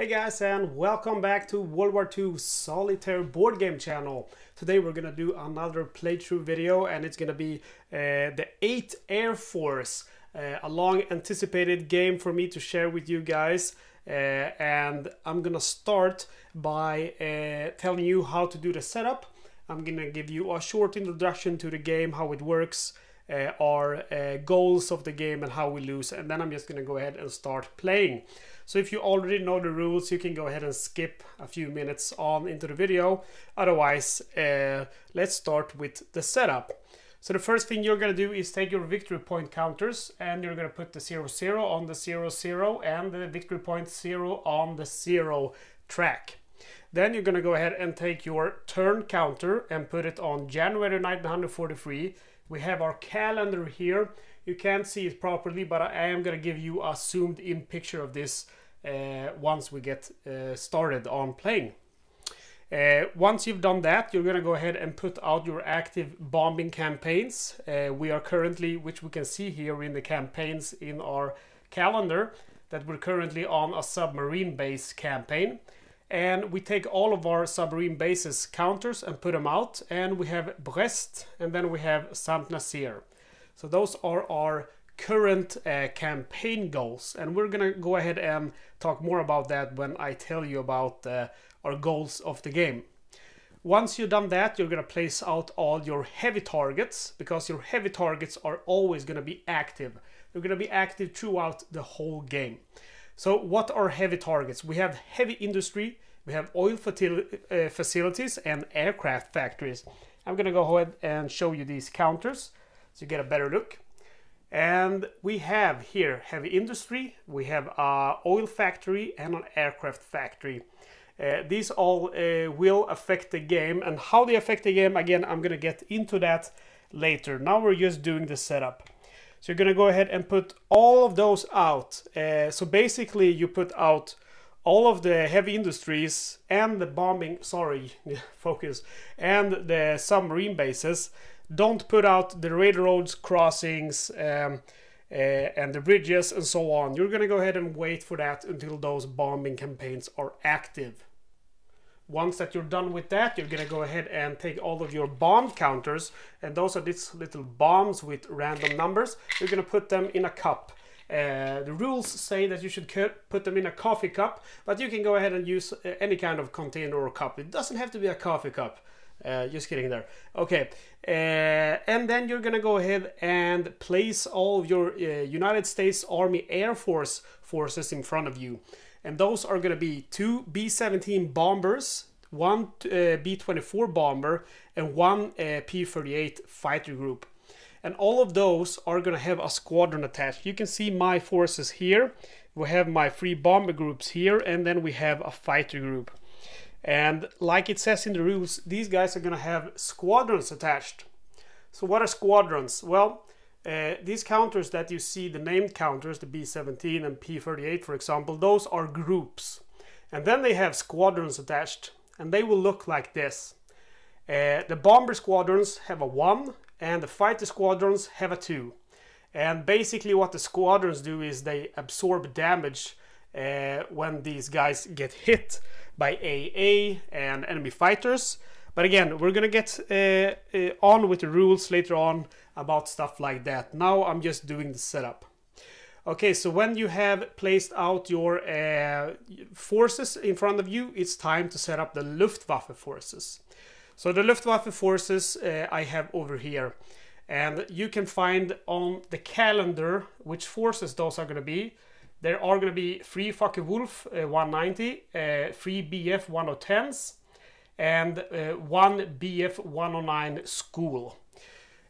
Hey guys and welcome back to World War II Solitaire board game channel. Today we're gonna do another playthrough video and it's gonna be uh, the 8th Air Force. Uh, a long anticipated game for me to share with you guys. Uh, and I'm gonna start by uh, telling you how to do the setup. I'm gonna give you a short introduction to the game, how it works, uh, our uh, goals of the game and how we lose and then I'm just gonna go ahead and start playing. So if you already know the rules, you can go ahead and skip a few minutes on into the video. Otherwise, uh, let's start with the setup. So the first thing you're going to do is take your victory point counters and you're going to put the 0, 0 on the 0, 0 and the victory point 0 on the 0 track. Then you're going to go ahead and take your turn counter and put it on January 1943. We have our calendar here. You can't see it properly, but I am going to give you a zoomed in picture of this once we get uh, started on playing. Uh, once you've done that, you're going to go ahead and put out your active bombing campaigns. Uh, we are currently, which we can see here in the campaigns in our calendar, that we're currently on a submarine base campaign. And we take all of our submarine bases counters and put them out. And we have Brest and then we have Saint Nazaire. So those are our current uh, campaign goals and we're gonna go ahead and talk more about that when I tell you about uh, our goals of the game. Once you've done that you're gonna place out all your heavy targets because your heavy targets are always gonna be active. They're gonna be active throughout the whole game. So what are heavy targets? We have heavy industry, we have oil uh, facilities and aircraft factories. I'm gonna go ahead and show you these counters so you get a better look. And we have here heavy industry, we have a oil factory and an aircraft factory. Uh, these all uh, will affect the game and how they affect the game, again, I'm gonna get into that later. Now we're just doing the setup. So you're gonna go ahead and put all of those out. Uh, so basically you put out all of the heavy industries and the bombing, sorry, focus, and the submarine bases don't put out the railroads crossings um, uh, and the bridges and so on. You're gonna go ahead and wait for that until those bombing campaigns are active. Once that you're done with that, you're gonna go ahead and take all of your bomb counters, and those are these little bombs with random numbers. You're gonna put them in a cup. Uh, the rules say that you should put them in a coffee cup, but you can go ahead and use uh, any kind of container or cup. It doesn't have to be a coffee cup. Uh, just kidding there. Okay, uh, and then you're gonna go ahead and place all of your uh, United States Army Air Force forces in front of you. And those are gonna be two B-17 bombers, one uh, B-24 bomber, and one uh, P-38 fighter group. And all of those are gonna have a squadron attached. You can see my forces here. We have my three bomber groups here, and then we have a fighter group. And like it says in the rules, these guys are going to have squadrons attached. So what are squadrons? Well, uh, these counters that you see, the named counters, the B-17 and P-38 for example, those are groups. And then they have squadrons attached and they will look like this. Uh, the bomber squadrons have a 1 and the fighter squadrons have a 2. And basically what the squadrons do is they absorb damage uh, when these guys get hit by AA and enemy fighters. But again, we're gonna get uh, uh, on with the rules later on about stuff like that. Now I'm just doing the setup. Okay, so when you have placed out your uh, forces in front of you, it's time to set up the Luftwaffe forces. So the Luftwaffe forces uh, I have over here. And you can find on the calendar which forces those are to be. There are going to be three Focke-Wulf uh, 190, uh, three BF 110s, and uh, one BF 109 School.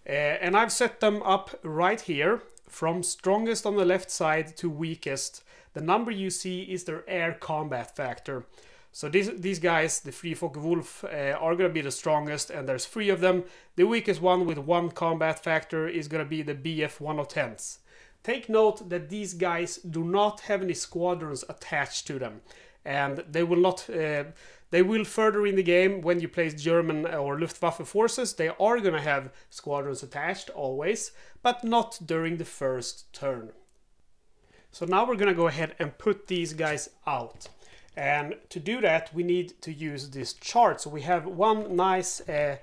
Uh, and I've set them up right here from strongest on the left side to weakest. The number you see is their air combat factor. So these, these guys, the three Focke-Wulf, uh, are going to be the strongest, and there's three of them. The weakest one with one combat factor is going to be the BF 110s. Take note that these guys do not have any squadrons attached to them and they will not uh, they will further in the game when you place German or Luftwaffe forces. They are gonna have squadrons attached always but not during the first turn. So now we're gonna go ahead and put these guys out. And to do that, we need to use this chart. So we have one nice uh,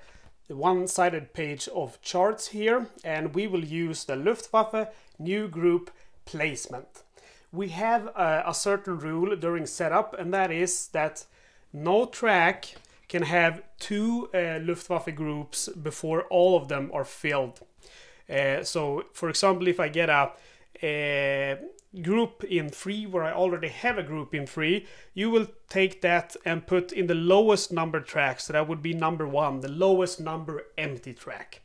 one-sided page of charts here, and we will use the Luftwaffe new group placement. We have a, a certain rule during setup, and that is that no track can have two uh, Luftwaffe groups before all of them are filled. Uh, so, for example, if I get a, a, group in free where I already have a group in free, you will take that and put in the lowest number track. So that would be number one, the lowest number empty track.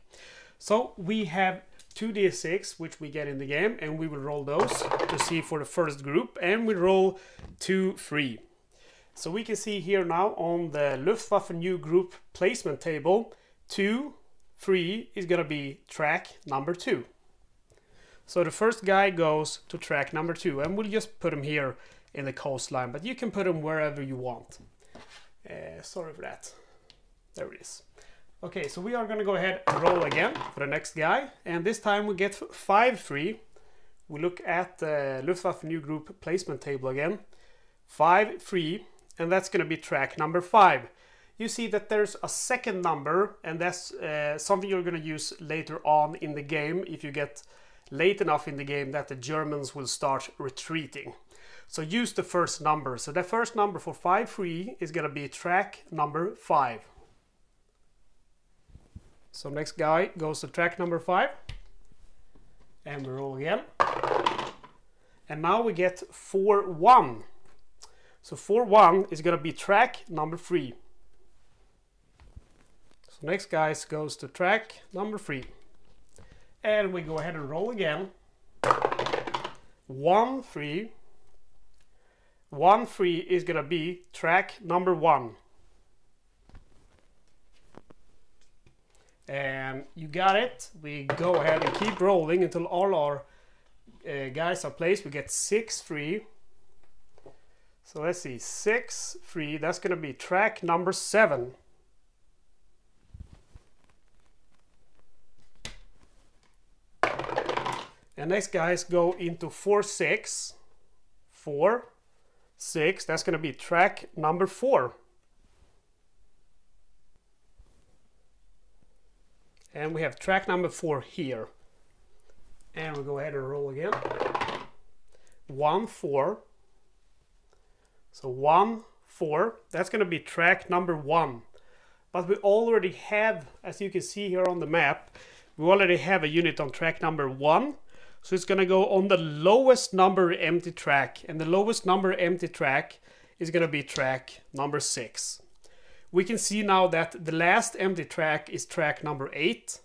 So we have 2d6, which we get in the game, and we will roll those to see for the first group, and we roll two 3. So we can see here now on the Luftwaffe new group placement table, 2, 3 is going to be track number 2. So the first guy goes to track number 2 and we'll just put him here in the coastline, but you can put him wherever you want. Uh, sorry for that. There it is. Okay, so we are going to go ahead and roll again for the next guy, and this time we get 5 free. We look at the Luftwaffe new group placement table again. 5 free and that's going to be track number five. You see that there's a second number, and that's uh, something you're going to use later on in the game if you get late enough in the game that the Germans will start retreating. So use the first number. So the first number for 5-3 is going to be track number 5. So next guy goes to track number 5. And we roll again. And now we get 4 1. So 4-1 is going to be track number 3. So next guys goes to track number 3. And we go ahead and roll again. 1 3. 1 3 is going to be track number 1. And you got it. We go ahead and keep rolling until all our uh, guys are placed. We get 6 3. So let's see, 6, 3, that's going to be track number 7. And next guys go into 4, 6, 4, 6, that's going to be track number 4. And we have track number 4 here. And we we'll go ahead and roll again. 1, 4, so 1, 4, that's going to be track number 1. But we already have, as you can see here on the map, we already have a unit on track number 1. So it's going to go on the lowest number empty track. And the lowest number empty track is going to be track number 6. We can see now that the last empty track is track number 8.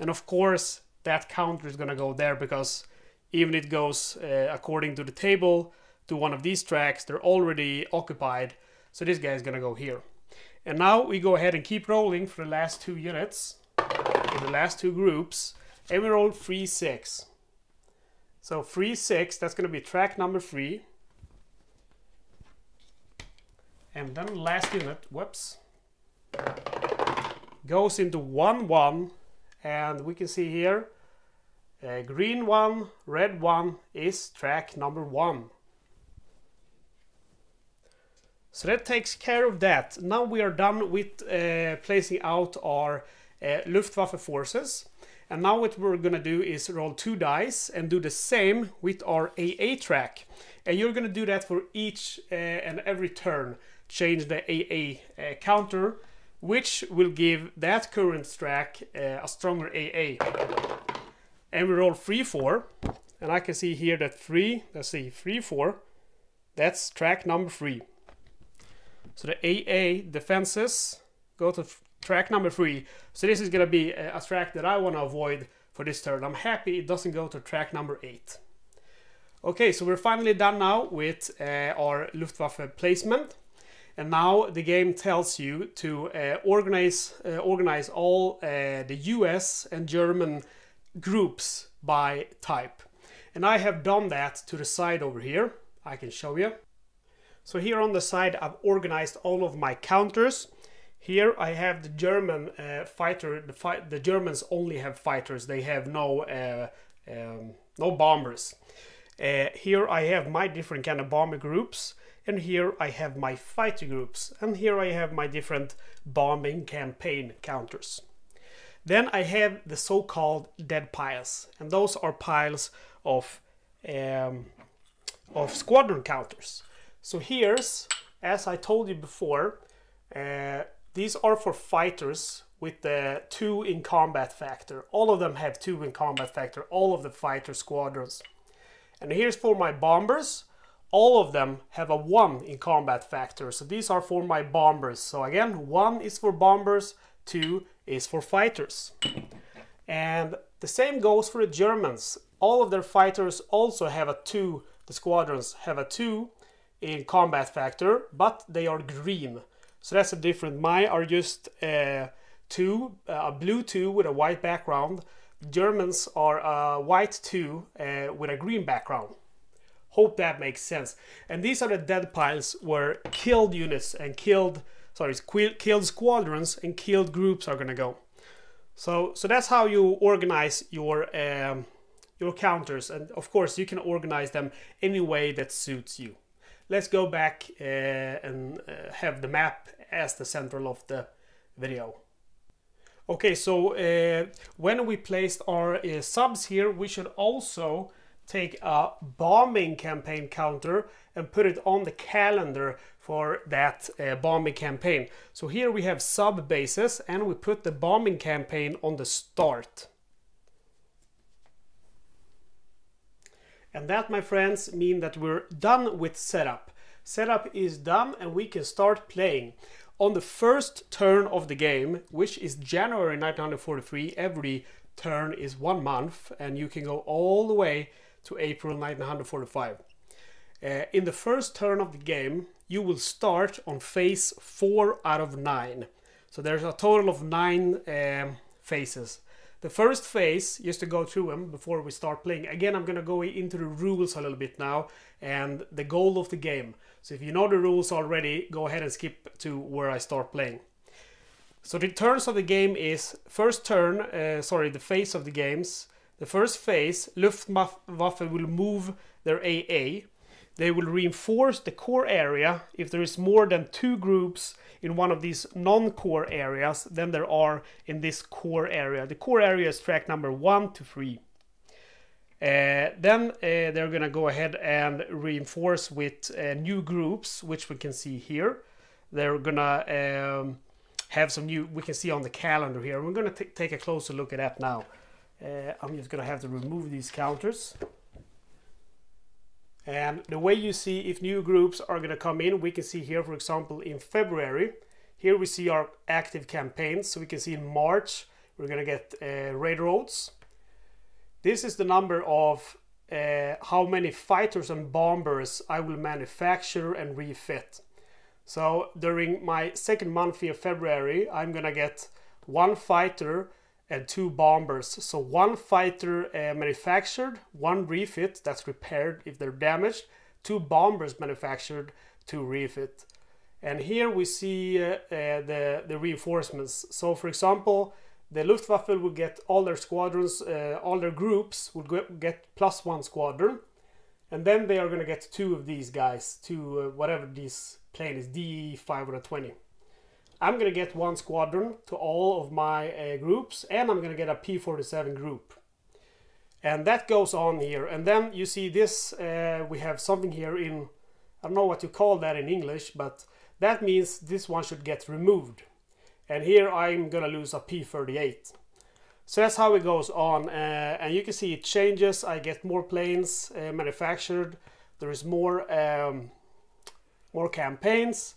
And of course, that counter is going to go there because even it goes uh, according to the table, to one of these tracks, they're already occupied. So this guy is gonna go here. And now we go ahead and keep rolling for the last two units, for the last two groups, and we roll 3, 6. So 3, 6, that's gonna be track number 3. And then last unit, whoops, goes into 1, 1, and we can see here, uh, green 1, red 1 is track number 1. So that takes care of that. Now we are done with uh, placing out our uh, Luftwaffe forces. And now what we're gonna do is roll two dice and do the same with our AA track. And you're gonna do that for each uh, and every turn. Change the AA uh, counter, which will give that current track uh, a stronger AA. And we roll 3, 4. And I can see here that 3, let's see, 3, 4. That's track number 3. So the AA defenses go to track number three. So this is going to be a, track that I want to avoid for this turn. I'm happy it doesn't go to track number eight. Okay, so we're finally done now with uh, our Luftwaffe placement. And now the game tells you to uh, organize, uh, organize all uh, the US and German groups by type. And I have done that to the side over here. I can show you. So here on the side I've organized all of my counters. Here I have the German uh, fighter. The, fi the, Germans only have fighters. They have no uh, um, no bombers. Uh, here I have my different kind of bomber groups. and here I have my fighter groups, and here I have my different bombing campaign counters. Then I have the so-called dead piles, and those are piles of um, of squadron counters. So here's, as I told you before, uh, these are for fighters with the two in combat factor. All of them have two in combat factor, all of the fighter squadrons. And here's for my bombers. All of them have a one in combat factor. So these are for my bombers. So again, one is for bombers, two is for fighters. And the same goes for the Germans. All of their fighters also have a two, the squadrons have a two in combat factor, but they are green. So that's a different. My are just uh, two, uh, a blue two with a white background. Germans are a white two uh, with a green background. Hope that makes sense. And these are the dead piles where killed units and killed, sorry, killed squadrons and killed groups are gonna go. So, so that's how you organize your um, your counters, and of course you can organize them any way that suits you. Let's go back uh, and uh, have the map as the central of the video. Okay, so uh, when we placed our uh, subs here, we should also take a bombing campaign counter and put it on the calendar for that uh, bombing campaign. So here we have sub bases and we put the bombing campaign on the start. And that, my friends, mean that we're done with setup. Setup is done and we can start playing. On the first turn of the game, which is January 1943, every turn is one month and you can go all the way to April 1945. Uh, in the first turn of the game, you will start on phase 4 out of 9. So there's a total of 9 um, phases. The first phase, just to go through them before we start playing. Again, I'm going to go into the rules a little bit now and the goal of the game. So if you know the rules already, go ahead and skip to where I start playing. So the turns of the game is first turn, uh, sorry, the phase of the games the first phase, Luftwaffe will move their AA. They will reinforce the core area if there is more than two groups in one of these non-core areas than there are in this core area. The core area is track number one to three. Uh, then uh, they're going to go ahead and reinforce with uh, new groups, which we can see here. They're going to um, have some new, we can see on the calendar here. We're going to take a closer look at that now. Uh, I'm just gonna have to remove these counters. And the way you see if new groups are gonna come in, we can see here, for example, in February, here we see our active campaigns. So we can see in March, we're gonna get uh, railroads. This is the number of uh, how many fighters and bombers I will manufacture and refit. So during my second month here, February, I'm gonna get one fighter and two bombers. So one fighter uh, manufactured, one refit that's repaired if they're damaged, two bombers manufactured, two refit. And here we see uh, uh, the, the reinforcements. So for example, the Luftwaffe will get all their squadrons, uh, all their groups will get plus one squadron. And then they are going to get two of these guys, to uh, whatever this plane is, DE-520. I'm gonna get one squadron to all of my uh, groups and I'm gonna get a P47 group. And that goes on here. And then you see this, uh, we have something here in, I don't know what you call that in English, but that means this one should get removed. And here I'm gonna lose a P38. So that's how it goes on. Uh, and you can see it changes. I get more planes uh, manufactured. There is more, um, more campaigns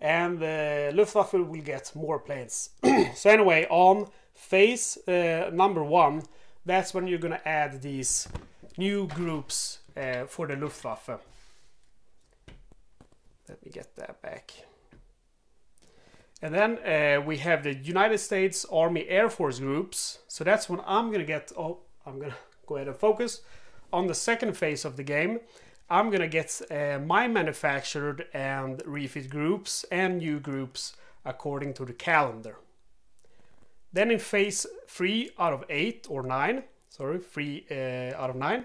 and the Luftwaffe will get more planes. so anyway, on phase uh, number one, that's when you're gonna add these new groups uh, for the Luftwaffe. Let me get that back. And then uh, we have the United States Army Air Force groups. So that's when I'm gonna get, oh, I'm gonna go ahead and focus on the second phase of the game. I'm gonna get uh, my manufactured and refit groups and new groups according to the calendar. Then in phase 3 out of 8 or 9, sorry, 3 uh, out of 9,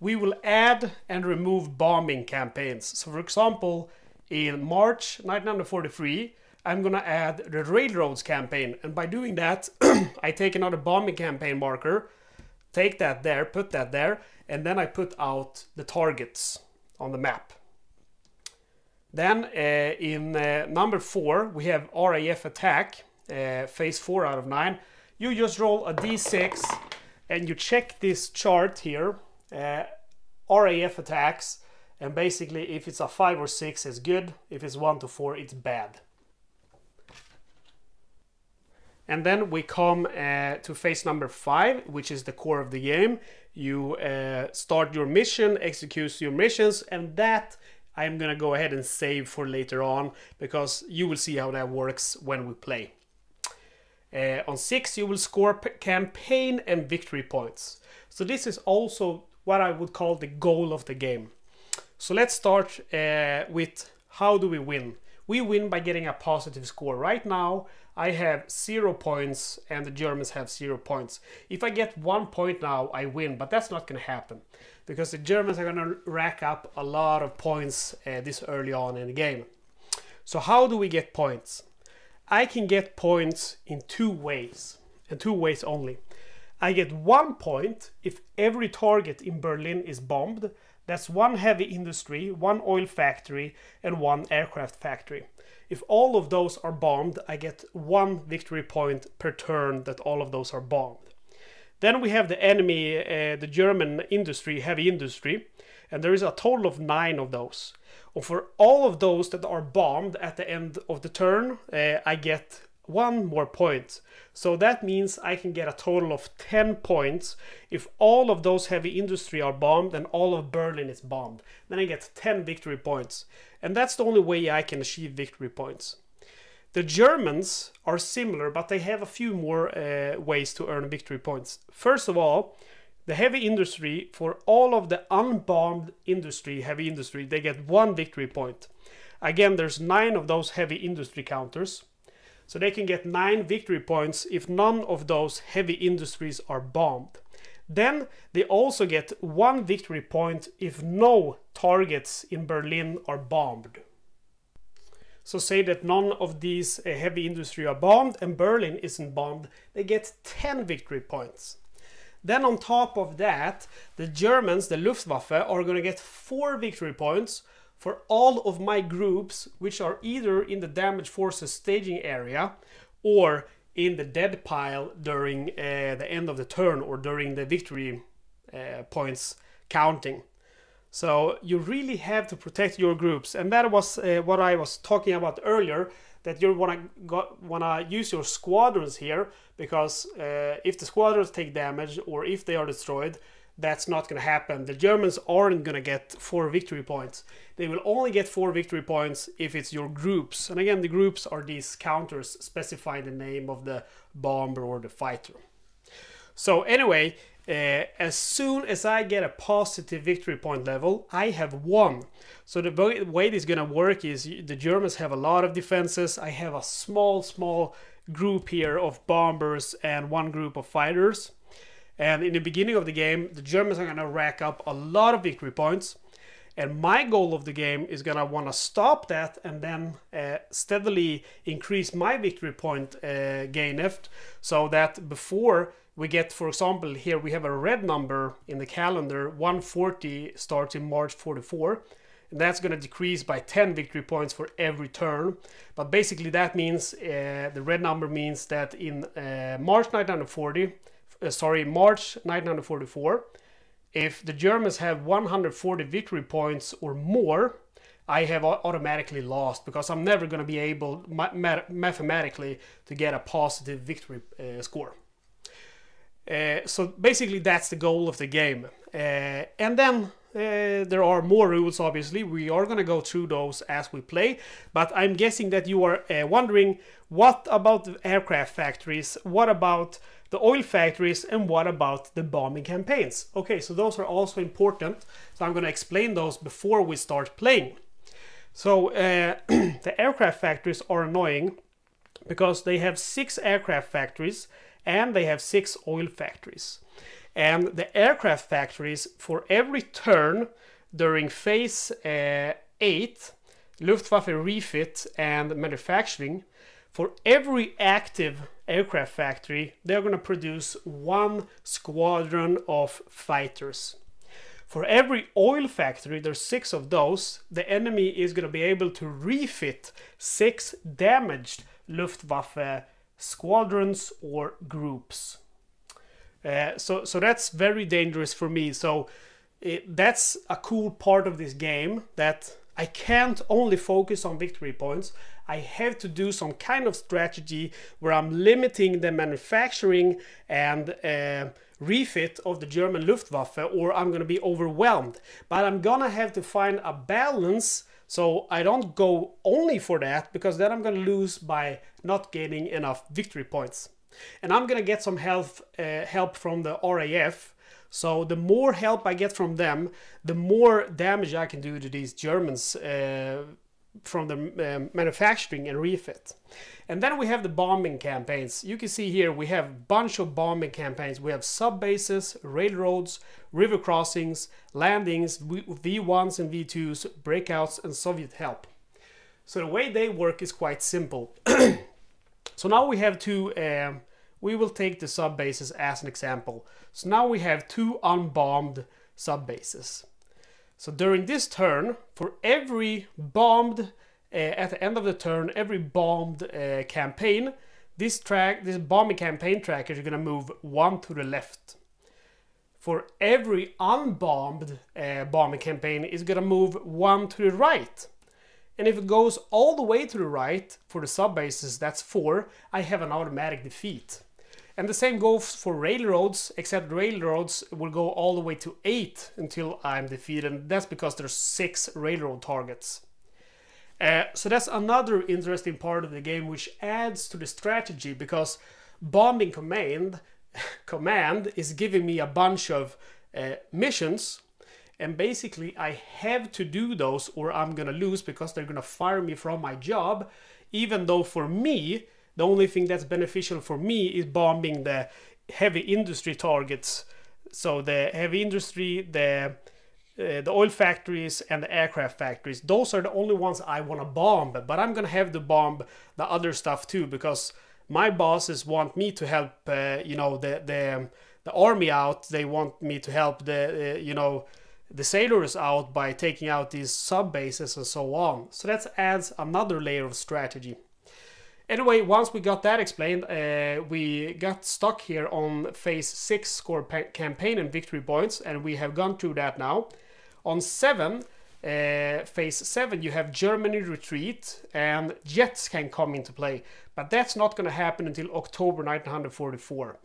we will add and remove bombing campaigns. So for example, in March 1943, I'm gonna add the Railroads campaign. And by doing that, I take another bombing campaign marker, take that there, put that there, and then I put out the targets on the map. Then uh, in uh, number four, we have RAF attack, uh, phase four out of nine. You just roll a d6 and you check this chart here, uh, RAF attacks, and basically if it's a five or six, it's good. If it's one to four, it's bad. And then we come uh, to phase number five, which is the core of the game. You uh, start your mission, execute your missions, and that I'm gonna go ahead and save for later on because you will see how that works when we play. Uh, on six, you will score campaign and victory points. So this is also what I would call the goal of the game. So let's start uh, with how do we win? We win by getting a positive score. Right now, I have zero points and the Germans have zero points. If I get one point now, I win, but that's not going to happen because the Germans are going to rack up a lot of points uh, this early on in the game. So how do we get points? I can get points in two ways, and two ways only. I get one point if every target in Berlin is bombed. That's one heavy industry, one oil factory, and one aircraft factory. If all of those are bombed, I get one victory point per turn that all of those are bombed. Then we have the enemy, uh, the German industry, heavy industry, and there is a total of nine of those. And for all of those that are bombed at the end of the turn, uh, I get one more point. So that means I can get a total of 10 points if all of those heavy industry are bombed and all of Berlin is bombed. Then I get 10 victory points. And that's the only way I can achieve victory points. The Germans are similar, but they have a few more uh, ways to earn victory points. First of all, the heavy industry, for all of the unbombed industry, heavy industry, they get one victory point. Again, there's nine of those heavy industry counters. So they can get 9 victory points if none of those heavy industries are bombed. Then they also get 1 victory point if no targets in Berlin are bombed. So say that none of these uh, heavy industry are bombed and Berlin isn't bombed, they get 10 victory points. Then on top of that, the Germans, the Luftwaffe, are going to get 4 victory points for all of my groups which are either in the damage forces staging area or in the dead pile during uh, the end of the turn or during the victory uh, points counting. So you really have to protect your groups, and that was uh, what I was talking about earlier. That you wanna wanna use your squadrons here because uh, if the squadrons take damage or if they are destroyed, that's not going to happen. The Germans aren't going to get four victory points. They will only get four victory points if it's your groups. And again, the groups are these counters specifying the name of the bomber or the fighter. So anyway, uh, as soon as I get a positive victory point level, I have won. So the way this is going to work is the Germans have a lot of defenses. I have a small, small group here of bombers and one group of fighters. And in the beginning of the game, the Germans are going to rack up a lot of victory points. And my goal of the game is going to want to stop that and then uh, steadily increase my victory point uh, gain left so that before we get, for example, here we have a red number in the calendar, 140 starts in March 44. And that's going to decrease by 10 victory points for every turn. But basically, that means uh, the red number means that in uh, March 1940, uh, sorry, March 1944, if the Germans have 140 victory points or more, I have automatically lost because I'm never going to be able mathematically to get a positive victory uh, score. Uh, so basically, that's the goal of the game. Uh, and then uh, there are more rules, obviously. We are going to go through those as we play. But I'm guessing that you are uh, wondering what about the aircraft factories? What about the oil factories and what about the bombing campaigns? Okay, so those are also important. So I'm going to explain those before we start playing. So uh, the aircraft factories are annoying because they have six aircraft factories and they have six oil factories. And the aircraft factories, for every turn during phase uh, 8, Luftwaffe refit and manufacturing, for every active aircraft factory, they're going to produce one squadron of fighters. For every oil factory, there's six of those, the enemy is going to be able to refit six damaged Luftwaffe squadrons or groups. Uh, so, so that's very dangerous for me. So it, that's a cool part of this game that I can't only focus on victory points. I have to do some kind of strategy where I'm limiting the manufacturing and uh, refit of the German Luftwaffe or I'm gonna be overwhelmed. But I'm gonna have to find a balance so I don't go only for that because then I'm gonna lose by not gaining enough victory points. And I'm gonna get some help, uh, help from the RAF so the more help I get from them, the more damage I can do to these Germans uh, from the um, manufacturing and refit. And then we have the bombing campaigns. You can see here we have a bunch of bombing campaigns. We have sub bases, railroads, river crossings, landings, V1s and V2s, breakouts, and Soviet help. So the way they work is quite simple. so now we have two um, we will take the sub bases as an example. So now we have two unbombed sub bases. So during this turn, for every bombed, uh, at the end of the turn, every bombed uh, campaign, this track, this bombing campaign tracker is going to move one to the left. For every unbombed uh, bombing campaign, is going to move one to the right. And if it goes all the way to the right for the sub bases, that's four, I have an automatic defeat. And the same goes for railroads, except railroads will go all the way to 8 until I'm defeated. And That's because there's 6 railroad targets. Uh, so that's another interesting part of the game which adds to the strategy because bombing command command is giving me a bunch of uh, missions and basically I have to do those or I'm gonna lose because they're gonna fire me from my job even though for me the only thing that's beneficial for me is bombing the heavy industry targets. So the heavy industry, the uh, the oil factories and the aircraft factories. Those are the only ones I want to bomb. But I'm gonna have to bomb the other stuff too because my bosses want me to help. Uh, you know the the the army out. They want me to help the uh, you know the sailors out by taking out these sub bases and so on. So that adds another layer of strategy. Anyway, once we got that explained, uh, we got stuck here on phase 6 score campaign and victory points, and we have gone through that now. On 7, uh, phase 7, you have Germany retreat, and jets can come into play. But that's not going to happen until October 1944.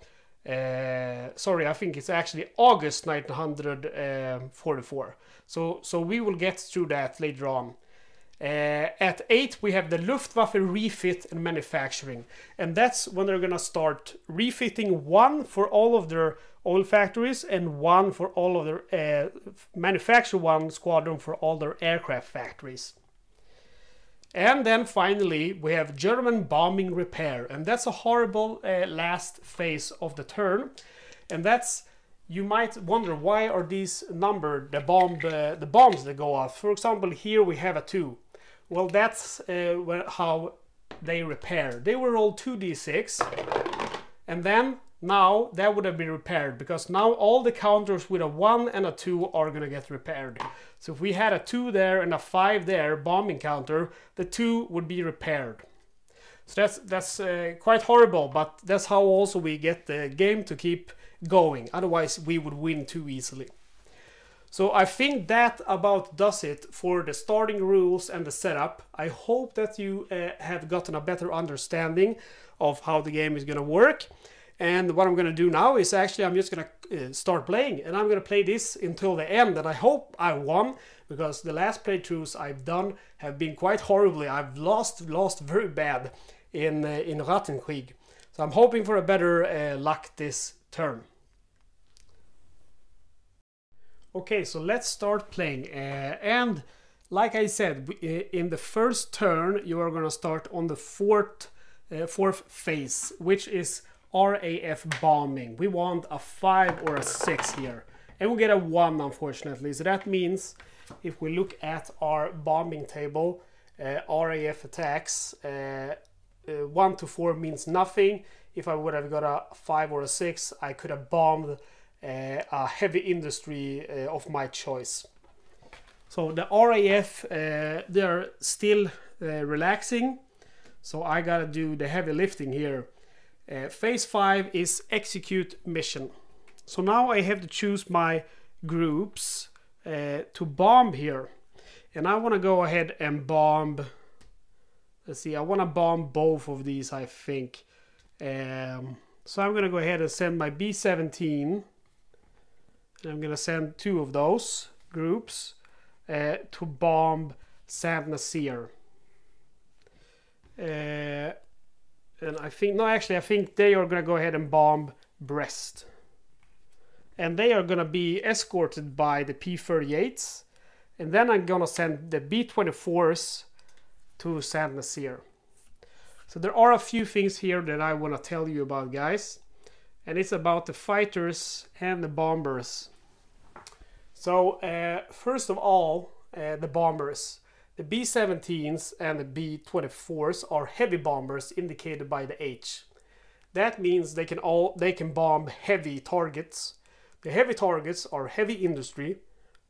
Uh, sorry, I think it's actually August 1944. So, so we will get through that later on. Uh, at 8 we have the Luftwaffe refit and manufacturing. And that's when they're gonna start refitting one for all of their oil factories and one for all of their uh, manufacture one squadron for all their aircraft factories. And then finally we have German bombing repair. And that's a horrible uh, last phase of the turn. And that's you might wonder why are these numbered the bomb uh, the bombs that go off? For example here we have a 2 well, that's uh, how they repair. They were all 2d6, and then now that would have been repaired because now all the counters with a 1 and a 2 are gonna get repaired. So if we had a 2 there and a 5 there, bombing counter, the 2 would be repaired. So that's, that's uh, quite horrible, but that's how also we get the game to keep going. Otherwise we would win too easily. So I think that about does it for the starting rules and the setup. I hope that you uh, have gotten a better understanding of how the game is going to work. And what I'm going to do now is actually I'm just going to uh, start playing and I'm going to play this until the end and I hope I won because the last playthroughs I've done have been quite horribly. I've lost lost very bad in uh, in Rattenkrieg. So I'm hoping for a better uh, luck this turn. Okay, so let's start playing. Uh, and like I said, in the first turn, you are gonna start on the fourth, uh, fourth phase, which is RAF bombing. We want a five or a six here. And we get a one, unfortunately. So that means if we look at our bombing table, uh, RAF attacks. Uh, uh, 1 to 4 means nothing. If I would have got a 5 or a 6, I could have bombed uh, a heavy industry uh, of my choice. So the RAF, uh, they're still relaxing. So I gotta do the heavy lifting here. phase 5 is execute mission. So now I have to choose my groups to bomb here. And I want to go ahead and bomb let's see I want to bomb both of these I think um, so I'm gonna go ahead and send my B-17 and I'm gonna send two of those groups uh, to bomb Saint Nazaire uh, and I think no actually I think they are gonna go ahead and bomb Brest and they are gonna be escorted by the P-38s and then I'm gonna send the B-24s to Saint Nazaire. So there are a few things here that I want to tell you about guys. And it's about the fighters and the bombers. So uh, first of all, uh, the bombers. The B-17s and the B-24s are heavy bombers indicated by the H. That means they can all they can bomb heavy targets. The heavy targets are heavy industry,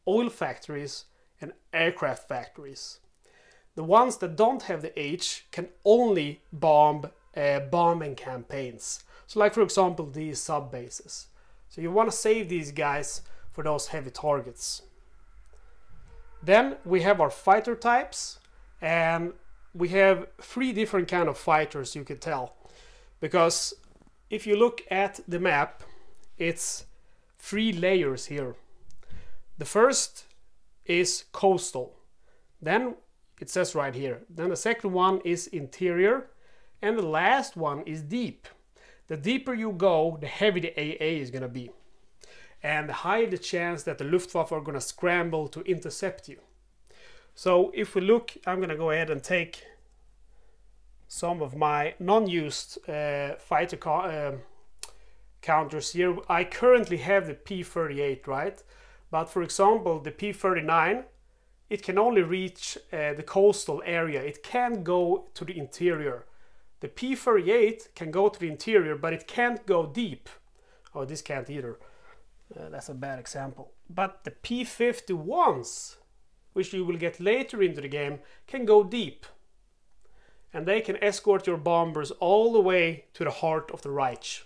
oil factories, and aircraft factories. The ones that don't have the H can only bomb uh, bombing campaigns. So like for example these sub bases. So you want to save these guys for those heavy targets. Then we have our fighter types and we have three different kind of fighters you can tell. Because if you look at the map, it's three layers here. The first is coastal. Then it says right here. Then the second one is interior and the last one is deep. The deeper you go, the heavier the AA is going to be. And the higher the chance that the Luftwaffe are going to scramble to intercept you. So if we look, I'm going to go ahead and take some of my non-used uh, fighter uh, counters here. I currently have the P-38, right? But for example, the P-39 it can only reach uh, the coastal area. It can't go to the interior. The P-38 can go to the interior, but it can't go deep. Oh, this can't either. Uh, that's a bad example. But the P-51s, which you will get later into the game, can go deep. And they can escort your bombers all the way to the heart of the Reich.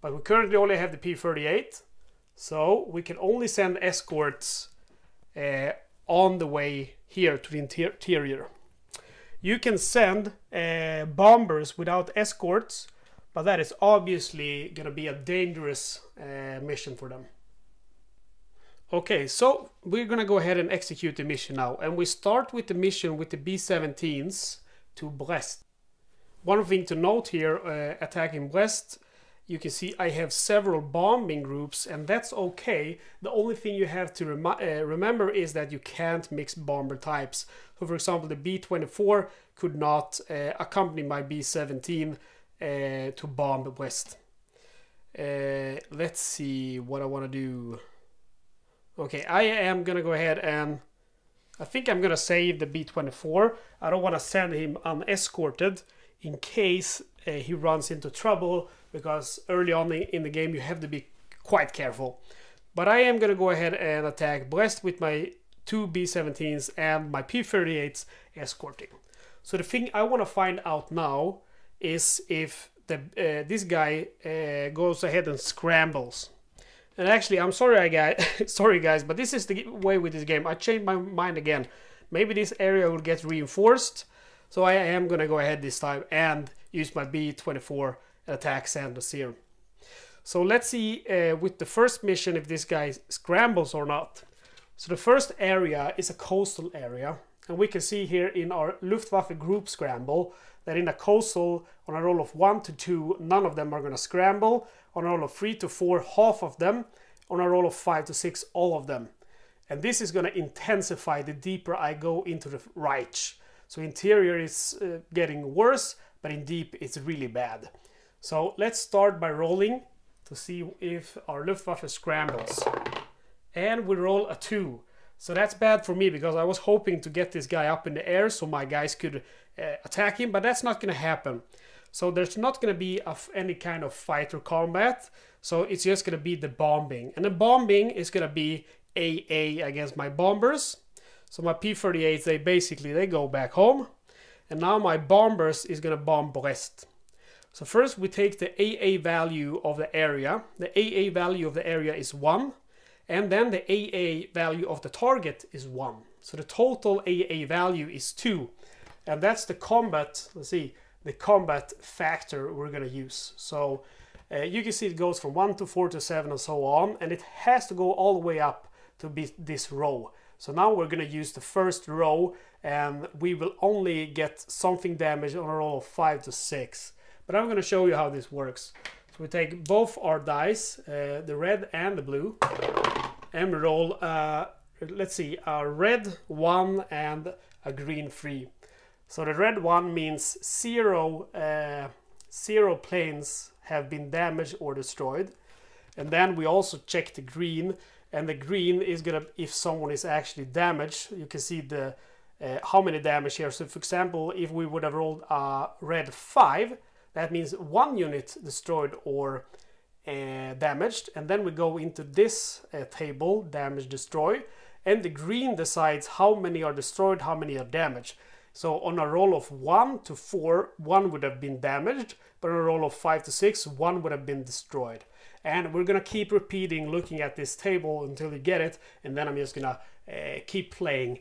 But we currently only have the P-38, so we can only send escorts uh, on the way here to the interior. You can send uh, bombers without escorts, but that is obviously going to be a dangerous uh, mission for them. Okay, so we're going to go ahead and execute the mission now. And we start with the mission with the B-17s to Brest. One thing to note here, uh, attacking Brest, you can see I have several bombing groups and that's okay. The only thing you have to uh, remember is that you can't mix bomber types. So for example, the B-24 could not uh, accompany my B-17 uh, to bomb the Brest. Uh, let's see what I want to do. Okay, I am gonna go ahead and I think I'm gonna save the B-24. I don't want to send him unescorted in case uh, he runs into trouble because early on in the game you have to be quite careful. But I am going to go ahead and attack Brest with my two B-17s and my P-38s escorting. So the thing I want to find out now is if the uh, this guy uh, goes ahead and scrambles. And actually, I'm sorry, I guys, sorry guys, but this is the way with this game. I changed my mind again. Maybe this area will get reinforced. So I am gonna go ahead this time and use my B-24 attack Saint Nazaire. So let's see uh, with the first mission if this guy scrambles or not. So the first area is a coastal area. And we can see here in our Luftwaffe group scramble that in a coastal, on a roll of 1 to 2, none of them are going to scramble. On a roll of 3 to 4, half of them. On a roll of 5 to 6, all of them. And this is going to intensify the deeper I go into the Reich. So interior is uh, getting worse, but in deep it's really bad. So let's start by rolling to see if our Luftwaffe scrambles. And we roll a 2. So that's bad for me because I was hoping to get this guy up in the air so my guys could uh, attack him, but that's not going to happen. So there's not going to be of any kind of fight or combat. So it's just going to be the bombing. And the bombing is going to be AA against my bombers. So my P-38s, they basically, they go back home. And now my bombers is going to bomb Brest. So first we take the AA value of the area. The AA value of the area is 1. And then the AA value of the target is 1. So the total AA value is 2. And that's the combat, let's see, the combat factor we're going to use. So uh, you can see it goes from 1 to 4 to 7 and so on. And it has to go all the way up to be this row. So now we're going to use the first row and we will only get something damage on a roll of 5 to 6. But I'm going to show you how this works. So we take both our dice, uh, the red and the blue, and we roll, uh, let's see, a red 1 and a green 3. So the red one means zero, uh, zero planes have been damaged or destroyed. And then we also check the green and the green is gonna, if someone is actually damaged, you can see the uh, how many damage here. So for example, if we would have rolled a red 5, that means one unit destroyed or uh, damaged. And then we go into this uh, table, damage destroy, and the green decides how many are destroyed, how many are damaged. So on a roll of 1 to 4, 1 would have been damaged, but on a roll of 5 to 6, 1 would have been destroyed. And we're gonna keep repeating, looking at this table until you get it, and then I'm just gonna uh, keep playing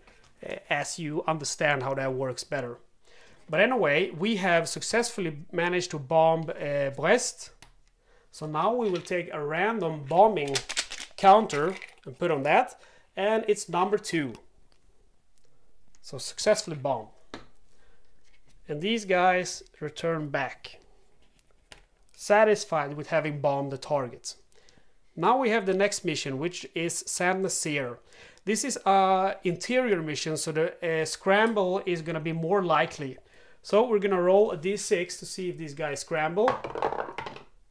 as you understand how that works better. But anyway, we have successfully managed to bomb uh, Brest. So now we will take a random bombing counter and put on that, and it's number two. So successfully bomb. And these guys return back, satisfied with having bombed the targets. Now we have the next mission, which is Saint Nazaire. This is a interior mission, so the uh, scramble is going to be more likely. So we're going to roll a d6 to see if these guys scramble.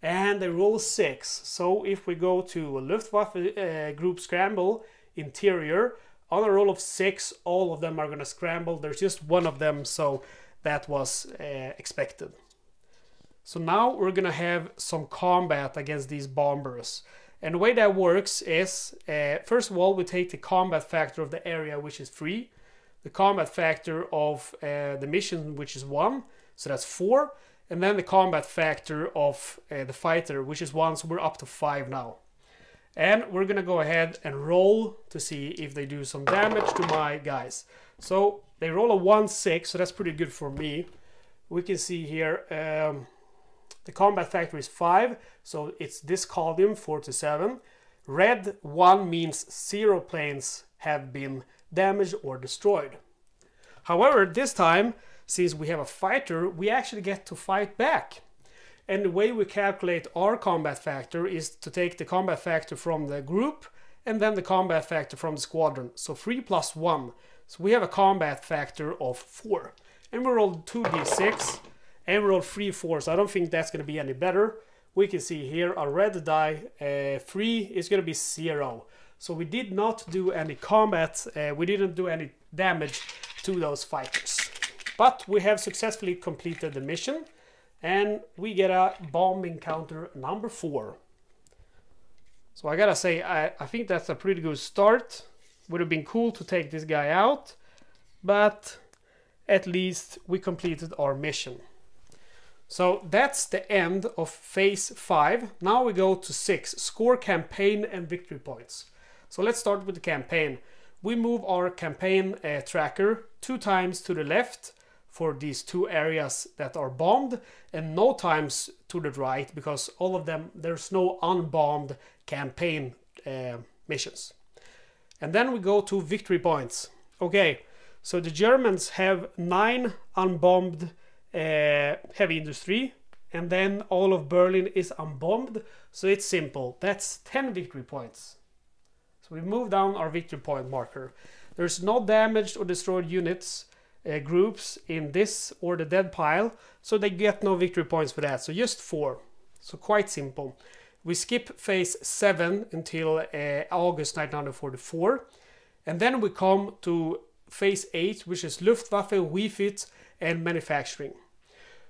And they roll 6. So if we go to a Luftwaffe uh, group scramble, interior, on a roll of 6, all of them are going to scramble. There's just one of them, so that was uh, expected. So now we're gonna have some combat against these bombers. And the way that works is, uh, first of all, we take the combat factor of the area, which is 3, the combat factor of uh, the mission, which is 1, so that's 4, and then the combat factor of uh, the fighter, which is 1, so we're up to 5 now. And we're gonna go ahead and roll to see if they do some damage to my guys. So they roll a 1-6, so that's pretty good for me. We can see here um, the combat factor is 5, so it's this column 4 to 7. Red 1 means 0 planes have been damaged or destroyed. However, this time, since we have a fighter, we actually get to fight back. And the way we calculate our combat factor is to take the combat factor from the group and then the combat factor from the squadron. So 3 plus 1. So we have a combat factor of 4. And we roll 2d6 rolled 3 4. So I don't think that's going to be any better. We can see here a red die, uh, 3 is going to be 0. So we did not do any combat, uh, we didn't do any damage to those fighters. But we have successfully completed the mission and we get a bomb encounter number 4. So I gotta say, I, I think that's a pretty good start. Would have been cool to take this guy out, but at least we completed our mission. So that's the end of phase 5. Now we go to 6, score campaign and victory points. So let's start with the campaign. We move our campaign uh, tracker two times to the left for these two areas that are bombed and no times to the right because all of them, there's no unbombed campaign uh, missions. And then we go to victory points. Okay, so the Germans have nine unbombed uh, heavy industry, and then all of Berlin is unbombed. So it's simple. That's 10 victory points. So we move down our victory point marker. There's no damaged or destroyed units uh, groups in this or the dead pile, so they get no victory points for that. So just four. So quite simple. We skip phase 7 until uh, August 1944. And then we come to phase 8, which is Luftwaffe, refit, and manufacturing.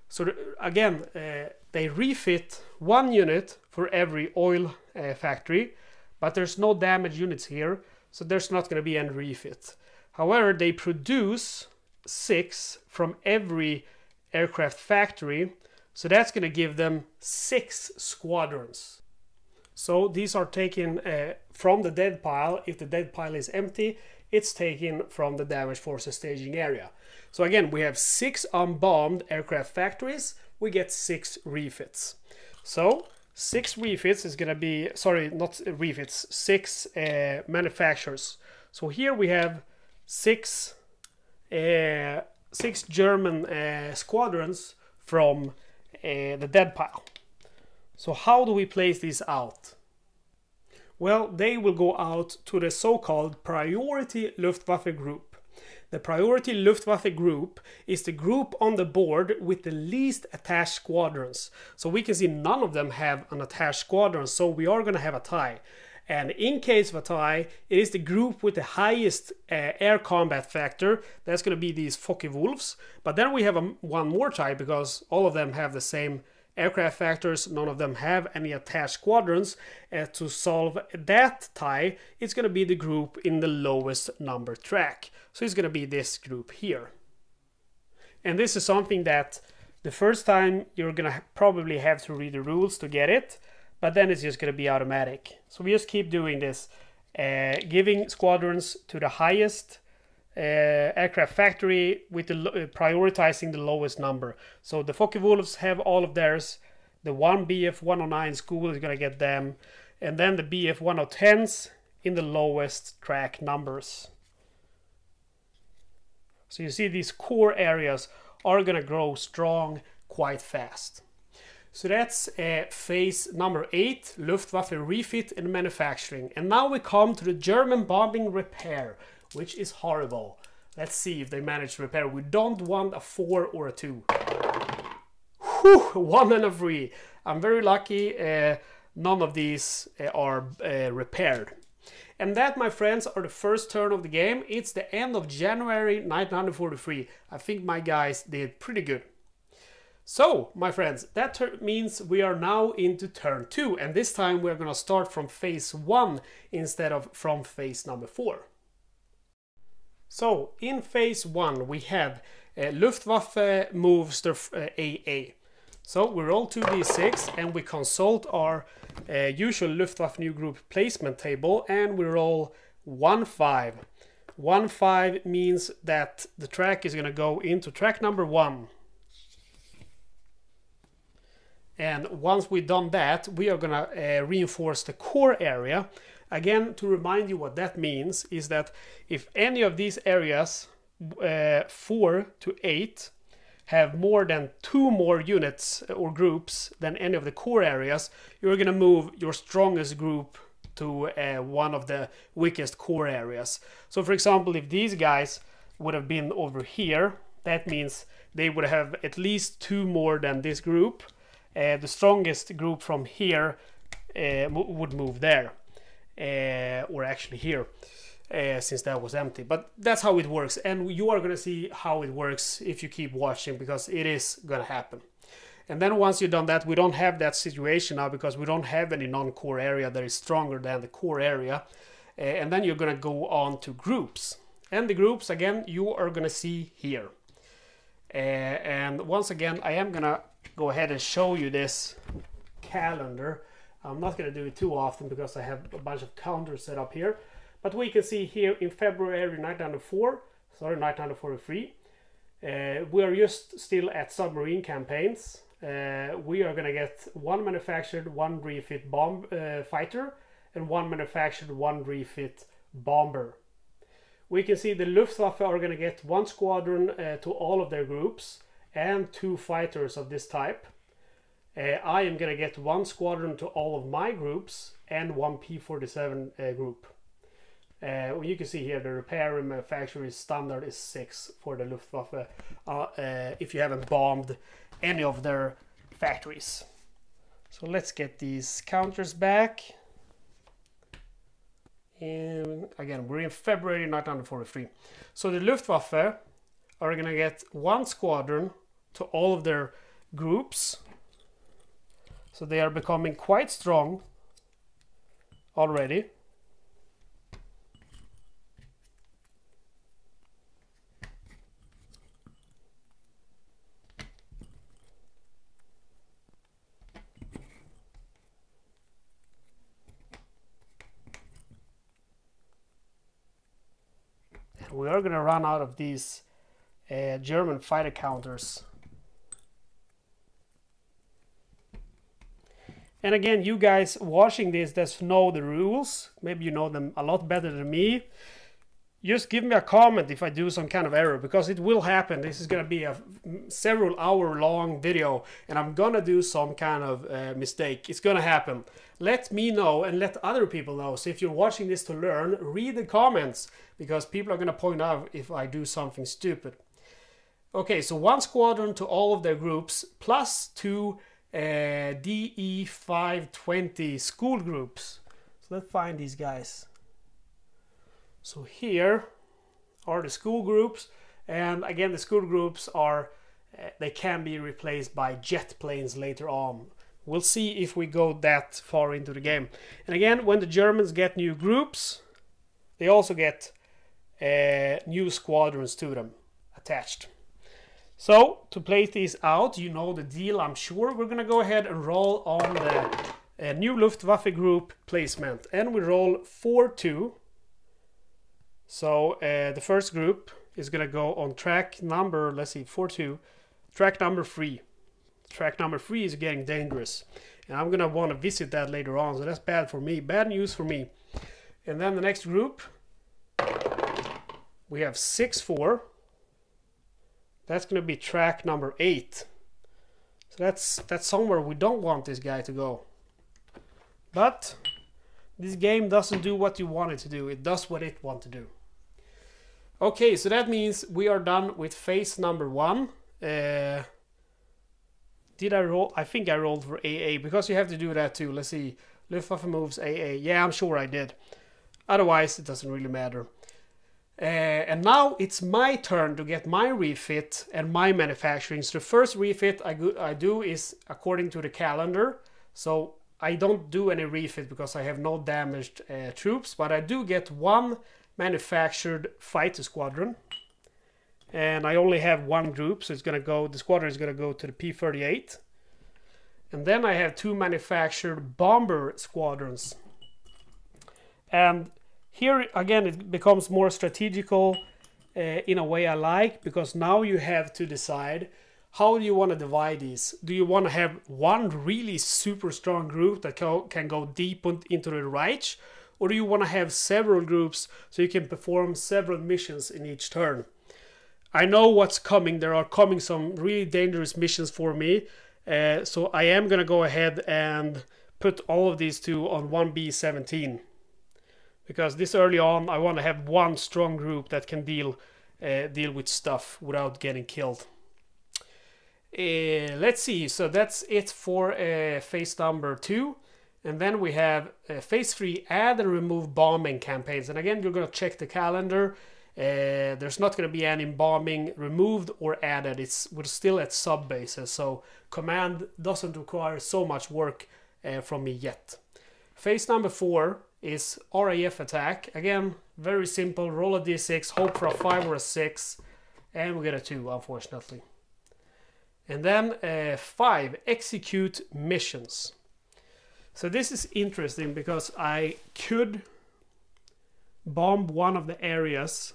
So again, uh, they refit one unit for every oil uh, factory, but there's no damage units here, so there's not going to be any refit. However, they produce six from every aircraft factory, so that's going to give them six squadrons. So these are taken uh, from the dead pile. If the dead pile is empty, it's taken from the damage forces staging area. So again, we have six unbombed aircraft factories, we get six refits. So six refits is gonna be, sorry, not refits, six uh, manufacturers. So here we have six, uh, six German uh, squadrons from uh, the dead pile. So how do we place these out? Well, they will go out to the so-called priority Luftwaffe group. The priority Luftwaffe group is the group on the board with the least attached squadrons. So we can see none of them have an attached squadron, so we are going to have a tie. And in case of a tie, it is the group with the highest uh, air combat factor. That's going to be these Focke-Wulfs. But then we have a, one more tie because all of them have the same aircraft factors. None of them have any attached squadrons. Uh, to solve that tie, it's going to be the group in the lowest number track. So it's going to be this group here. And this is something that the first time you're going to probably have to read the rules to get it, but then it's just going to be automatic. So we just keep doing this, uh, giving squadrons to the highest uh, aircraft factory with the uh, prioritizing the lowest number. So the Focke-Wulfs have all of theirs. The one BF 109 school is going to get them, and then the BF 110s in the lowest track numbers. So you see these core areas are going to grow strong quite fast. So that's uh, phase number 8, Luftwaffe refit and manufacturing. And now we come to the German bombing repair, which is horrible. Let's see if they manage to repair. We don't want a 4 or a 2. Whew, 1 and a 3. I'm very lucky uh, none of these uh, are uh, repaired. And that, my friends, are the first turn of the game. It's the end of January 1943. I think my guys did pretty good. So, my friends, that means we are now into turn 2, and this time we're going to start from phase 1 instead of from phase number 4. So, in phase 1 we have uh, Luftwaffe moves the uh, AA. So we roll 2d6 and we consult our uh, usual Luftwaffe new group placement table and we roll 1-5. 1-5 means that the track is going to go into track number 1. And once we've done that, we are going to uh, reinforce the core area. Again, to remind you what that means is that if any of these areas, uh, 4 to 8, have more than two more units or groups than any of the core areas, you're going to move your strongest group to uh, one of the weakest core areas. So for example, if these guys would have been over here, that means they would have at least two more than this group uh, the strongest group from here uh, would move there uh, or actually here uh, since that was empty. But that's how it works. And you are going to see how it works if you keep watching because it is going to happen. And then once you've done that we don't have that situation now because we don't have any non-core area that is stronger than the core area. Uh, and then you're going to go on to groups. And the groups again you are going to see here. Uh, and once again I am going to go ahead and show you this calendar. I'm not going to do it too often because I have a bunch of counters set up here. But we can see here in February 1904, sorry, 1943, uh, we are just still at submarine campaigns. Uh, we are going to get one manufactured, one refit bomb uh, fighter, and one manufactured, one refit bomber. We can see the Luftwaffe are going to get one squadron uh, to all of their groups and two fighters of this type. Uh, I am going to get one squadron to all of my groups and one P-47 uh, group. Uh, you can see here the repair and manufacturing standard is 6 for the Luftwaffe uh, uh, if you haven't bombed any of their factories. So let's get these counters back. in, again, we're in February 1943. So the Luftwaffe are gonna get one squadron to all of their groups. So they are becoming quite strong already. And we are going to run out of these uh, German fighter counters. And again, you guys watching this that know the rules, maybe you know them a lot better than me. Just give me a comment if I do some kind of error because it will happen. This is going to be a several hour long video and I'm going to do some kind of uh, mistake. It's going to happen. Let me know and let other people know. So if you're watching this to learn, read the comments because people are going to point out if I do something stupid. Okay, so one squadron to all of their groups plus two uh, DE520 school groups. So let's find these guys. So here are the school groups, and again, the school groups are uh, they can be replaced by jet planes later on. We'll see if we go that far into the game. And again, when the Germans get new groups, they also get uh, new squadrons to them attached. So to play these out, you know the deal, I'm sure. We're gonna go ahead and roll on the uh, new Luftwaffe group placement. And we roll 4-2. So uh, the first group is gonna go on track number, let's see, 4-2. Track number 3. Track number 3 is getting dangerous. And I'm gonna wanna visit that later on, so that's bad for me. Bad news for me. And then the next group, we have 6-4 that's going to be track number 8. So that's, that's somewhere we don't want this guy to go. But this game doesn't do what you want it to do. It does what it wants to do. Okay, so that means we are done with phase number one. Uh, did I roll? I think I rolled for AA because you have to do that too. Let's see. Luftwaffe moves AA. Yeah, I'm sure I did. Otherwise, it doesn't really matter. Uh, and now it's my turn to get my refit and my manufacturing. So the first refit I, I do is according to the calendar. So I don't do any refit because I have no damaged uh, troops, but I do get one manufactured fighter squadron. And I only have one group, so it's gonna go, the squadron is gonna go to the P-38. And then I have two manufactured bomber squadrons. And here again, it becomes more strategical uh, in a way I like because now you have to decide how do you want to divide these? Do you want to have one really super strong group that can go deep into the Reich? Or do you want to have several groups so you can perform several missions in each turn? I know what's coming. There are coming some really dangerous missions for me. Uh, so I am going to go ahead and put all of these two on 1B17 because this early on I want to have one strong group that can deal uh, deal with stuff without getting killed. Uh, let's see, so that's it for uh, phase number two. And then we have uh, phase three, add and remove bombing campaigns. And again, you're going to check the calendar. Uh, there's not going to be any bombing removed or added. It's we're still at sub bases, so command doesn't require so much work uh, from me yet. Phase number four, is RAF attack. Again, very simple. Roll a d6, hope for a 5 or a 6, and we get a 2, unfortunately. And then uh, 5, execute missions. So this is interesting because I could bomb one of the areas.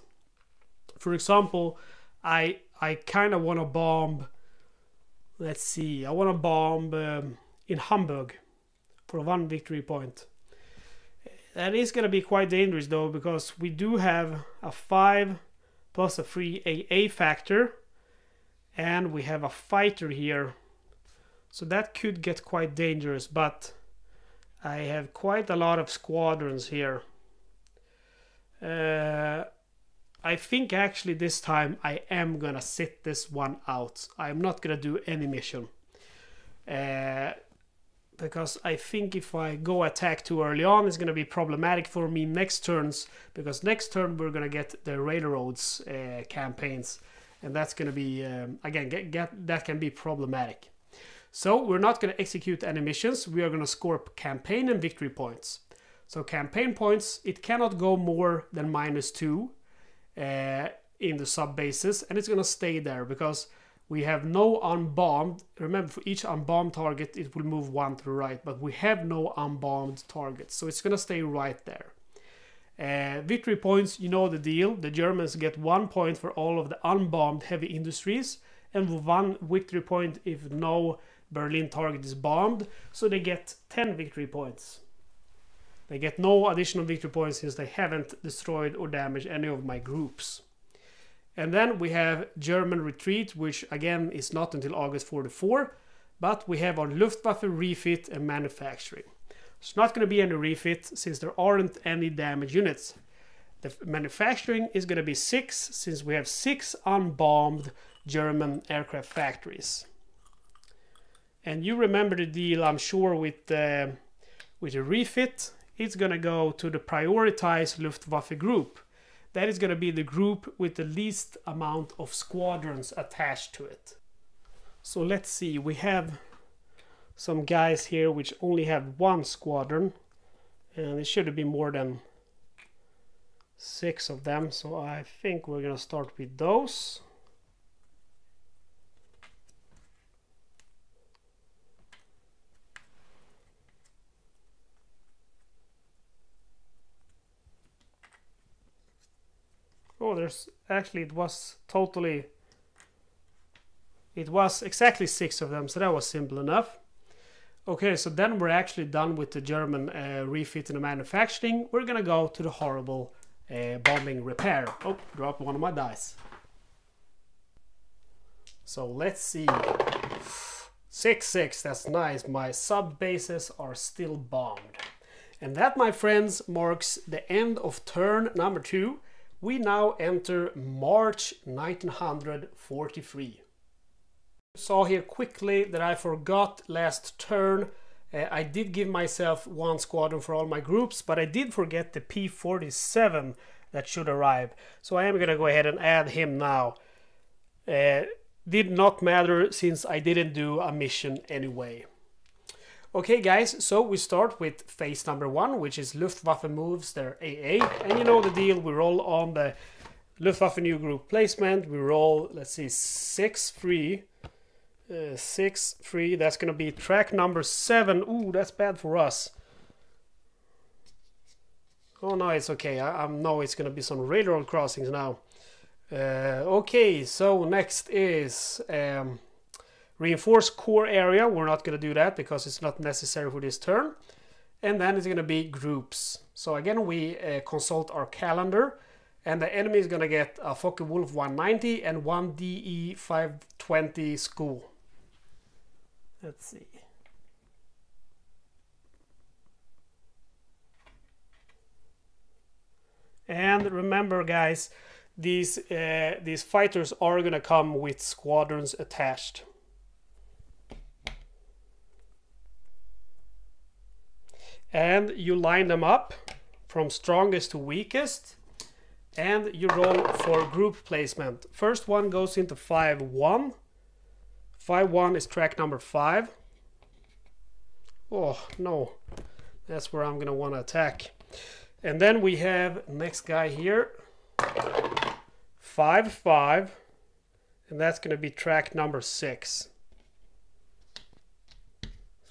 For example, I I kind of want to bomb. Let's see, I want to bomb um, in Hamburg for one victory point. That is going to be quite dangerous though because we do have a 5 plus a 3 AA factor and we have a fighter here. So that could get quite dangerous but I have quite a lot of squadrons here. Uh, I think actually this time I am gonna sit this one out. I'm not gonna do any mission. Uh, because I think if I go attack too early on, it's going to be problematic for me next turns because next turn we're going to get the railroads uh, campaigns, and that's going to be um, again get, get, that can be problematic. So we're not going to execute any missions. We are going to score campaign and victory points. So campaign points it cannot go more than minus two uh, in the sub bases, and it's going to stay there because we have no unbombed. Remember, for each unbombed target, it will move one to the right, but we have no unbombed targets, so it's gonna stay right there. Uh, victory points, you know the deal. The Germans get one point for all of the unbombed heavy industries, and one victory point if no Berlin target is bombed, so they get 10 victory points. They get no additional victory points since they haven't destroyed or damaged any of my groups. And then we have German retreat, which again is not until August 44, but we have our Luftwaffe refit and manufacturing. It's not going to be any refit since there aren't any damage units. The manufacturing is going to be six since we have six unbombed German aircraft factories. And you remember the deal, I'm sure, with uh, with the refit. It's going to go to the prioritized Luftwaffe group that is going to be the group with the least amount of squadrons attached to it. So let's see, we have some guys here which only have one squadron and it should be more than six of them so I think we're gonna start with those Oh, there's actually it was totally it was exactly six of them, so that was simple enough. Okay, so then we're actually done with the German uh, refit and manufacturing. We're gonna go to the horrible uh, bombing repair. Oh, dropped one of my dice. So let's see. 6-6, that's nice. My sub bases are still bombed. And that, my friends, marks the end of turn number two we now enter March 1943. Saw here quickly that I forgot last turn. Uh, I did give myself one squadron for all my groups, but I did forget the P-47 that should arrive. So I am going to go ahead and add him now. Uh, did not matter since I didn't do a mission anyway. Okay guys, so we start with phase number one, which is Luftwaffe moves their AA. And you know the deal, we roll on the Luftwaffe new group placement. We roll, let's see, 6 free. Uh, 6 free, that's gonna be track number 7. Ooh, that's bad for us. Oh no, it's okay. I, I know it's gonna be some railroad crossings now. Uh, okay, so next is... Um, Reinforce core area, we're not going to do that because it's not necessary for this turn. And then it's going to be groups. So again, we uh, consult our calendar and the enemy is going to get a Focke-Wulf 190 and one DE 520 school. Let's see. And remember guys, these, uh, these fighters are going to come with squadrons attached. And you line them up from strongest to weakest and you roll for group placement. First one goes into 5-1. 5-1 is track number 5. Oh, no. That's where I'm going to want to attack. And then we have next guy here. 5-5. And that's going to be track number 6.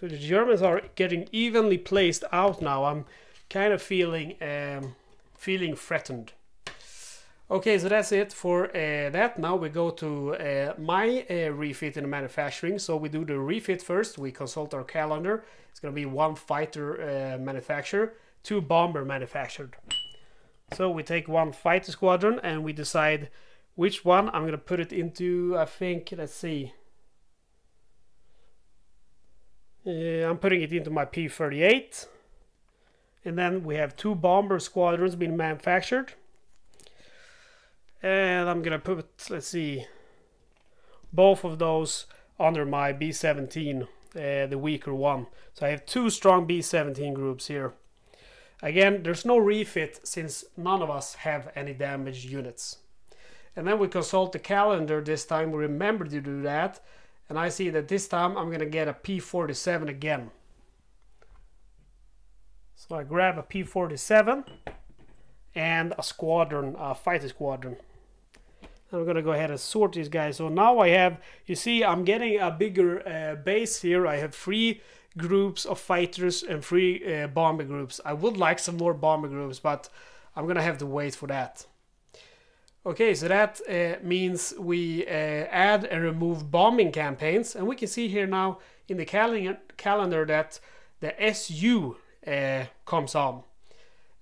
So the Germans are getting evenly placed out now. I'm kind of feeling um, feeling threatened. Okay, so that's it for uh, that. Now we go to uh, my uh, refit in manufacturing. So we do the refit first. We consult our calendar. It's going to be one fighter uh, manufacturer, two bomber manufactured. So we take one fighter squadron and we decide which one I'm going to put it into. I think, let's see. Uh, I'm putting it into my P-38. And then we have two bomber squadrons being manufactured. And I'm gonna put, let's see, both of those under my B-17 uh, the weaker one. So I have two strong B-17 groups here. Again, there's no refit since none of us have any damaged units. And then we consult the calendar this time, we remember to do that. And I see that this time I'm gonna get a P-47 again. So I grab a P-47 and a squadron, a fighter squadron. I'm gonna go ahead and sort these guys. So now I have, you see, I'm getting a bigger uh, base here. I have three groups of fighters and three uh, bomber groups. I would like some more bomber groups, but I'm gonna have to wait for that. Okay, so that uh, means we uh, add and remove bombing campaigns, and we can see here now in the cal calendar that the SU uh, comes on.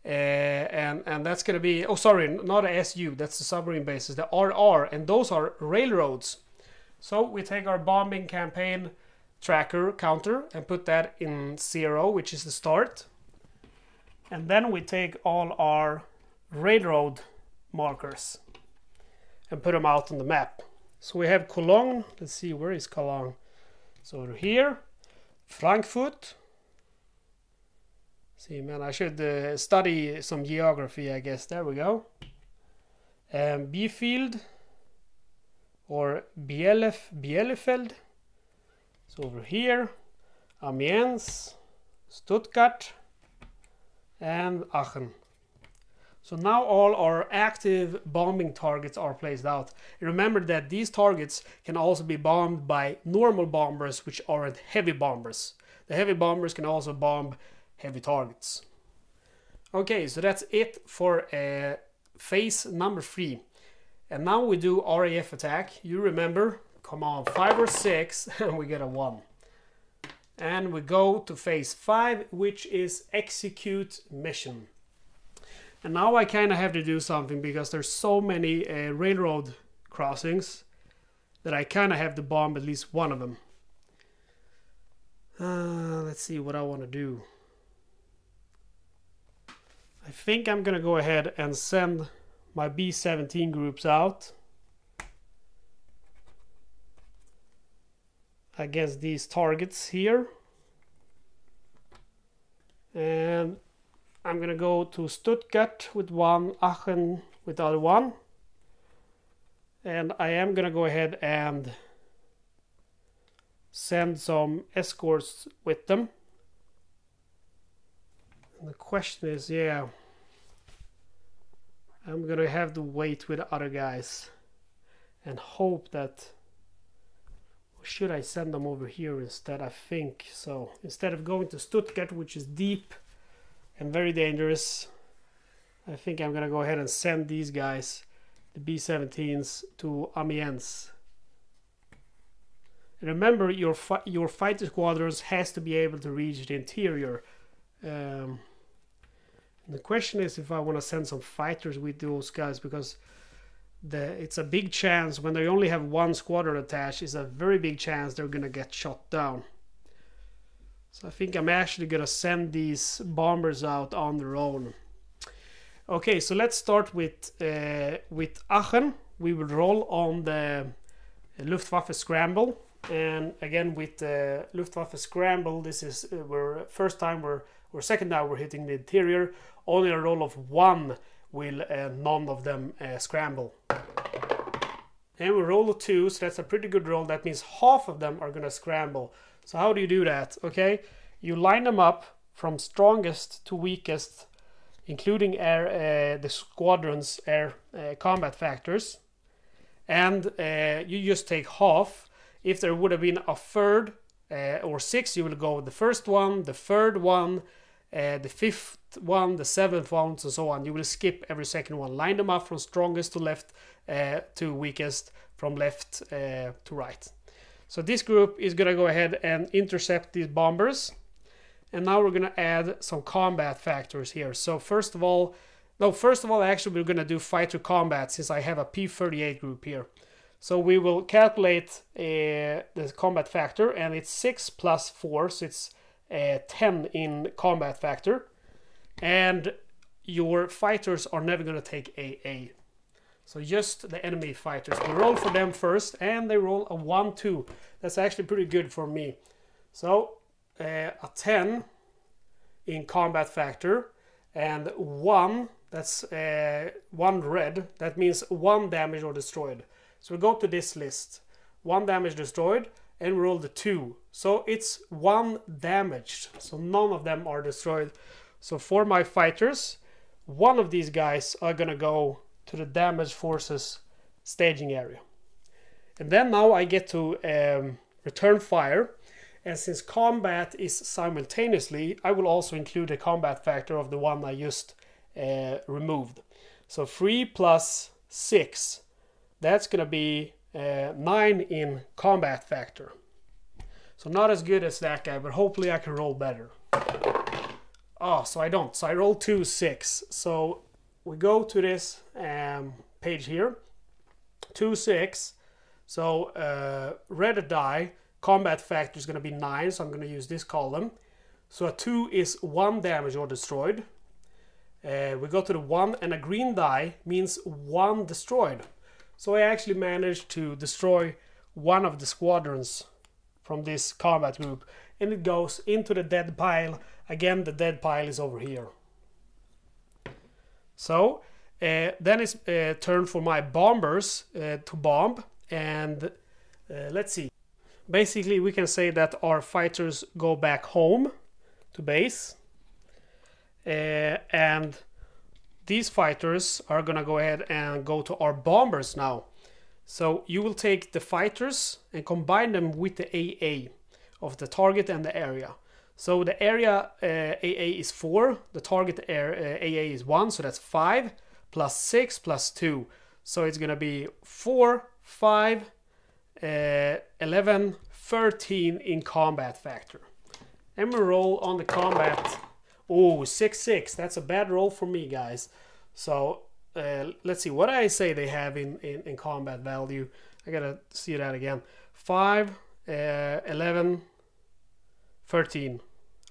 Uh, and and that's going to be oh sorry not a SU that's the submarine bases the RR and those are railroads. So we take our bombing campaign tracker counter and put that in zero which is the start. And then we take all our railroad markers and put them out on the map so we have Cologne let's see where is Cologne so over here Frankfurt See, man, I should uh, study some geography, I guess. There we go. Um, Bielefeld or Bielef Bielefeld. So over here, Amiens, Stuttgart, and Aachen. So now all our active bombing targets are placed out. Remember that these targets can also be bombed by normal bombers, which aren't heavy bombers. The heavy bombers can also bomb heavy targets. Okay, so that's it for uh, phase number three. And now we do RAF attack. You remember, come on, five or six, and we get a one. And we go to phase five, which is execute mission. And now I kind of have to do something because there's so many uh, railroad crossings that I kind of have to bomb at least one of them. Uh, let's see what I want to do. I think I'm gonna go ahead and send my B17 groups out against these targets here and I'm gonna go to Stuttgart with one Aachen with the other one. And I am gonna go ahead and send some escorts with them. The question is, yeah, I'm gonna have to wait with other guys and hope that should I send them over here instead? I think so. Instead of going to Stuttgart which is deep and very dangerous I think I'm gonna go ahead and send these guys the B-17s to Amiens remember your fi your fighter squadrons has to be able to reach the interior um, the question is if I want to send some fighters with those guys because the it's a big chance when they only have one squadron attached. It's a very big chance they're gonna get shot down. So I think I'm actually gonna send these bombers out on their own. Okay, so let's start with uh, with Aachen. We will roll on the Luftwaffe scramble, and again with the Luftwaffe scramble, this is uh, we're first time we're or second time we're hitting the interior only a roll of one will uh, none of them uh, scramble. And we roll a two, so that's a pretty good roll. That means half of them are gonna scramble. So how do you do that? Okay, you line them up from strongest to weakest, including air uh, the squadron's air uh, combat factors, and uh, you just take half. If there would have been a third uh, or six, you will go with the first one, the third one, uh, the fifth one, the seventh one, and so on. You will skip every second one. Line them up from strongest to left uh, to weakest, from left to right. So this group is gonna go ahead and intercept these bombers. And now we're gonna add some combat factors here. So first of all, no, first of all, actually we're gonna do fighter combat since I have a P38 group here. So we will calculate uh, the combat factor and it's 6 plus 4, so it's uh, 10 in combat factor. And your fighters are never going to take AA. So just the enemy fighters. We roll for them first and they roll a 1-2. That's actually pretty good for me. So uh, a 10 in combat factor and 1, that's uh, 1 red, that means 1 damage or destroyed. So we go to this list, 1 damage destroyed and we roll the 2. So it's 1 damaged, so none of them are destroyed. So for my fighters, one of these guys are gonna go to the damage forces staging area. And then now I get to um, return fire. And since combat is simultaneously, I will also include a combat factor of the one I just uh, removed. So 3 plus 6, that's going to be uh, 9 in combat factor. So not as good as that guy, but hopefully I can roll better. Oh, so I don't. So I roll 2, 6. So we go to this um, page here. 2, 6. So uh, red die, combat factor is going to be 9, so I'm going to use this column. So a 2 is 1 damage or destroyed. Uh, we go to the 1 and a green die means 1 destroyed. So I actually managed to destroy one of the squadrons from this combat group and it goes into the dead pile. Again, the dead pile is over here. So uh, then it's uh, turn for my bombers uh, to bomb and uh, let's see. Basically we can say that our fighters go back home to base uh, and these fighters are gonna go ahead and go to our bombers now. So you will take the fighters and combine them with the AA of the target and the area so the area uh, AA is 4 the target air, uh, AA is 1 so that's 5 plus 6 plus 2 so it's gonna be 4 5, uh, 11, 13 in combat factor. And we roll on the combat. Oh, 6, 6. That's a bad roll for me, guys. So uh, let's see what I say they have in, in, in, combat value. I gotta see that again. 5, uh, 11, 13.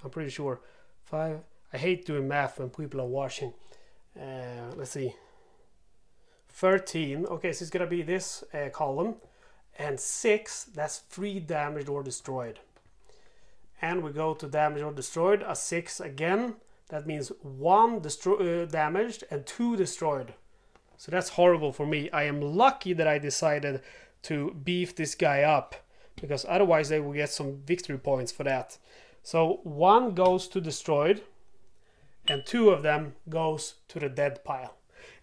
I'm pretty sure. 5. I hate doing math when people are watching. Uh, let's see. 13 okay so it's gonna be this uh, column and 6 that's 3 damaged or destroyed and we go to damaged or destroyed a 6 again that means 1 destroy, uh, damaged and 2 destroyed so that's horrible for me I am lucky that I decided to beef this guy up because otherwise they will get some victory points for that so 1 goes to destroyed and 2 of them goes to the dead pile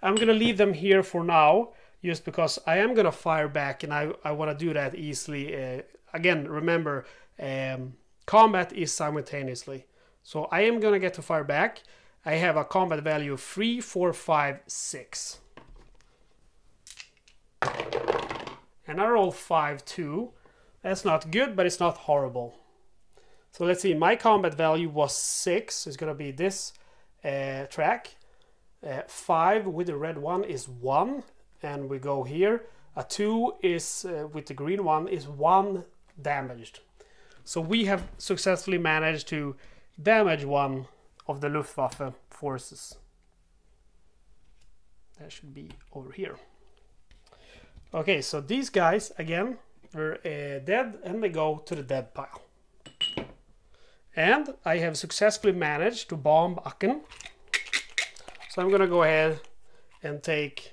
I'm going to leave them here for now just because I am going to fire back and I, I want to do that easily. Uh, again, remember, um, combat is simultaneously. So I am going to get to fire back. I have a combat value of 3, 4, 5, 6. And I roll 5, 2. That's not good, but it's not horrible. So let's see, my combat value was 6. It's going to be this uh, track. Uh, 5 with the red one is 1 and we go here. A 2 is uh, with the green one is 1 damaged. So we have successfully managed to damage one of the Luftwaffe forces. That should be over here. Okay, so these guys again are uh, dead and they go to the dead pile. And I have successfully managed to bomb Aachen so I'm gonna go ahead and take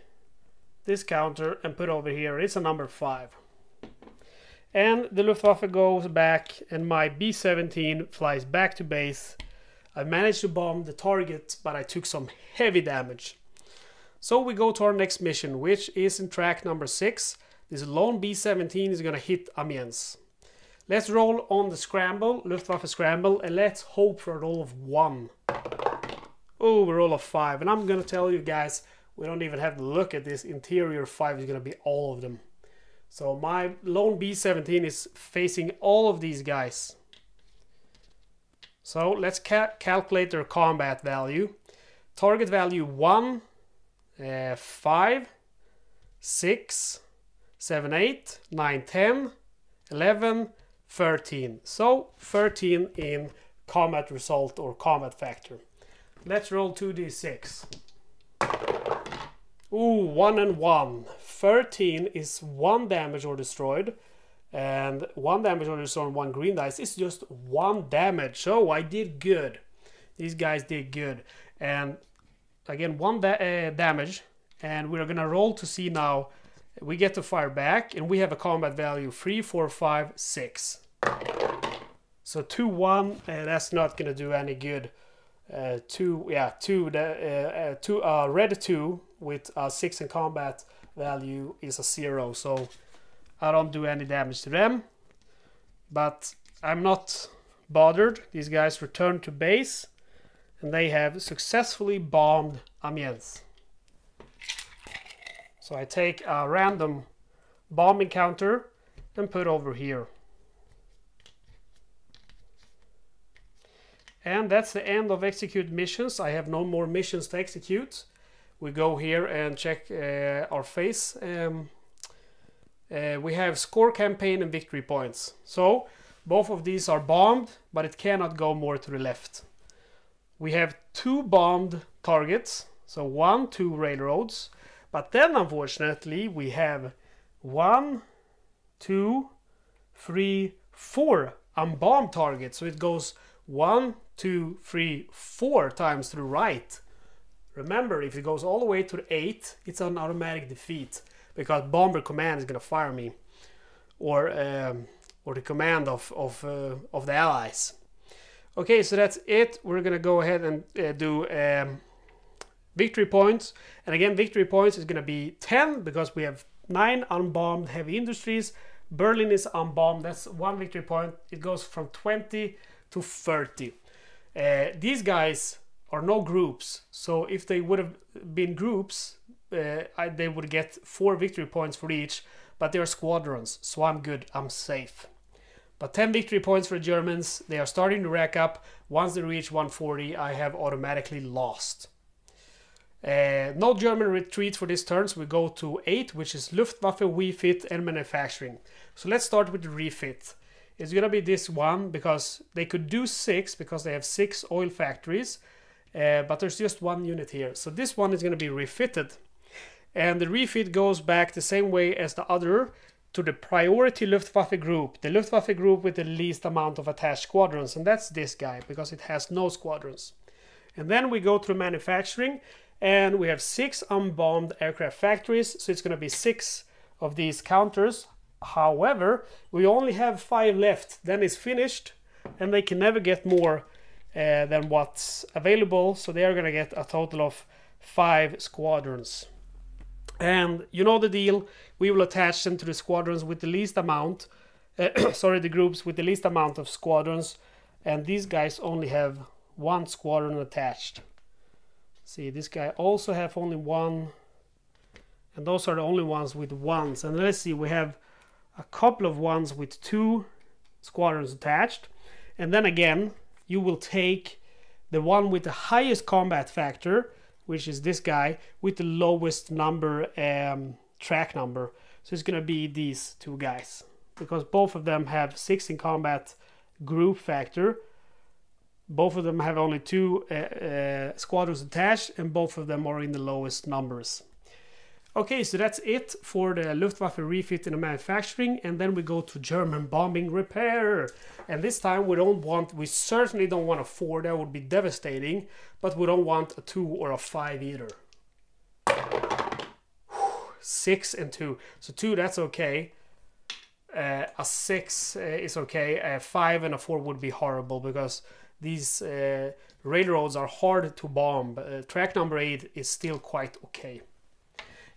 this counter and put over here. It's a number five. And the Luftwaffe goes back and my B-17 flies back to base. I managed to bomb the target, but I took some heavy damage. So we go to our next mission, which is in track number six. This lone B-17 is gonna hit Amiens. Let's roll on the scramble, Luftwaffe scramble, and let's hope for a roll of one. Oh, we roll a 5. And I'm going to tell you guys, we don't even have to look at this. Interior 5 is going to be all of them. So my lone B-17 is facing all of these guys. So let's ca calculate their combat value. Target value 1, uh, 5, 6, 7, 8, 9, 10, 11, 13. So 13 in combat result or combat factor. Let's roll 2d6. Ooh, 1 and 1. 13 is 1 damage or destroyed. and one damage or destroyed on one green dice is just one damage. So I did good. These guys did good. And again, one da uh, damage. And we're gonna roll to see now. We get to fire back, and we have a combat value three, four, five, six. So two one, uh, that's not gonna do any good. Uh, two, yeah, two, uh, uh, two, uh, red two with a six in combat value is a zero. So I don't do any damage to them. But I'm not bothered. These guys return to base and they have successfully bombed Amiens. So I take a random bomb encounter and put over here. And that's the end of execute missions. I have no more missions to execute. We go here and check uh, our face. Um, uh, we have score campaign and victory points. So both of these are bombed, but it cannot go more to the left. We have two bombed targets, so one, two railroads. But then, unfortunately, we have one, two, three, four unbombed targets. So it goes one, two, three, four times to the right. Remember, if it goes all the way to the eight, it's an automatic defeat because Bomber Command is gonna fire me, or um, or the command of of uh, of the allies. Okay, so that's it. We're gonna go ahead and uh, do um, victory points, and again, victory points is gonna be 10 because we have nine unbombed heavy industries. Berlin is unbombed. That's one victory point. It goes from 20 to 30. Uh, these guys are no groups, so if they would have been groups, uh, I, they would get four victory points for each, but they're squadrons, so I'm good, I'm safe. But 10 victory points for the Germans, they are starting to rack up. Once they reach 140, I have automatically lost. Uh, no German retreat for this turn, so we go to 8, which is Luftwaffe, refit, and manufacturing. So let's start with the refit. It's gonna be this one because they could do 6 because they have 6 oil factories, uh, but there's just one unit here. So this one is gonna be refitted and the refit goes back the same way as the other to the priority Luftwaffe group, the Luftwaffe group with the least amount of attached squadrons, and that's this guy because it has no squadrons. And then we go to manufacturing, and we have six unbombed aircraft factories, so it's going to be six of these counters. However, we only have five left, then it's finished, and they can never get more uh, than what's available, so they are going to get a total of five squadrons. And you know the deal, we will attach them to the squadrons with the least amount, uh, sorry, the groups with the least amount of squadrons. And these guys only have one squadron attached. See, this guy also have only one. And those are the only ones with ones. And let's see, we have a couple of ones with two squadrons attached. And then again, you will take the one with the highest combat factor which is this guy with the lowest number um, track number. So it's gonna be these two guys because both of them have six in combat group factor. Both of them have only two uh, uh, squadrons attached, and both of them are in the lowest numbers. Okay, so that's it for the Luftwaffe refit in the manufacturing, and then we go to German bombing repair. And this time we don't want, we certainly don't want a four, that would be devastating, but we don't want a two or a five either. Six and two, so two that's okay. Uh, a six uh, is okay. A five and a four would be horrible because these uh, railroads are hard to bomb. Uh, track number eight is still quite okay.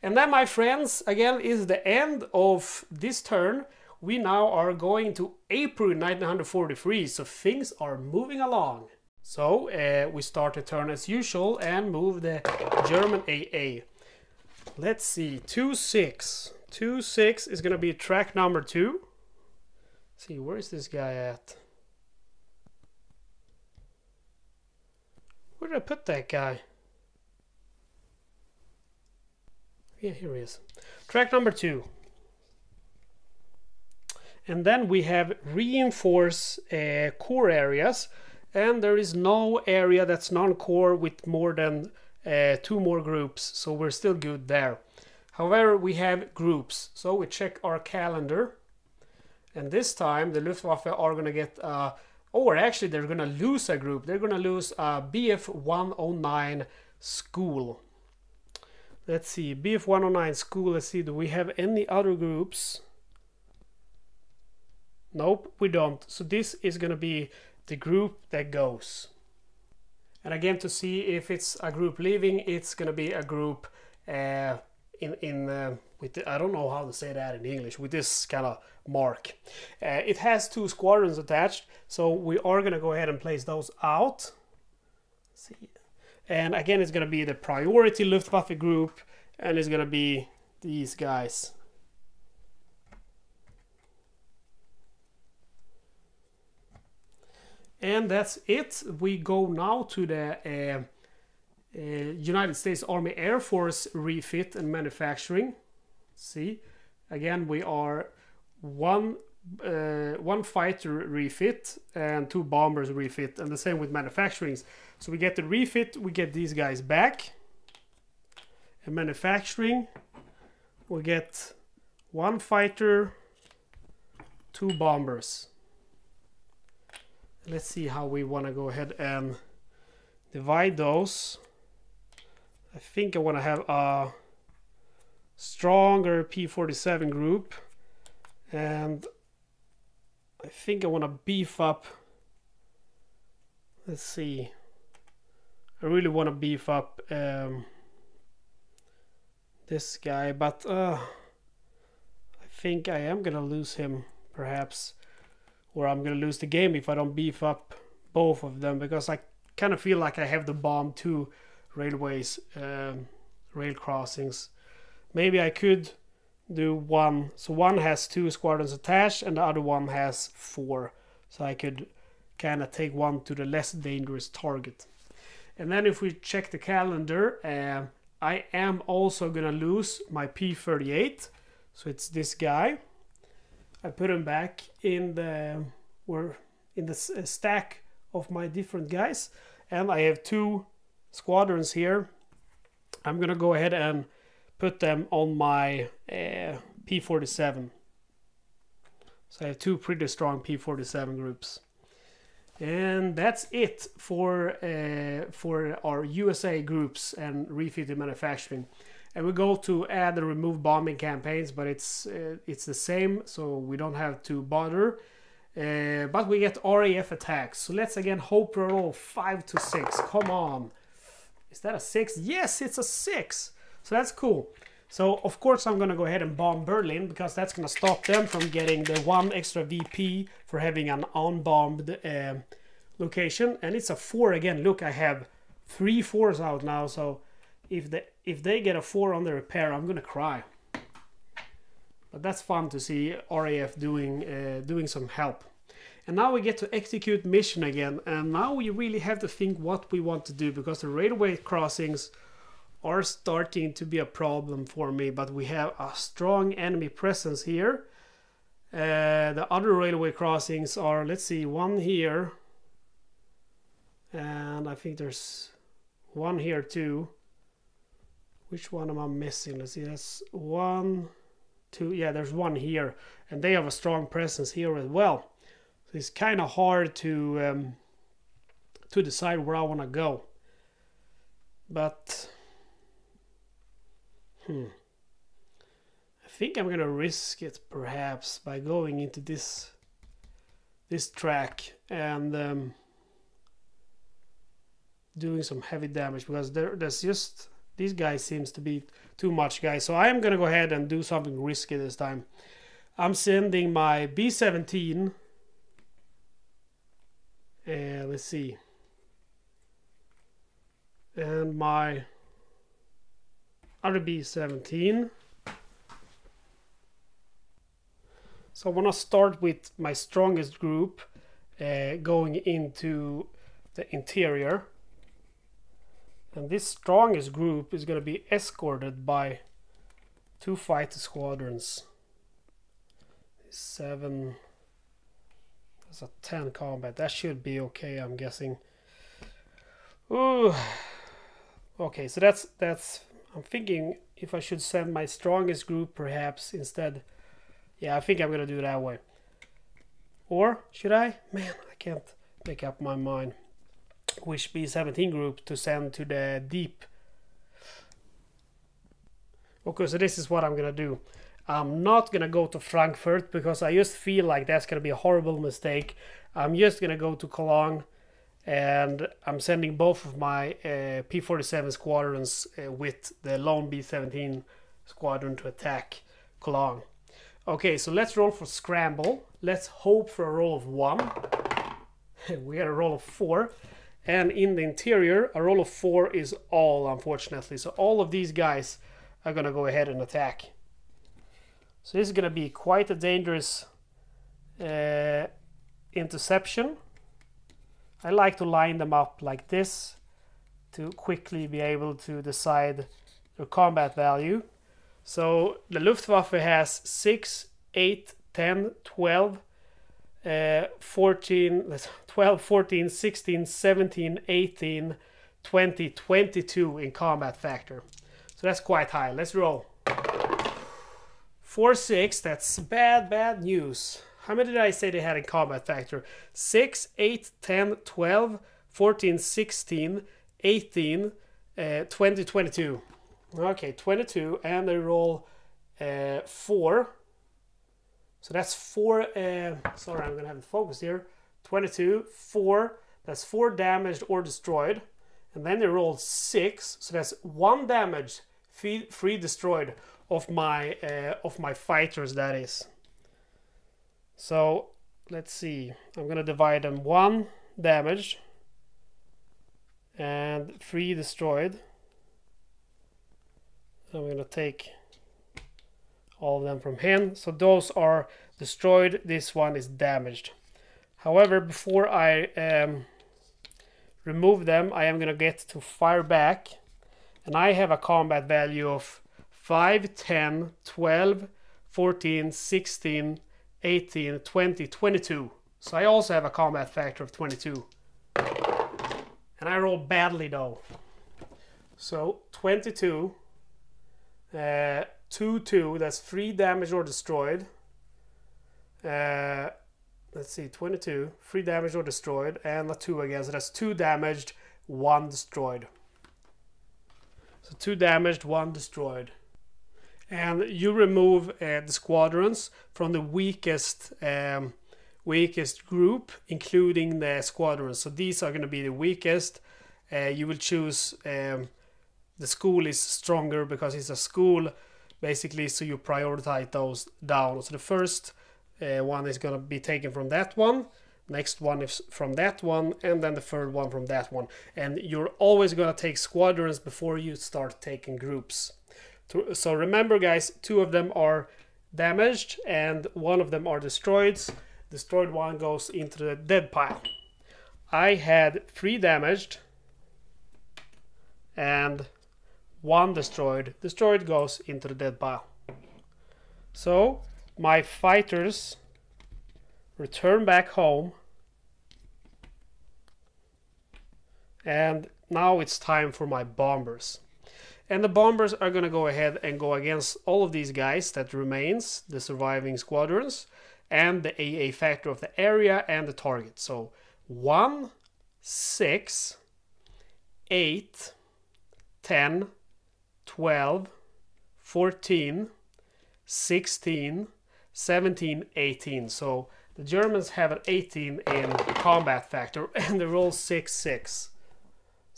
And then, my friends, again, is the end of this turn. We now are going to April 1943, so things are moving along. So uh, we start the turn as usual and move the German AA. Let's see, 2-6. 2-6 is going to be track number 2. Let's see, where is this guy at? Where did I put that guy? Yeah, here he is. Track number two. And then we have reinforce uh, core areas. And there is no area that's non-core with more than uh, two more groups. So we're still good there. However, we have groups. So we check our calendar. And this time the Luftwaffe are gonna get, uh, or actually they're gonna lose a group. They're gonna lose a BF 109 school. Let's see, BF 109 school. Let's see, do we have any other groups? Nope, we don't. So this is gonna be the group that goes. And again, to see if it's a group leaving, it's gonna be a group uh, in in uh, with the, I don't know how to say that in English with this kind of mark. Uh, it has two squadrons attached, so we are gonna go ahead and place those out. Let's see, and again, it's gonna be the priority Luftwaffe group, and it's gonna be these guys. And that's it. We go now to the uh, uh, United States Army Air Force refit and manufacturing. See, again we are one uh, one fighter refit and two bombers refit, and the same with manufacturing. So we get the refit, we get these guys back. And manufacturing, we get one fighter, two bombers. Let's see how we want to go ahead and divide those. I think I want to have a stronger P47 group and I think I want to beef up let's see I really want to beef up um, this guy but uh, I think I am gonna lose him perhaps or I'm gonna lose the game if I don't beef up both of them because I kind of feel like I have the bomb two railways um, rail crossings. Maybe I could do one so one has two squadrons attached and the other one has four so I could kind of take one to the less dangerous target and then if we check the calendar uh, I am also gonna lose my P38 so it's this guy. I put him back in the or in the uh, stack of my different guys. And I have two squadrons here. I'm gonna go ahead and put them on my uh, P47 so I have two pretty strong P47 groups and that's it for uh, for our USA groups and refitted manufacturing. And we go to add and remove bombing campaigns but it's uh, it's the same so we don't have to bother. Uh, but we get RAF attacks. So let's again hope roll 5 to 6 come on. Is that a 6 yes it's a 6 so that's cool so of course I'm gonna go ahead and bomb Berlin because that's gonna stop them from getting the one extra VP for having an unbombed uh, location and it's a 4 again look I have three fours out now so if they if they get a four on the repair, I'm gonna cry. But that's fun to see RAF doing uh, doing some help. And now we get to execute mission again, and now we really have to think what we want to do because the railway crossings are starting to be a problem for me. But we have a strong enemy presence here. Uh, the other railway crossings are, let's see, one here, and I think there's one here too which one am I missing? Let's see, that's one, two, yeah, there's one here. And they have a strong presence here as well. So it's kind of hard to um, to decide where I want to go. But, hmm. I think I'm gonna risk it perhaps by going into this this track and um, doing some heavy damage because there there's just these guys seems to be too much guys. So I am going to go ahead and do something risky this time. I'm sending my B-17. And uh, let's see. And my other B-17. So I want to start with my strongest group uh, going into the interior. And this strongest group is going to be escorted by two fighter squadrons. Seven. That's a 10 combat. That should be okay, I'm guessing. Ooh. Okay, so that's that's I'm thinking if I should send my strongest group perhaps instead. Yeah, I think I'm gonna do that way. Or should I? Man, I can't make up my mind. Which B-17 group to send to the deep. Okay, so this is what I'm gonna do. I'm not gonna go to Frankfurt because I just feel like that's gonna be a horrible mistake. I'm just gonna go to Cologne and I'm sending both of my uh, P-47 squadrons uh, with the lone B-17 squadron to attack Cologne. Okay, so let's roll for scramble. Let's hope for a roll of one. we got a roll of four. And in the interior, a roll of four is all, unfortunately. So all of these guys are gonna go ahead and attack. So this is gonna be quite a dangerous uh, interception. I like to line them up like this to quickly be able to decide their combat value. So the Luftwaffe has 6, 8, 10, 12, uh, 14, 12, 14, 16, 17, 18, 20, 22 in combat factor. So that's quite high. Let's roll. 4, 6, that's bad, bad news. How many did I say they had in combat factor? 6, 8, 10, 12, 14, 16, 18, uh, 20, 22. Okay, 22, and they roll uh, 4. So that's 4, uh, sorry, I'm going to have the focus here. 22, 4, that's 4 damaged or destroyed. And then they roll 6, so that's 1 damage, free, free destroyed of my, uh, of my fighters, that is. So let's see. I'm gonna divide them one damaged and three destroyed. I'm gonna take all of them from him. So those are destroyed. This one is damaged. However, before I um, remove them, I am gonna get to fire back. And I have a combat value of 5, 10, 12, 14, 16, 18, 20, 22. So I also have a combat factor of 22. And I roll badly though. So 22, uh, 2, 2, that's 3 damage or destroyed. Uh, let's see, 22, 3 damage or destroyed, and a 2 again, so that's 2 damaged, 1 destroyed. So 2 damaged, 1 destroyed and you remove uh, the squadrons from the weakest um, weakest group, including the squadrons. So these are going to be the weakest. Uh, you will choose um, the school is stronger because it's a school, basically. So you prioritize those down. So the first uh, one is going to be taken from that one. Next one is from that one, and then the third one from that one. And you're always going to take squadrons before you start taking groups. So remember guys, two of them are damaged and one of them are destroyed. Destroyed one goes into the dead pile. I had three damaged and one destroyed. Destroyed goes into the dead pile. So my fighters return back home and now it's time for my bombers. And the bombers are going to go ahead and go against all of these guys that remains, the surviving squadrons, and the AA factor of the area and the target. So 1, 6, 8, 10, 12, 14, 16, 17, 18. So the Germans have an 18 in combat factor and they roll 6, 6.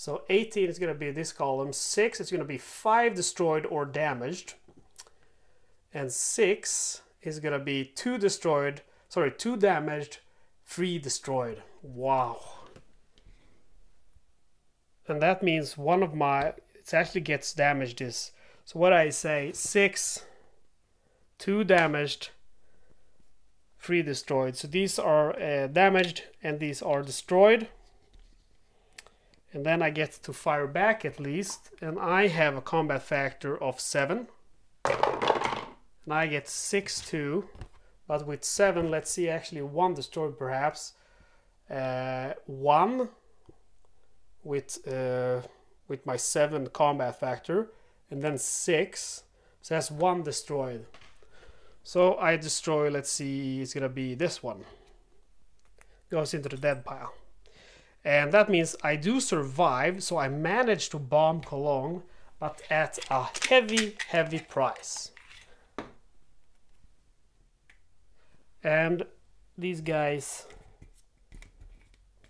So 18 is going to be this column. 6 is going to be 5 destroyed or damaged. And 6 is going to be 2 destroyed, sorry, 2 damaged, 3 destroyed. Wow. And that means one of my, it actually gets damaged this. so what I say, 6, 2 damaged, 3 destroyed. So these are uh, damaged and these are destroyed and then I get to fire back at least and I have a combat factor of 7 and I get 6 2 but with 7 let's see actually 1 destroyed perhaps. Uh, 1 with uh, with my 7 combat factor and then 6 so that's 1 destroyed. So I destroy let's see it's gonna be this one. Goes into the dead pile. And that means I do survive, so I managed to bomb Cologne, but at a heavy, heavy price. And these guys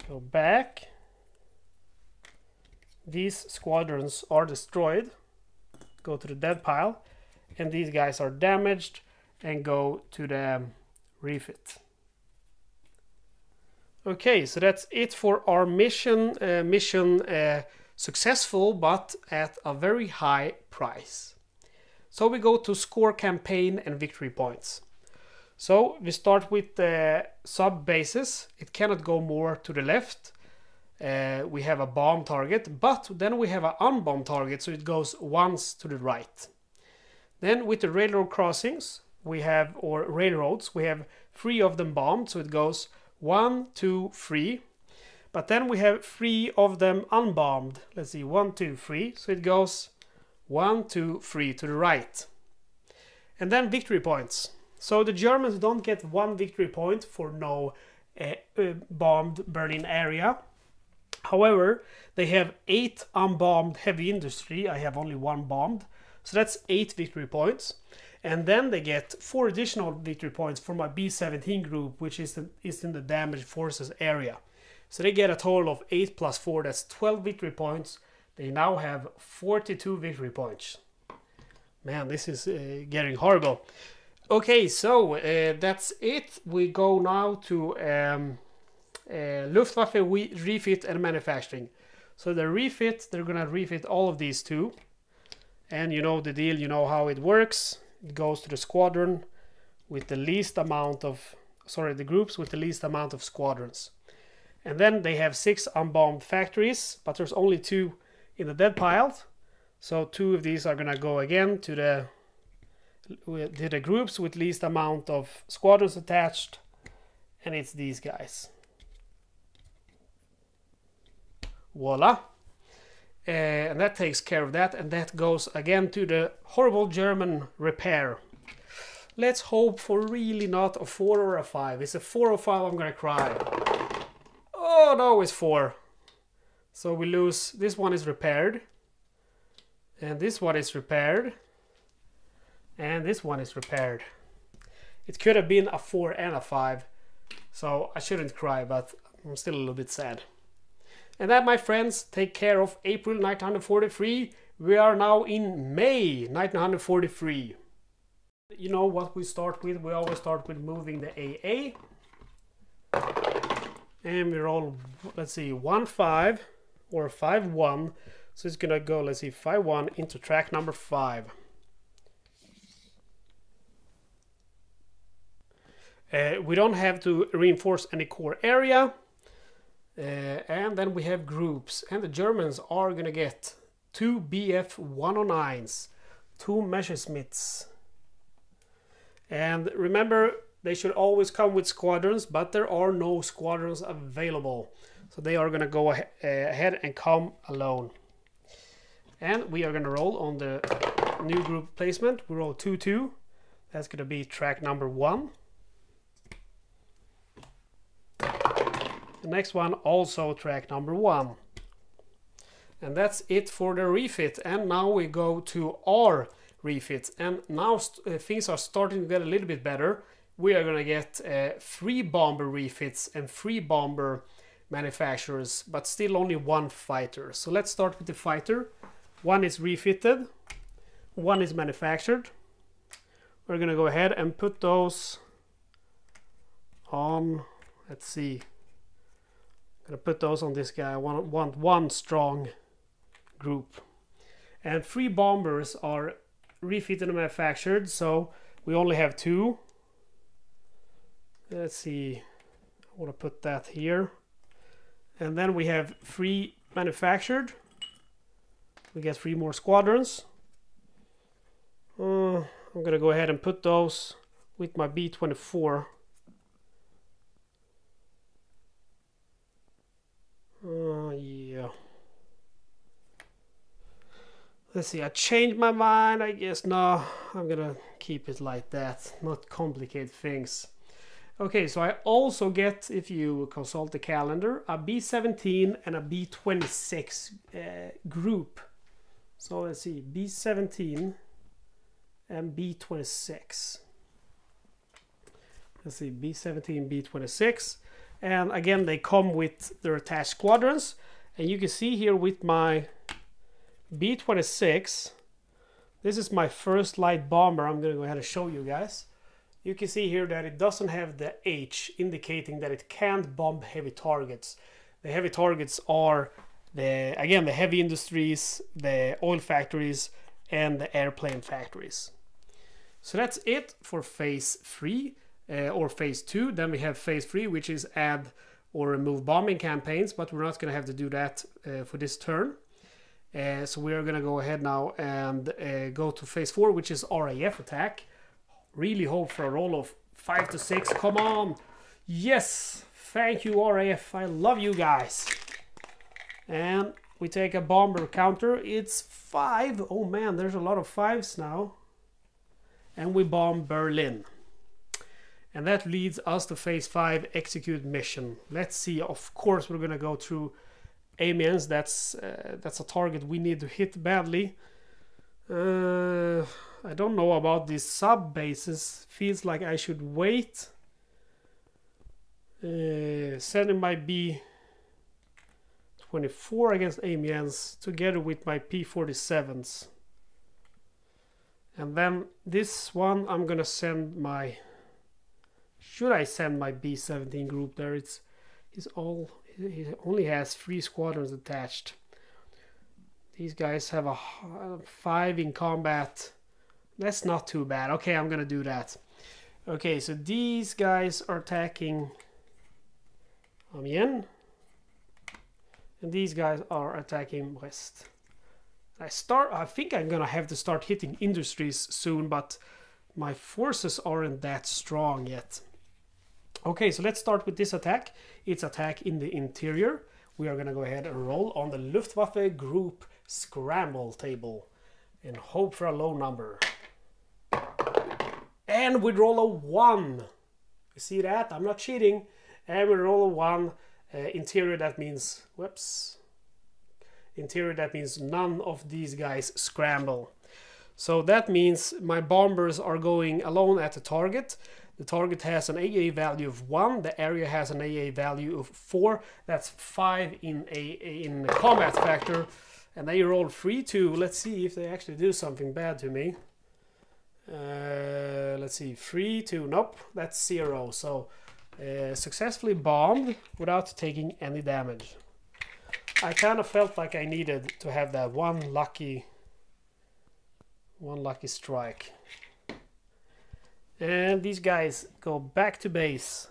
go back. These squadrons are destroyed, go to the dead pile, and these guys are damaged and go to the refit. Okay, so that's it for our mission. Uh, mission uh, successful, but at a very high price. So we go to score campaign and victory points. So we start with the sub bases. It cannot go more to the left. Uh, we have a bomb target, but then we have an unbombed target, so it goes once to the right. Then with the railroad crossings, we have, or railroads, we have three of them bombed, so it goes one, two, three. But then we have three of them unbombed. Let's see, one, two, three. So it goes one, two, three to the right. And then victory points. So the Germans don't get one victory point for no uh, uh, bombed Berlin area. However, they have eight unbombed heavy industry. I have only one bombed. So that's eight victory points. And then they get four additional victory points for my B-17 group, which is, the, is in the damaged forces area. So they get a total of 8 plus 4, that's 12 victory points. They now have 42 victory points. Man, this is uh, getting horrible. Okay, so uh, that's it. We go now to um, uh, Luftwaffe refit and manufacturing. So the refit, they're gonna refit all of these two. And you know the deal, you know how it works goes to the squadron with the least amount of sorry the groups with the least amount of squadrons. And then they have six unbombed factories but there's only two in the dead pile. So two of these are gonna go again to the to the groups with least amount of squadrons attached and it's these guys. Voila uh, and that takes care of that and that goes again to the horrible German repair. Let's hope for really not a 4 or a 5. It's a 4 or 5 I'm gonna cry. Oh no, it's 4. So we lose, this one is repaired. And this one is repaired. And this one is repaired. It could have been a 4 and a 5. So I shouldn't cry, but I'm still a little bit sad. And that, my friends, take care of April 1943. We are now in May 1943. You know what we start with? We always start with moving the AA. And we roll, let's see, 1 5 or 5 1. So it's gonna go, let's see, 5 1 into track number 5. Uh, we don't have to reinforce any core area. Uh, and then we have groups, and the Germans are gonna get two BF 109s, two Messerschmitts. And remember, they should always come with squadrons, but there are no squadrons available. So they are going to go uh, ahead and come alone. And we are going to roll on the new group placement. We roll 2-2. That's going to be track number 1. Next one also track number one. And that's it for the refit. And now we go to our refit. And now uh, things are starting to get a little bit better. We are gonna get uh, three bomber refits and three bomber manufacturers, but still only one fighter. So let's start with the fighter. One is refitted, one is manufactured. We're gonna go ahead and put those on, let's see, gonna put those on this guy. I want, want one strong group. And three bombers are refitted and manufactured, so we only have two. Let's see, I want to put that here. And then we have three manufactured. We get three more squadrons. Uh, I'm gonna go ahead and put those with my B-24 Uh, yeah. Let's see, I changed my mind, I guess. No, I'm gonna keep it like that, not complicate things. Okay, so I also get, if you consult the calendar, a B17 and a B26 uh, group. So let's see, B17 and B26. Let's see, B17, B26. And again, they come with their attached squadrons. And you can see here with my B26, this is my first light bomber. I'm going to go ahead and show you guys you can see here that it doesn't have the H indicating that it can't bomb heavy targets. The heavy targets are the again the heavy industries, the oil factories and the airplane factories. So that's it for phase 3 uh, or phase 2. Then we have phase 3 which is add or remove bombing campaigns but we're not going to have to do that uh, for this turn. Uh, so we are going to go ahead now and uh, go to phase 4 which is RAF attack really hope for a roll of 5 to 6. Come on! Yes! Thank you, RAF. I love you guys. And we take a bomber counter. It's 5. Oh man, there's a lot of 5s now. And we bomb Berlin. And that leads us to phase 5 execute mission. Let's see. Of course, we're going to go through Amiens. That's, uh, that's a target we need to hit badly. Uh, I don't know about these sub bases. Feels like I should wait. Uh, sending my B24 against Amiens together with my P47s. And then this one I'm gonna send my should I send my B17 group there? It's he's all he only has three squadrons attached. These guys have a five in combat that's not too bad. Okay, I'm gonna do that. Okay, so these guys are attacking Amiens. And these guys are attacking Brest. I start I think I'm gonna have to start hitting industries soon, but my forces aren't that strong yet. Okay, so let's start with this attack. It's attack in the interior. We are gonna go ahead and roll on the Luftwaffe group scramble table and hope for a low number. And we roll a 1. You see that? I'm not cheating. And we roll a 1. Uh, interior, that means... Whoops. Interior, that means none of these guys scramble. So that means my bombers are going alone at the target. The target has an AA value of 1, the area has an AA value of 4, that's 5 in a in combat factor, and they roll 3 2. Let's see if they actually do something bad to me. Uh, let's see, three, two, nope, that's zero. So uh, successfully bombed without taking any damage. I kind of felt like I needed to have that one lucky, one lucky strike. And these guys go back to base.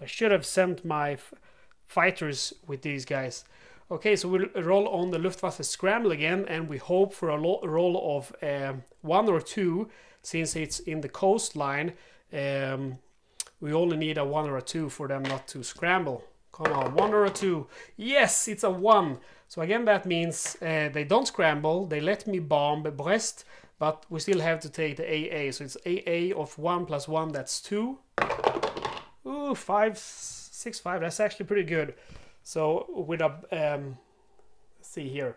I should have sent my fighters with these guys. Okay, so we'll roll on the Luftwaffe scramble again, and we hope for a roll of um, one or two, since it's in the coastline. Um, we only need a one or a two for them not to scramble. Come on, one or a two. Yes, it's a one. So again, that means uh, they don't scramble. They let me bomb Brest, but we still have to take the AA. So it's AA of one plus one, that's two. Ooh, five, six, five. That's actually pretty good. So with a, um, see here,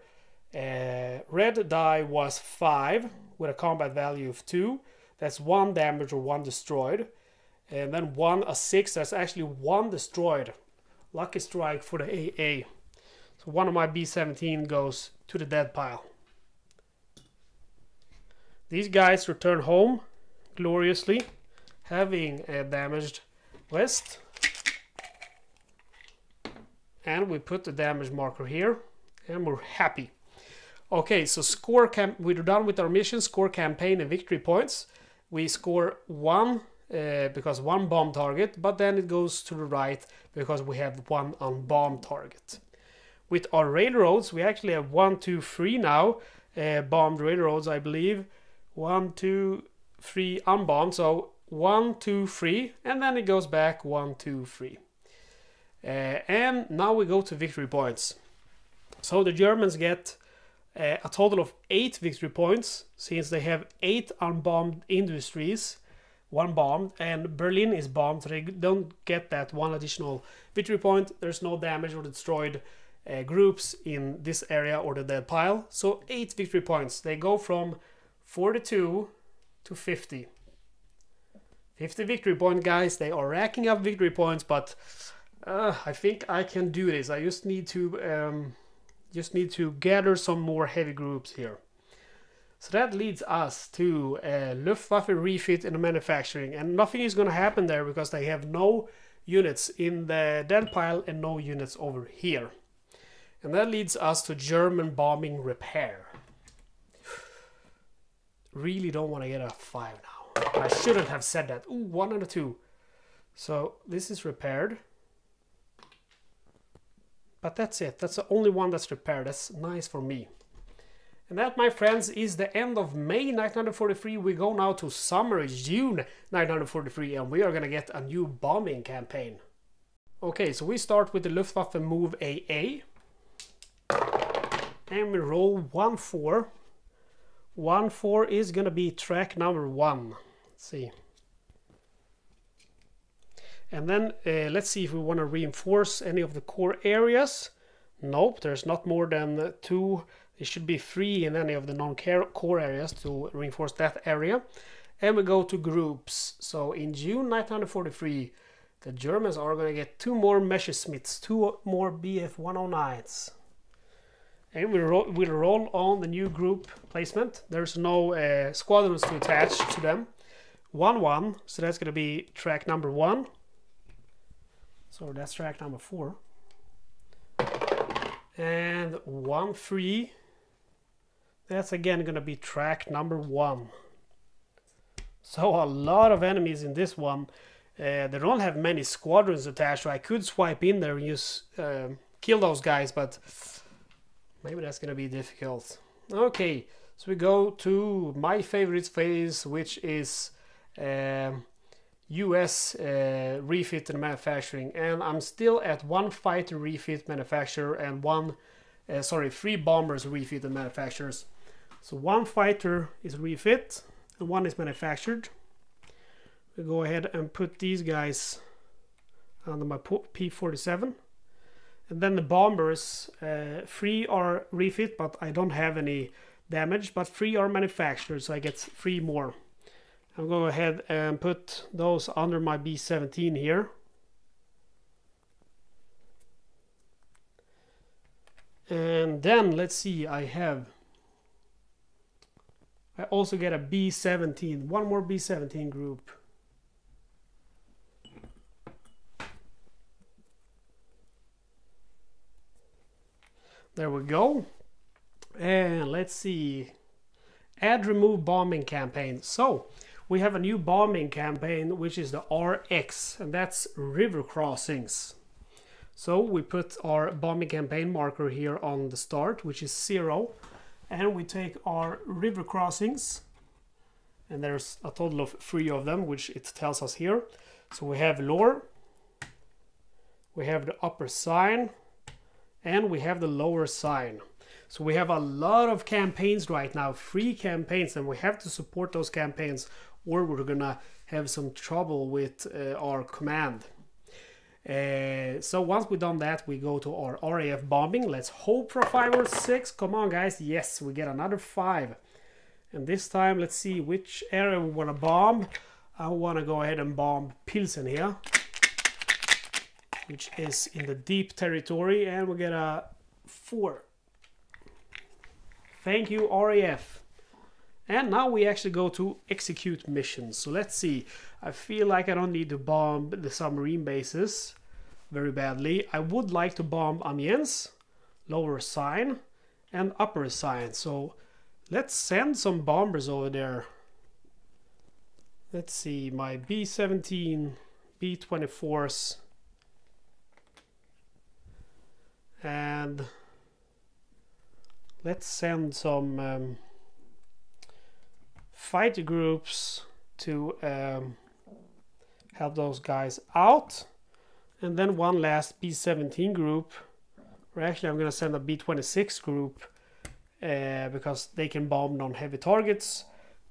uh, red die was 5 with a combat value of 2. That's 1 damage or 1 destroyed. And then 1 a 6, that's actually 1 destroyed. Lucky strike for the AA. So one of my B-17 goes to the dead pile. These guys return home gloriously, having a damaged Brest and we put the damage marker here and we're happy. Okay, so score camp we're done with our mission, score campaign and victory points. We score one uh, because one bomb target, but then it goes to the right because we have one unbombed target. With our railroads, we actually have one, two, three now uh, bombed railroads, I believe. One, two, three unbombed. So one, two, three, and then it goes back one, two, three. Uh, and now we go to victory points. So the Germans get uh, a total of 8 victory points since they have 8 unbombed industries. one bombed, and Berlin is bombed, so they don't get that one additional victory point. There's no damage or destroyed uh, groups in this area or the dead pile. So eight victory points. They go from 42 to 50. 50 victory point, guys. They are racking up victory points, but uh, I think I can do this. I just need to um, just need to gather some more heavy groups here. So that leads us to uh, Luftwaffe refit in the manufacturing, and nothing is going to happen there because they have no units in the dead pile and no units over here. And that leads us to German bombing repair. Really don't want to get a 5 now. I shouldn't have said that. Ooh, 1 and a 2. So this is repaired. But that's it. That's the only one that's repaired. That's nice for me. And that, my friends, is the end of May 1943. We go now to summer, June 1943, and we are gonna get a new bombing campaign. Okay, so we start with the Luftwaffe Move AA. And we roll 1-4. One four is gonna be track number one. Let's see. And then uh, let's see if we want to reinforce any of the core areas. Nope, there's not more than two. It should be three in any of the non-core areas to reinforce that area. And we go to groups. So in June 1943, the Germans are going to get two more Messerschmitts, two more Bf 109s. Okay, we'll, we'll roll on the new group placement. There's no uh, squadrons to attach to them. 1-1, so that's going to be track number 1. So that's track number 4. And 1-3, that's again going to be track number 1. So a lot of enemies in this one. Uh, they don't have many squadrons attached, so I could swipe in there and just uh, kill those guys, but maybe that's to be difficult. Okay, so we go to my favorite phase, which is uh, US uh, refit and manufacturing, and I'm still at one fighter refit manufacturer and one, uh, sorry, three bombers refit and manufacturers. So one fighter is refit and one is manufactured. We go ahead and put these guys under my P47. And then the bombers, uh, three are refit, but I don't have any damage, but three are manufactured, so I get three more. I'm going to go ahead and put those under my B17 here. And then let's see, I have I also get a B17, one more B17 group. There we go. And let's see. Add remove bombing campaign. So we have a new bombing campaign which is the RX and that's river crossings. So we put our bombing campaign marker here on the start which is zero and we take our river crossings and there's a total of three of them which it tells us here so we have Loire we have the upper Seine and we have the lower Seine. so we have a lot of campaigns right now free campaigns and we have to support those campaigns or we're gonna have some trouble with uh, our command uh, so once we've done that, we go to our RAF bombing. Let's hope for five or six. Come on, guys. Yes, we get another five. And this time, let's see which area we want to bomb. I want to go ahead and bomb Pilsen here, which is in the deep territory, and we get a four. Thank you, RAF. And now we actually go to execute missions. So let's see. I feel like I don't need to bomb the submarine bases very badly. I would like to bomb Amiens, lower Seine, and upper Seine. So let's send some bombers over there. Let's see, my B-17, B-24s, and let's send some um, fighter groups to um, help those guys out and then one last B17 group or actually I'm gonna send a B26 group uh, because they can bomb non-heavy targets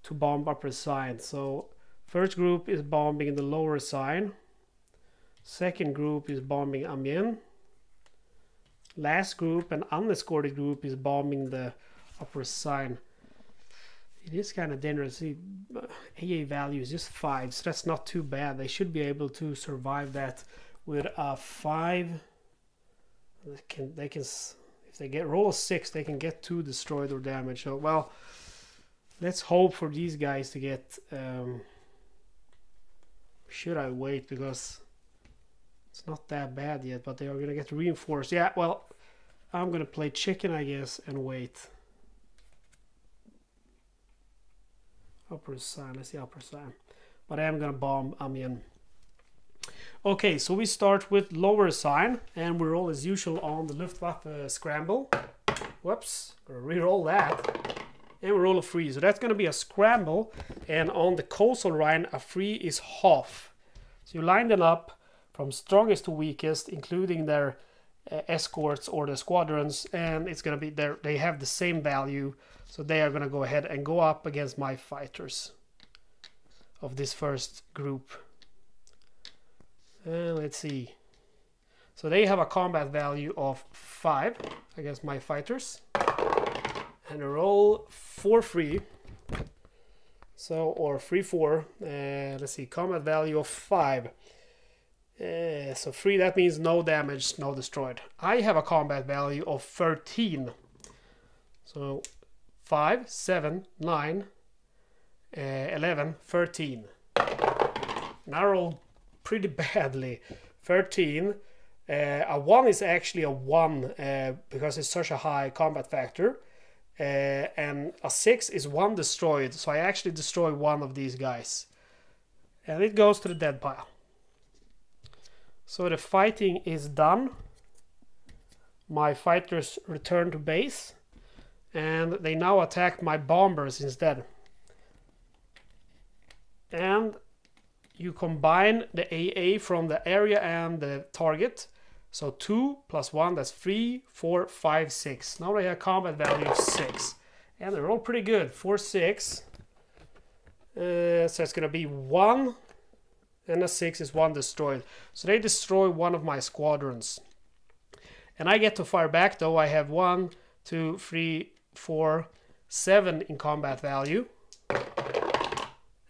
to bomb upper Seine so First group is bombing the lower Seine. Second group is bombing Amiens. Last group, an unescorted group, is bombing the upper Seine. It is kind of dangerous. See, AA value is just 5, so that's not too bad. They should be able to survive that with a 5. They can, they can, if they get roll a 6, they can get 2 destroyed or damaged. So, well, let's hope for these guys to get... Um, should I wait? Because it's not that bad yet, but they are going to get reinforced. Yeah, well, I'm to play chicken, I guess, and wait. upper Seine let's see upper Seine. But I am gonna bomb Amiens okay so we start with lower Seine and we roll as usual on the Luftwaffe scramble. Whoops gonna re-roll that. And we roll a free. So that's gonna be a scramble and on the coastal Rhine a free is half. So you line them up from strongest to weakest including their uh, escorts or the squadrons and it's gonna be there they have the same value so they are going to go ahead and go up against my fighters of this first group. And let's see. So they have a combat value of 5 against my fighters. And a roll for free. So, or free 4. Uh, let's see, combat value of 5. Uh, so 3, that means no damage, no destroyed. I have a combat value of 13. So 5, 7, 9, uh, 11, 13. Now roll pretty badly. 13. Uh, a 1 is actually a 1 uh, because it's such a high combat factor. And a 6 is 1 destroyed, so I actually destroy one of these guys. And it goes to the dead pile. So the fighting is done. My fighters return to base and they now attack my bombers instead. And you combine the AA from the area and the target. So 2 plus 1, that's 3, 4, 5, 6. Now they have combat value of 6. And they're all pretty good. 4, 6. Uh, so it's going to be 1. And a 6 is 1 destroyed. So they destroy one of my squadrons. And I get to fire back though. I have 1, 2, 3, for 7 in combat value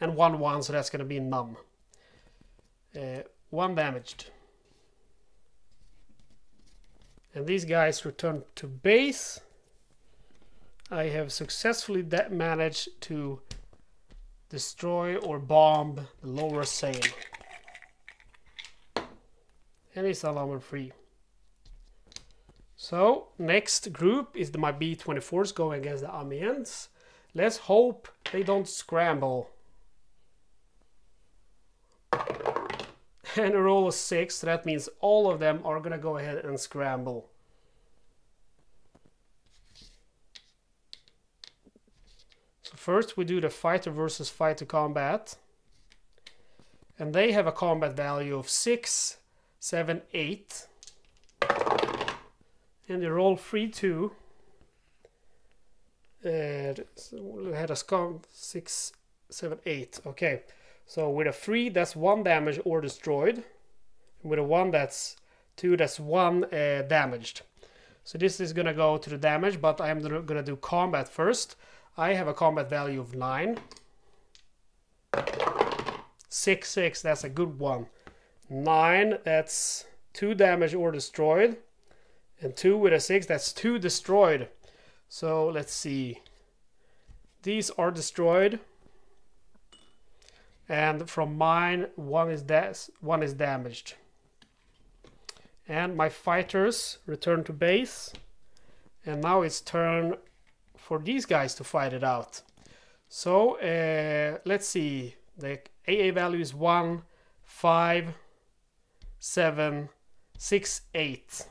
and 1 1 so that's going to be none. Uh, 1 damaged. And these guys return to base. I have successfully managed to destroy or bomb the lower Seine. And it's alarm free. So next group is the my B-24s going against the Amiens. Let's hope they don't scramble. And a roll of 6, so that means all of them are gonna go ahead and scramble. First we do the fighter versus fighter combat. And they have a combat value of 6, 7, 8 and they roll 3 2 and so we had a scum 6 7 8 okay. So with a 3 that's 1 damage or destroyed. With a 1 that's 2 that's 1 uh, damaged. So this is gonna go to the damage but I'm gonna do combat first I have a combat value of 9 6 6 that's a good one. 9 that's 2 damage or destroyed. And 2 with a 6 that's 2 destroyed. So let's see. These are destroyed. And from mine one is one is damaged. And my fighters return to base. And now it's turn for these guys to fight it out so uh, let's see the AA value is 1 5 7 6 8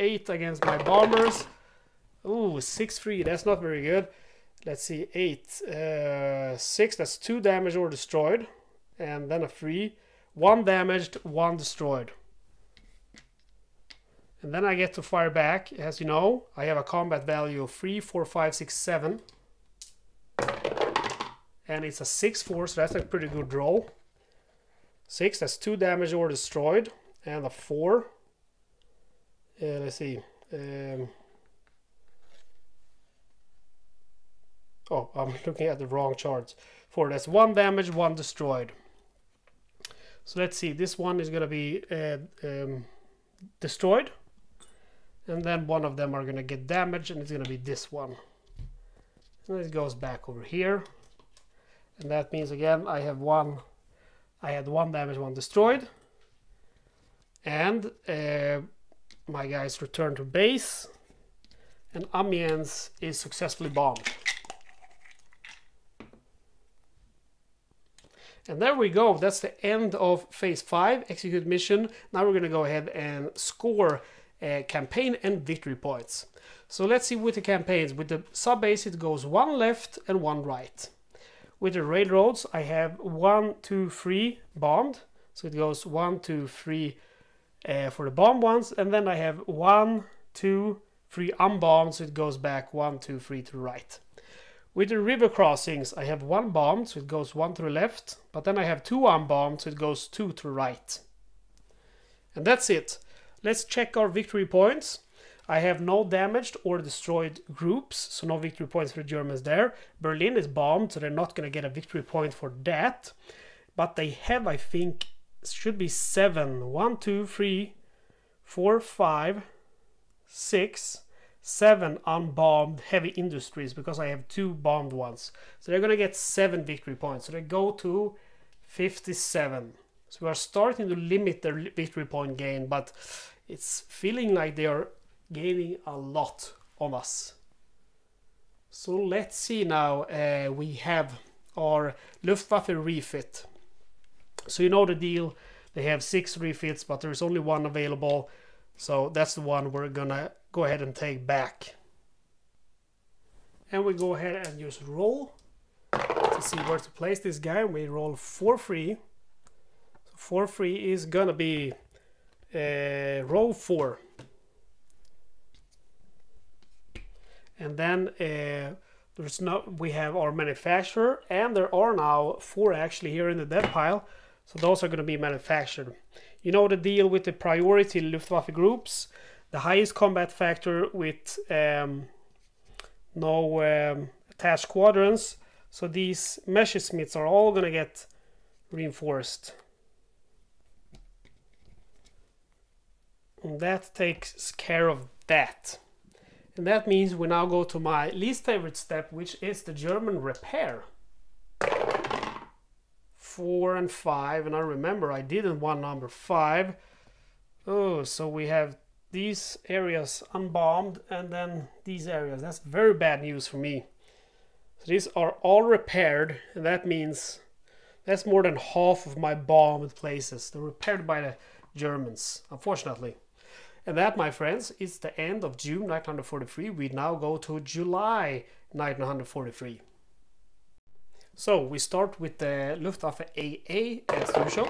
8 against my bombers. Ooh, 6-3, that's not very good. Let's see, 8. Uh, 6, that's 2 damage or destroyed. And then a 3. 1 damaged, 1 destroyed. And then I get to fire back. As you know, I have a combat value of 3, 4, 5, 6, 7. and it's a 6-4, so that's a pretty good roll. 6, that's 2 damage or destroyed, and a 4. Uh, let's see. Um, oh, I'm looking at the wrong charts. 4, that's 1 damage, 1 destroyed. So let's see, this one is going to be uh, um, destroyed. And then one of them are to get damaged, and it's to be this one. And it goes back over here. And that means again I have one I had one damage, one destroyed. And uh, my guys return to base. And Amiens is successfully bombed. And there we go. That's the end of phase 5, execute mission. Now we're going to go ahead and score uh, campaign and victory points. So let's see with the campaigns. With the sub base, it goes one left and one right. With the railroads, I have one, two, three bombed. So it goes one, two, three uh, for the bomb ones. And then I have one, two, three unbombed. So it goes back one, two, three to the right. With the river crossings, I have one bomb, so it goes one to the left. But then I have two unbombed, so it goes two to the right. And that's it. Let's check our victory points. I have no damaged or destroyed groups, so no victory points for the Germans there. Berlin is bombed, so they're not going to get a victory point for that. But they have, I think, should be seven. One, two, three, four, five, six, seven unbombed heavy industries because I have two bombed ones. So they're going to get seven victory points. So they go to 57. So we are starting to limit their victory point gain, but it's feeling like they are gaining a lot on us. So let's see now, uh, we have our Luftwaffe refit. So you know the deal, they have six refits, but there's only one available. So that's the one we're gonna go ahead and take back. And we go ahead and just roll to see where to place this guy. We roll 4 free. So 4 free is gonna be uh, row 4. and then uh, there's no we have our manufacturer and there are now four actually here in the dev pile. So those are going to be manufactured. You know the deal with the priority Luftwaffe groups? The highest combat factor with um, no um, attached squadrons so these Messerschmitts are all going to get reinforced and that takes care of that and that means we now go to my least favorite step, which is the German repair. Four and five, and I remember I didn't want number five. Oh, so we have these areas unbombed and then these areas. That's very bad news for me. So these are all repaired, and that means that's more than half of my bombed places. They're repaired by the Germans, unfortunately. And that, my friends, is the end of June 1943. We now go to July 1943. So we start with the Luftwaffe AA as usual.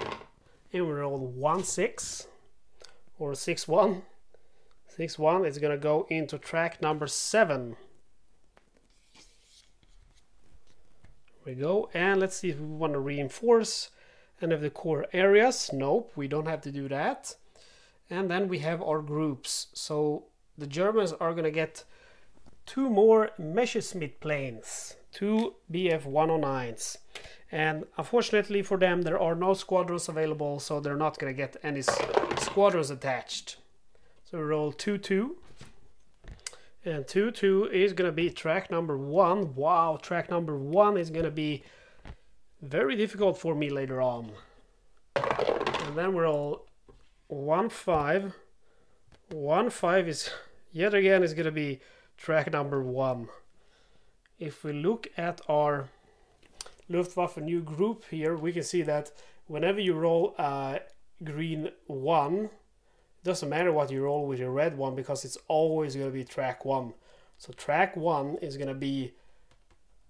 And we roll 1 6 or 6 1. 6 1 is going to go into track number 7. we go and let's see if we want to reinforce any of the core areas nope we don't have to do that and then we have our groups. So the Germans are going to get two more Messerschmitt planes, two Bf-109s. And unfortunately for them, there are no squadrons available, so they're not going to get any squadrons attached. So we roll 2-2. And 2-2 is going to be track number 1. Wow, track number 1 is going to be very difficult for me later on. And then we roll one five. One five is yet again is going to be track number one. If we look at our Luftwaffe new group here we can see that whenever you roll a green one it doesn't matter what you roll with your red one because it's always going to be track one. So track one is going to be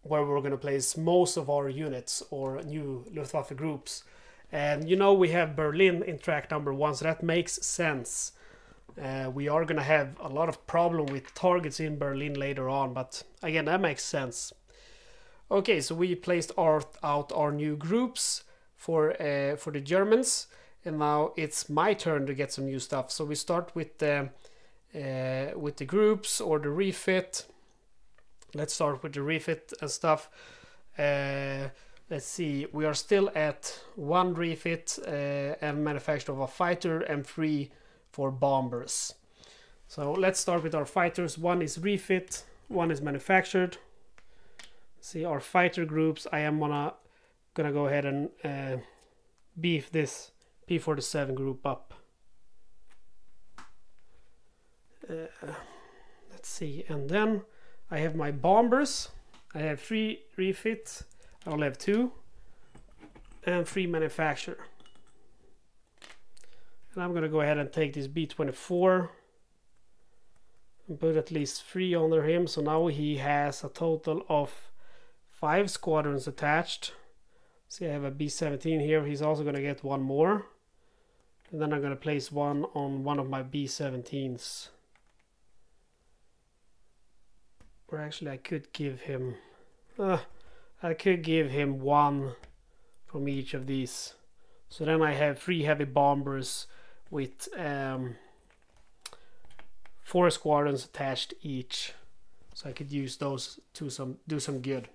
where we're going to place most of our units or new Luftwaffe groups and you know we have Berlin in track number one, so that makes sense. Uh, we are gonna have a lot of problem with targets in Berlin later on, but again that makes sense. Okay, so we placed our, out our new groups for uh, for the Germans, and now it's my turn to get some new stuff. So we start with the uh, with the groups or the refit. Let's start with the refit and stuff. Uh, let's see, we are still at one refit uh, and manufacture of a fighter and three for bombers. So let's start with our fighters. One is refit, one is manufactured. See our fighter groups. I am gonna gonna go ahead and uh, beef this P47 group up. Uh, let's see, and then I have my bombers. I have three refit. I will have two and three manufacture. And I'm gonna go ahead and take this B24 and put at least three under him. So now he has a total of five squadrons attached. See, I have a B-17 here. He's also going to get one more. And then I'm to place one on one of my B-17s. Or actually, I could give him... Uh, I could give him one from each of these. So then I have three heavy bombers with um, four squadrons attached each. So I could use those to some do some good.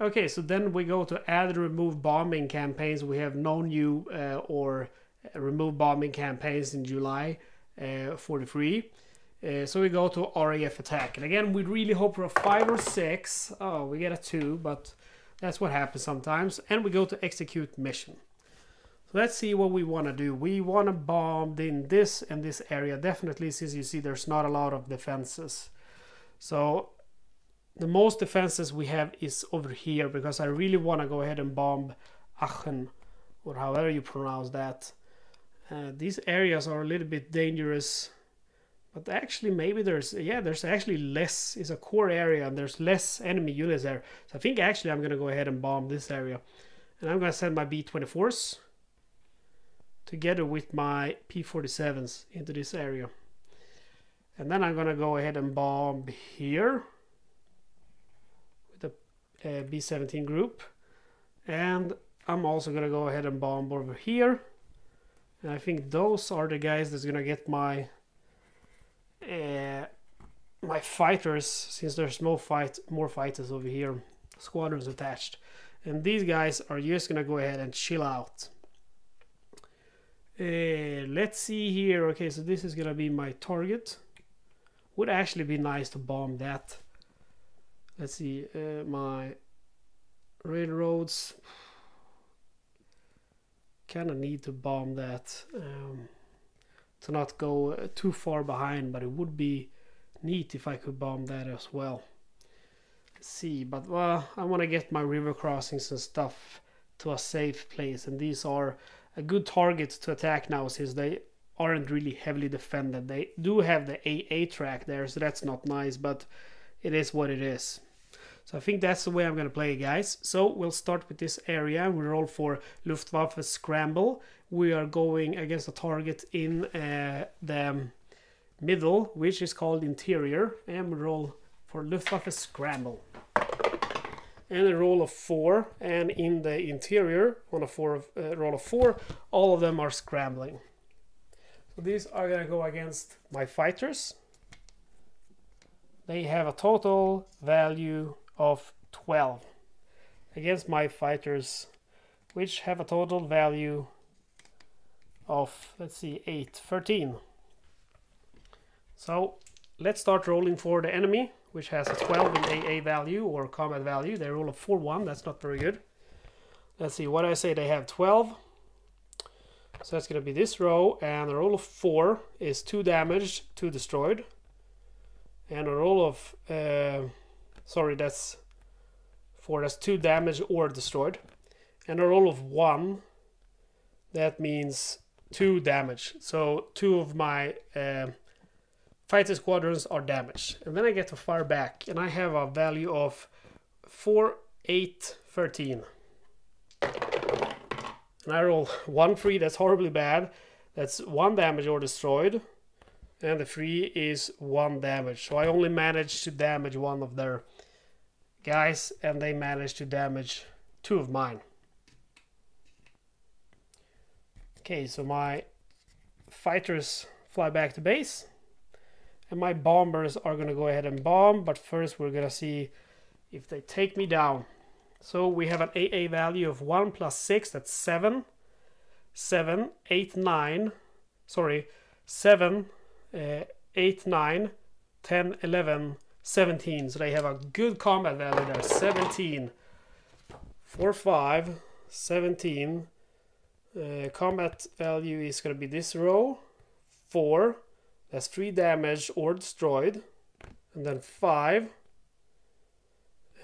Okay, so then we go to add and remove bombing campaigns. We have no new uh, or remove bombing campaigns in July uh, 43. Uh, so we go to RAF attack. And again, we really hope for a 5 or 6. Oh, we get a 2, but that's what happens sometimes. And we go to execute mission. So let's see what we want to do. We want to bomb in this and this area. Definitely, since you see there's not a lot of defenses. So the most defenses we have is over here because I really want to go ahead and bomb Aachen or however you pronounce that. Uh, these areas are a little bit dangerous but actually maybe there's yeah there's actually less it's a core area and there's less enemy units there so I think actually I'm gonna go ahead and bomb this area and I'm gonna send my B-24s together with my P-47s into this area and then I'm gonna go ahead and bomb here uh, B17 group. And I'm also gonna go ahead and bomb over here. And I think those are the guys that's gonna get my uh, my fighters, since there's more fight more fighters over here, squadrons attached. And these guys are just gonna go ahead and chill out. Uh, let's see here. Okay, so this is gonna be my target. Would actually be nice to bomb that let's see uh, my railroads kind of need to bomb that um, to not go uh, too far behind but it would be neat if I could bomb that as well let's see but well I want to get my river crossings and stuff to a safe place and these are a good target to attack now since they aren't really heavily defended they do have the AA track there so that's not nice but it is what it is so I think that's the way I'm going to play guys. So we'll start with this area. We roll for Luftwaffe Scramble. We are going against a target in uh, the middle, which is called Interior. And we roll for Luftwaffe Scramble. And a roll of four. And in the interior, on a four uh, roll of four, all of them are scrambling. So these are going to go against my fighters. They have a total value of 12 against my fighters which have a total value of let's see 8 13 so let's start rolling for the enemy which has a 12 in AA value or combat value. They roll a 4 1 that's not very good. Let's see what I say they have 12 so that's going to be this row and a roll of 4 is 2 damage 2 destroyed. And a roll of uh, sorry that's four that's two damage or destroyed. And a roll of one that means two damage. So two of my uh, fighter squadrons are damaged. And then I get to fire back and I have a value of 4 8 13 and I roll one free that's horribly bad. That's one damage or destroyed. And the free is one damage. So I only managed to damage one of their guys and they managed to damage two of mine. Okay, so my fighters fly back to base and my bombers are gonna go ahead and bomb but first we're gonna see if they take me down. So we have an AA value of 1 plus 6 that's 7 7 8 9 sorry 7 uh, 8 9 10 11 17 so they have a good combat value there 17 4 5 17 uh, combat value is going to be this row 4 that's 3 damage or destroyed and then 5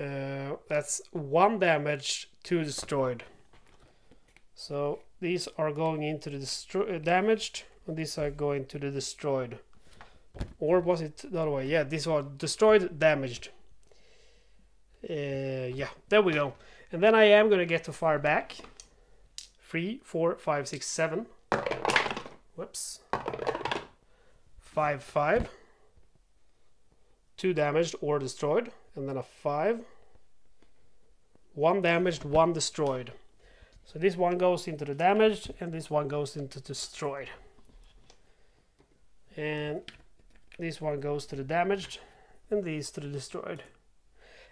uh, that's 1 damage 2 destroyed. So these are going into the uh, damaged and these are going to the destroyed. Or was it the other way? Yeah these are destroyed damaged. Uh, yeah there we go. And then I am gonna get to fire back three four five six seven. Whoops. Five five. Two damaged or destroyed and then a five. One damaged one destroyed. So this one goes into the damaged and this one goes into destroyed. And this one goes to the damaged and these to the destroyed.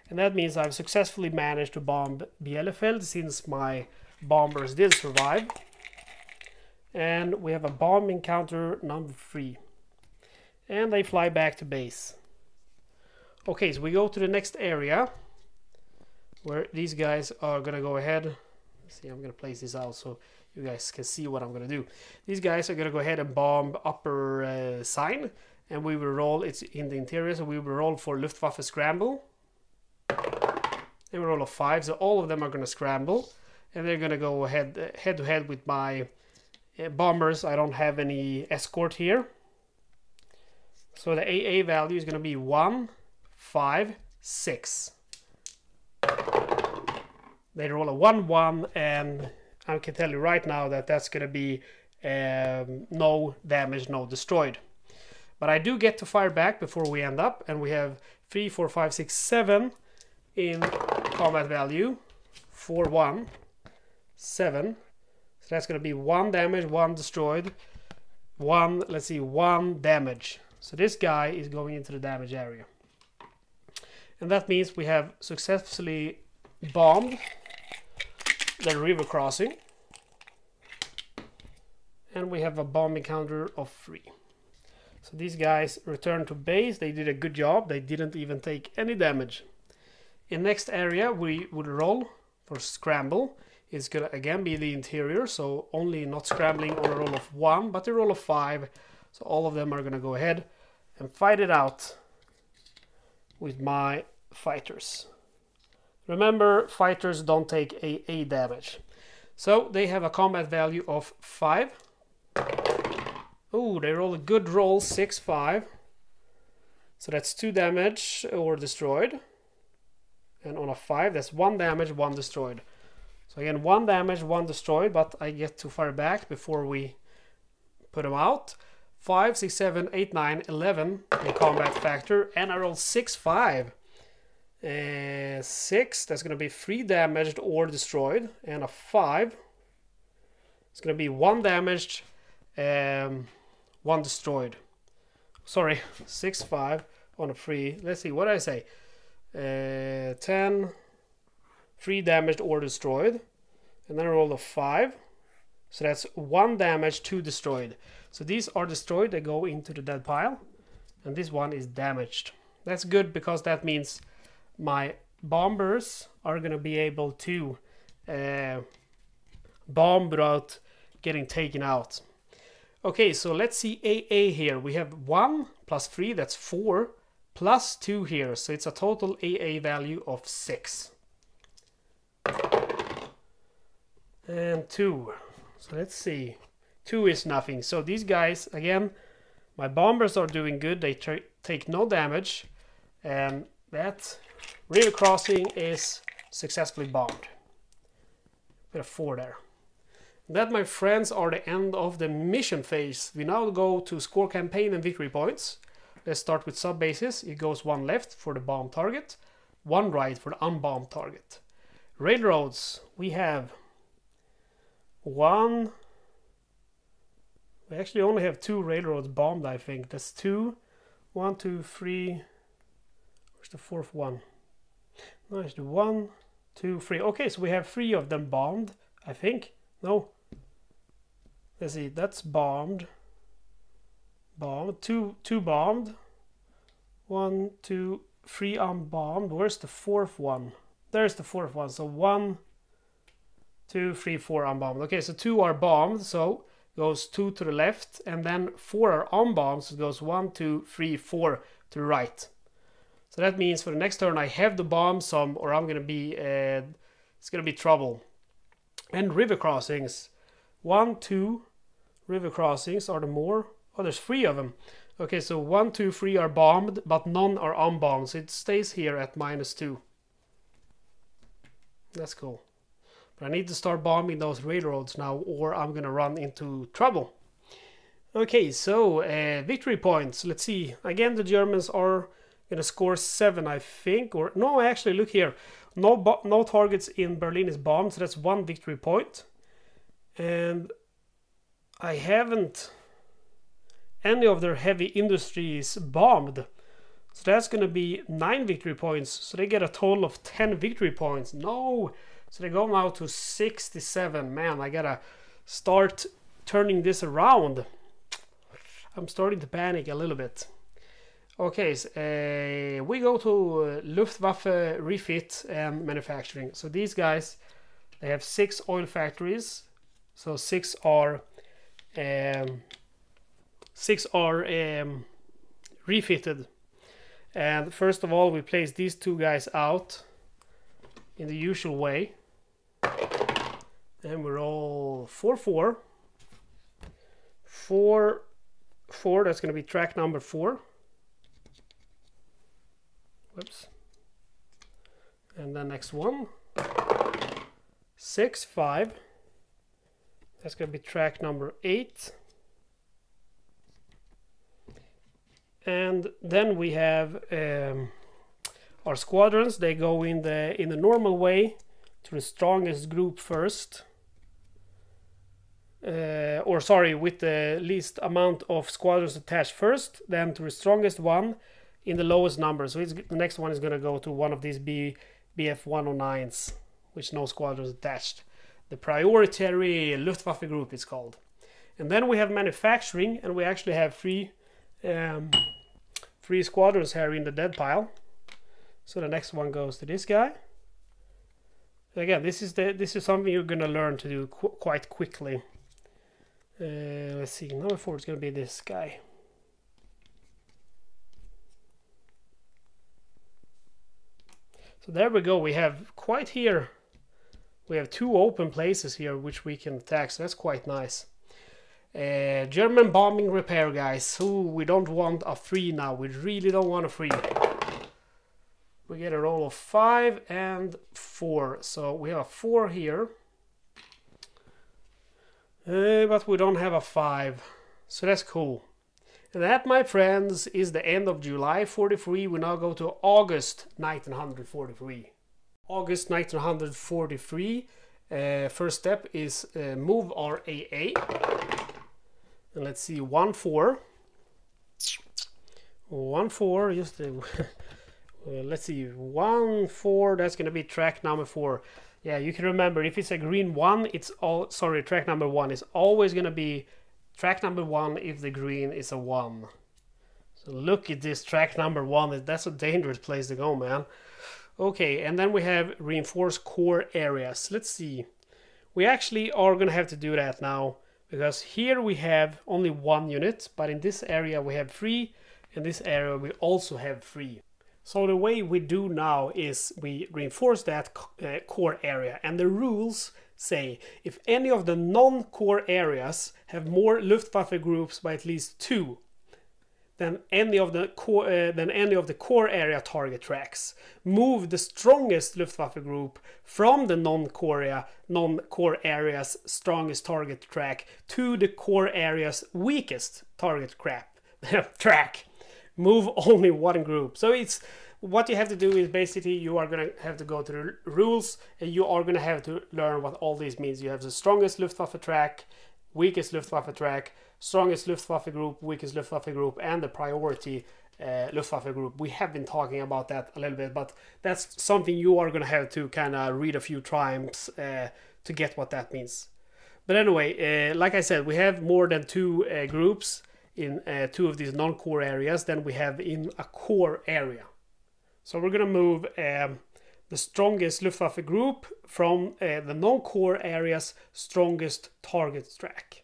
And that means I've successfully managed to bomb Bielefeld since my bombers did survive. And we have a bomb encounter number three. And they fly back to base. Okay so we go to the next area where these guys are gonna go ahead. See I'm gonna place this out so you guys can see what I'm gonna do. These guys are gonna go ahead and bomb upper uh, Seine and we will roll it's in the interior so we will roll for Luftwaffe scramble. And we roll a five so all of them are gonna scramble and they're gonna go head head to head with my uh, bombers I don't have any escort here so the AA value is gonna be one five six they roll a 1-1 and I can tell you right now that that's to be um, no damage, no destroyed. But I do get to fire back before we end up and we have 3, 4, 5, 6, 7 in combat value. 4, 1, 7. So that's going to be 1 damage, 1 destroyed. 1, let's see, 1 damage. So this guy is going into the damage area. And that means we have successfully bombed the river crossing. And we have a bomb encounter of three. So these guys returned to base. They did a good job. They didn't even take any damage. In next area, we would roll for scramble. It's gonna again be the interior, so only not scrambling on a roll of one, but a roll of five. So all of them are gonna go ahead and fight it out with my fighters. Remember, fighters don't take AA damage. So they have a combat value of 5. Oh, they roll a good roll, 6-5. So that's 2 damage or destroyed. And on a 5, that's 1 damage, 1 destroyed. So again, 1 damage, 1 destroyed, but I get too far back before we put them out. 5, 6, 7, 8, 9, 11 in combat factor, and I roll 6, 5. Uh, 6, that's going to be 3 damaged or destroyed. And a 5, it's going to be 1 damaged, um, 1 destroyed. Sorry, 6, 5 on a 3. Let's see, what I say? Uh, 10, 3 damaged or destroyed. And then I roll a 5. So that's 1 damage, 2 destroyed. So these are destroyed, they go into the dead pile. And this one is damaged. That's good because that means my bombers are going to be able to uh, bomb without getting taken out. Okay, so let's see AA here. We have 1 plus 3, that's 4, plus 2 here. So it's a total AA value of 6. And 2. So let's see. 2 is nothing. So these guys, again, my bombers are doing good. They take no damage. And that River crossing is successfully bombed. With a 4 there. That, my friends, are the end of the mission phase. We now go to score campaign and victory points. Let's start with sub bases. It goes one left for the bomb target, one right for the unbombed target. Railroads, we have one. We actually only have two railroads bombed, I think. That's two. One, two, three. Where's the fourth one? No, it's the one, two, three. Okay, so we have three of them bombed, I think. No. Let's see, that's bombed. Bombed. Two two bombed. One, two, three unbombed. Where's the fourth one? There's the fourth one. So one, two, three, four unbombed. Okay, so two are bombed, so goes two to the left, and then four are unbombed, so it goes one, two, three, four to the right. So that means for the next turn I have to bomb some, or I'm gonna be uh, it's gonna be trouble. And river crossings, one, two river crossings are the more. Oh, there's three of them. Okay, so one, two, three are bombed, but none are unbombed, so it stays here at minus two. That's cool. But I need to start bombing those railroads now, or I'm gonna run into trouble. Okay, so uh, victory points. Let's see. Again, the Germans are gonna score seven, I think. Or no, actually, look here. No, no targets in Berlin is bombed, so that's one victory point. And I haven't any of their heavy industries bombed. So that's to be 9 victory points. So they get a total of 10 victory points. No! So they go now to 67. Man, I gotta start turning this around. I'm starting to panic a little bit. Okay, so, uh, we go to uh, Luftwaffe refit and manufacturing. So these guys, they have six oil factories. So six are um, six are um, refitted. And first of all, we place these two guys out in the usual way. And we roll 4 4. 4 4, that's going to be track number 4. Whoops. And then next one. 6 5. That's going to be track number 8. and then we have um, our squadrons they go in the in the normal way to the strongest group first uh, or sorry with the least amount of squadrons attached first then to the strongest one in the lowest number so the next one is going to go to one of these B, bf 109s which no squadrons attached the priority luftwaffe group is called and then we have manufacturing and we actually have three um, three squadrons here in the dead pile. So the next one goes to this guy. Again, this is the this is something you're gonna learn to do qu quite quickly. Uh, let's see, number four is gonna be this guy. So there we go. We have quite here. We have two open places here which we can attack. So that's quite nice. Uh, German bombing repair guys. Who we don't want a free now. We really don't want a free. We get a roll of five and four. So we have a four here. Uh, but we don't have a five. So that's cool. And that, my friends, is the end of July 43. We now go to August 1943. August 1943. Uh, first step is uh, move our AA. And let's see, 1 4. 1 4, just uh, let's see, 1 4, that's going to be track number 4. Yeah, you can remember if it's a green 1, it's all, sorry, track number 1 is always going to be track number 1 if the green is a 1. So look at this track number 1, that's a dangerous place to go, man. Okay, and then we have reinforced core areas. Let's see. We actually are going to have to do that now because here we have only one unit, but in this area we have three, in this area we also have three. So the way we do now is we reinforce that uh, core area and the rules say if any of the non-core areas have more Luftwaffe groups by at least two, than any of the core uh, than any of the core area target tracks. Move the strongest Luftwaffe group from the non-core area, non-core area's strongest target track to the core area's weakest target crap track. Move only one group. So it's what you have to do is basically you are going to have to go to the rules and you are going to have to learn what all this means. You have the strongest Luftwaffe track, weakest Luftwaffe track, strongest Luftwaffe group, weakest Luftwaffe group, and the priority uh, Luftwaffe group. We have been talking about that a little bit, but that's something you are going to have to kind of read a few times uh, to get what that means. But anyway, uh, like I said, we have more than two uh, groups in uh, two of these non-core areas than we have in a core area. So we're going to move um, the strongest Luftwaffe group from uh, the non-core area's strongest target track.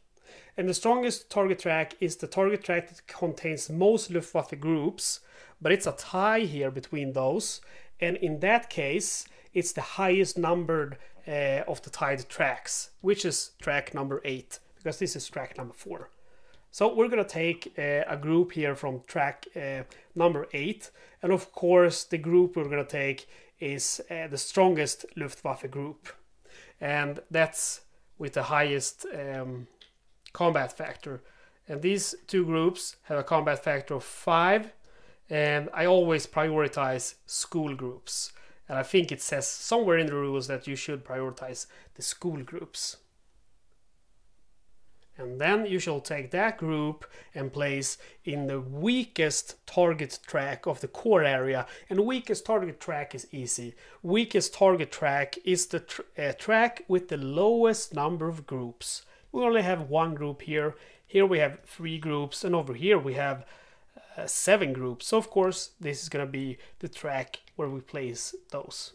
And the strongest target track is the target track that contains most Luftwaffe groups, but it's a tie here between those. And in that case, it's the highest numbered uh, of the tied tracks, which is track number 8, because this is track number 4. So we're going to take uh, a group here from track uh, number 8. And of course, the group we're going to take is uh, the strongest Luftwaffe group. And that's with the highest um, combat factor. And these two groups have a combat factor of 5. And I always prioritize school groups. And I think it says somewhere in the rules that you should prioritize the school groups. And then you shall take that group and place in the weakest target track of the core area. And weakest target track is easy. Weakest target track is the tr uh, track with the lowest number of groups. We only have one group here. Here we have three groups, and over here we have uh, seven groups. So of course, this is going to be the track where we place those.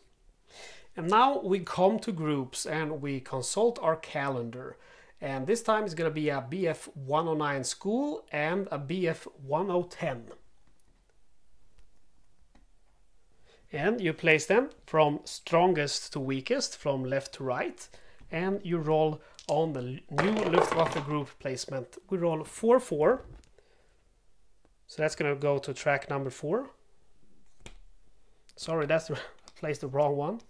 And now we come to groups and we consult our calendar. And this time it's going to be a BF 109 school and a BF 1010. And you place them from strongest to weakest, from left to right. And you roll on the new Luftwaffe group placement. We roll 4-4. So that's going to go to track number 4. Sorry, that's placed the wrong one.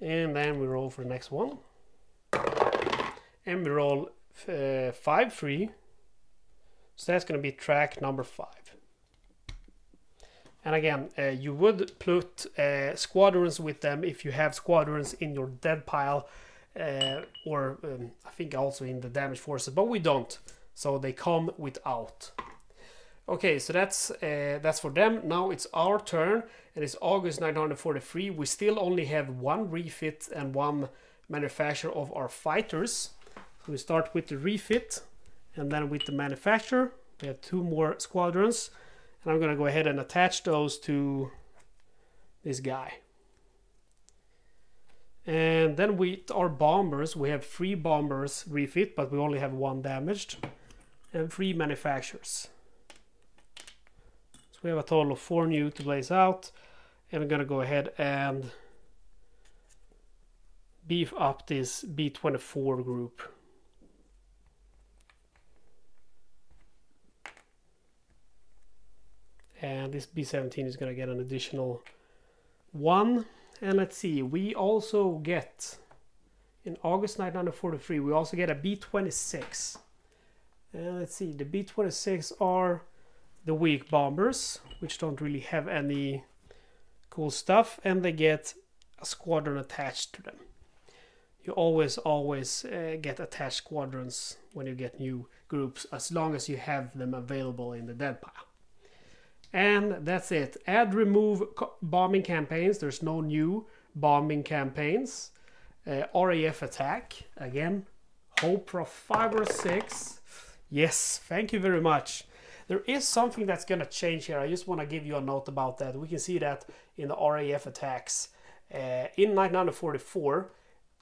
And then we roll for the next one and we roll uh, 5 3 so that's going to be track number 5 and again uh, you would put uh, squadrons with them if you have squadrons in your dead pile uh, or um, I think also in the damage forces but we don't. So they come without. Okay so that's uh, that's for them. Now it's our turn. And it's August 943. we still only have one refit and one manufacture of our fighters we start with the refit and then with the manufacturer. We have two more squadrons. And I'm going to go ahead and attach those to this guy. And then with our bombers, we have three bombers refit, but we only have one damaged. And three manufacturers. So we have a total of four new to blaze out. And going to go ahead and beef up this B-24 group. And this B17 is going to get an additional one. And let's see we also get in August 1943 we also get a B26 and let's see the B26 are the weak bombers which don't really have any cool stuff and they get a squadron attached to them. You always always uh, get attached squadrons when you get new groups as long as you have them available in the dead pile and that's it. Add remove bombing campaigns. There's no new bombing campaigns. Uh, RAF attack. Again, hope for five or six. Yes, thank you very much. There is something that's going to change here. I just want to give you a note about that. We can see that in the RAF attacks. Uh, in 1944,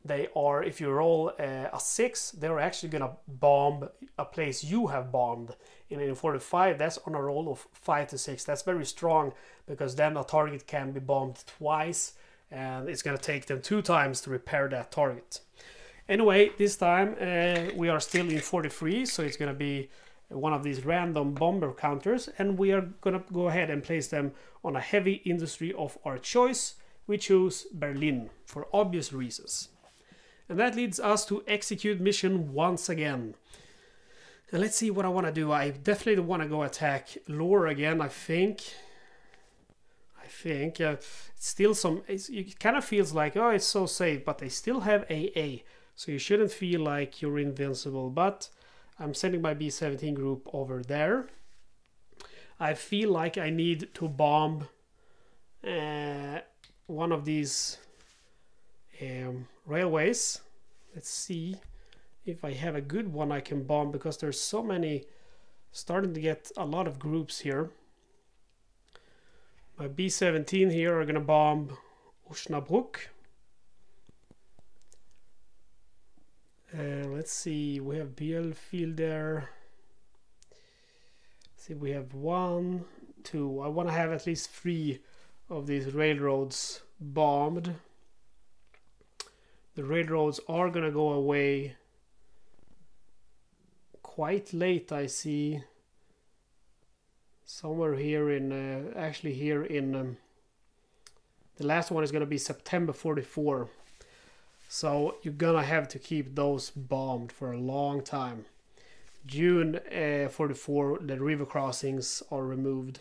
they are, if you roll uh, a 6, they're actually going to bomb a place you have bombed. In, in 45, that's on a roll of 5 to 6. That's very strong because then a target can be bombed twice and it's going to take them two times to repair that target. Anyway, this time uh, we are still in 43, so it's going to be one of these random bomber counters and we are going to go ahead and place them on a heavy industry of our choice. We choose Berlin for obvious reasons. And that leads us to execute mission once again. And let's see what I want to do. I definitely want to go attack Loire again, I think. I think. Uh, still some. it kind of feels like oh, it's so safe, but they still have AA, so you shouldn't feel like you're invincible. But I'm sending my B-17 group over there. I feel like I need to bomb uh, one of these um, railways. Let's see if I have a good one I can bomb because there's so many starting to get a lot of groups here. My B-17 here are gonna bomb Osnabrück. Uh, let's see, we have Bielefeld there. see, we have one, two. I want to have at least three of these railroads bombed. The railroads are gonna go away quite late I see. Somewhere here in uh, actually here in um, the last one is gonna be September 44 so you're gonna have to keep those bombed for a long time. June uh, 44 the river crossings are removed.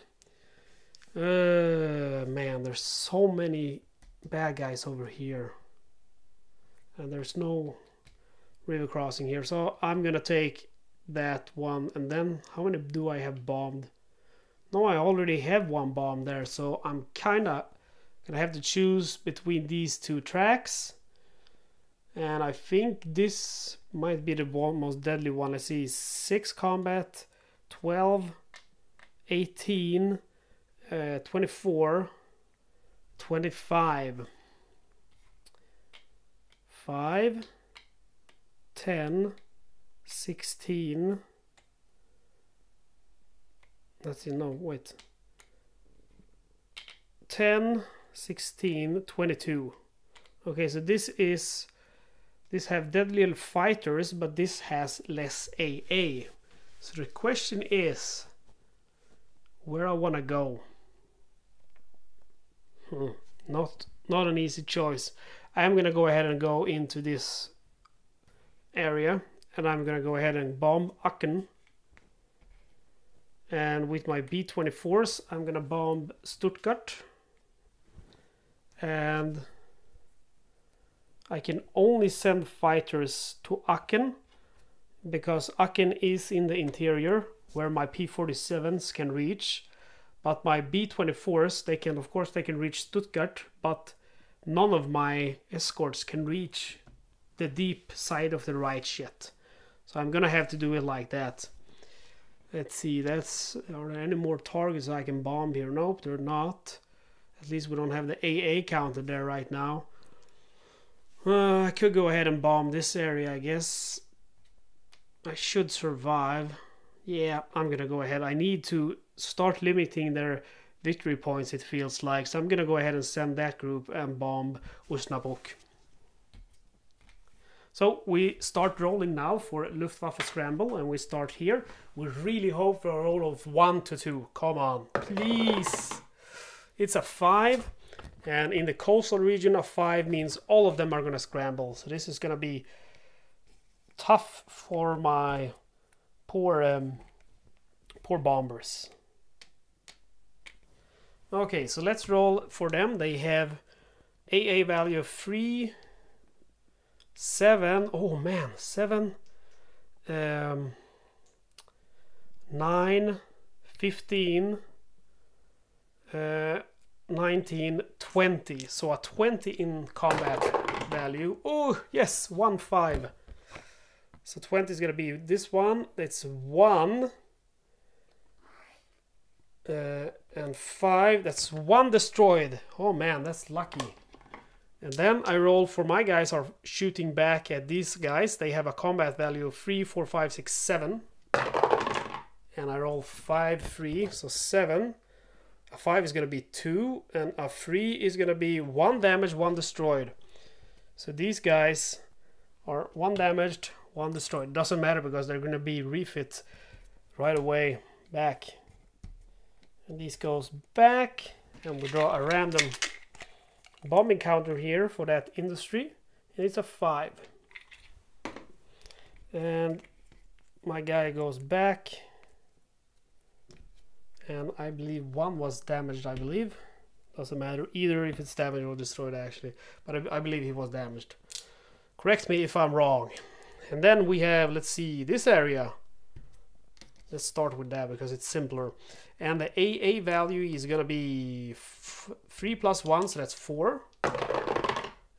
Uh, man there's so many bad guys over here. And there's no river crossing here. So I'm gonna take that one and then how many do I have bombed? No I already have one bomb there so I'm kinda gonna have to choose between these two tracks. And I think this might be the one, most deadly one. I see 6 combat 12 18 uh, 24 25 5 10 16 let's see no wait. 10 16 22 okay so this is this have deadly little fighters but this has less AA so the question is where I want to go? Hmm. not not an easy choice. I am gonna go ahead and go into this area and I'm gonna go ahead and bomb Aachen and with my B-24s I'm gonna bomb Stuttgart. And I can only send fighters to Aachen because Aachen is in the interior where my P-47s can reach. But my B-24s they can of course they can reach Stuttgart but none of my escorts can reach the deep side of the Reich yet so I'm gonna have to do it like that. Let's see, that's are there any more targets I can bomb here? Nope, they're not. At least we don't have the AA counted there right now. Uh, I could go ahead and bomb this area, I guess. I should survive. Yeah, I'm gonna go ahead. I need to start limiting their victory points, it feels like. So I'm gonna go ahead and send that group and bomb Osnabrück. So we start rolling now for Luftwaffe Scramble and we start here. We really hope for a roll of 1 to 2. Come on, please. It's a 5 and in the coastal region a 5 means all of them are to scramble. So this is to be tough for my poor um, poor bombers. Okay, so let's roll for them. They have AA value of 3 seven oh man seven um, Fifteen. uh, 19 20 so a 20 in combat value. Oh yes one five. So 20 is gonna be this one it's one uh, and five that's one destroyed. Oh man that's lucky and then I roll for my guys are shooting back at these guys. They have a combat value of 3, 4, 5, 6, 7. And I roll 5, 3, so 7. A 5 is going to be 2, and a 3 is going to be 1 damage, 1 destroyed. So these guys are 1 damaged, 1 destroyed. Doesn't matter because they're going to be refit right away back. And these goes back, and we draw a random bombing counter here for that industry and it's a 5 and my guy goes back and I believe one was damaged I believe Doesn't matter either if it's damaged or destroyed actually. But I, I believe he was damaged. Correct me if I'm wrong. And then we have, let's see, this area. Let's start with that because it's simpler. And the AA value is going to be 3 plus 1, so that's 4.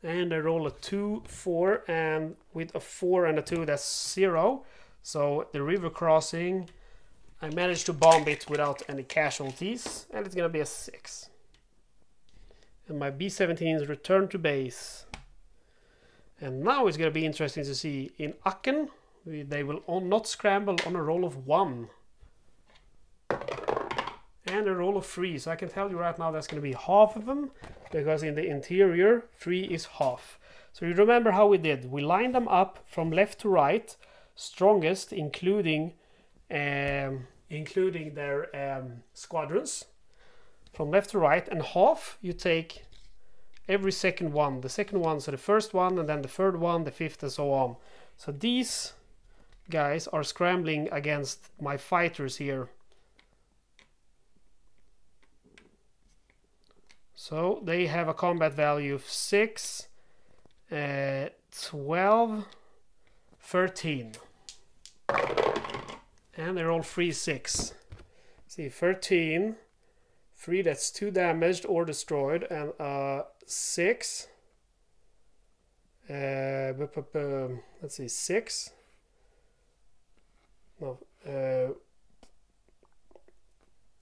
And I roll a 2, 4, and with a 4 and a 2, that's 0. So the river crossing, I managed to bomb it without any casualties, and it's going to be a 6. And my B-17 is return to base. And now it's going to be interesting to see in Aachen, they will not scramble on a roll of 1 and a roll of three. So I can tell you right now that's going to be half of them because in the interior, three is half. So you remember how we did. We lined them up from left to right, strongest including um, including their um, squadrons from left to right and half you take every second one the second one so the first one and then the third one the fifth and so on so these guys are scrambling against my fighters here So they have a combat value of 6, uh, 12, 13. And they're all 3 6. See, 13, 3 that's 2 damaged or destroyed, and uh, 6. Uh, let's see, 6. No, uh,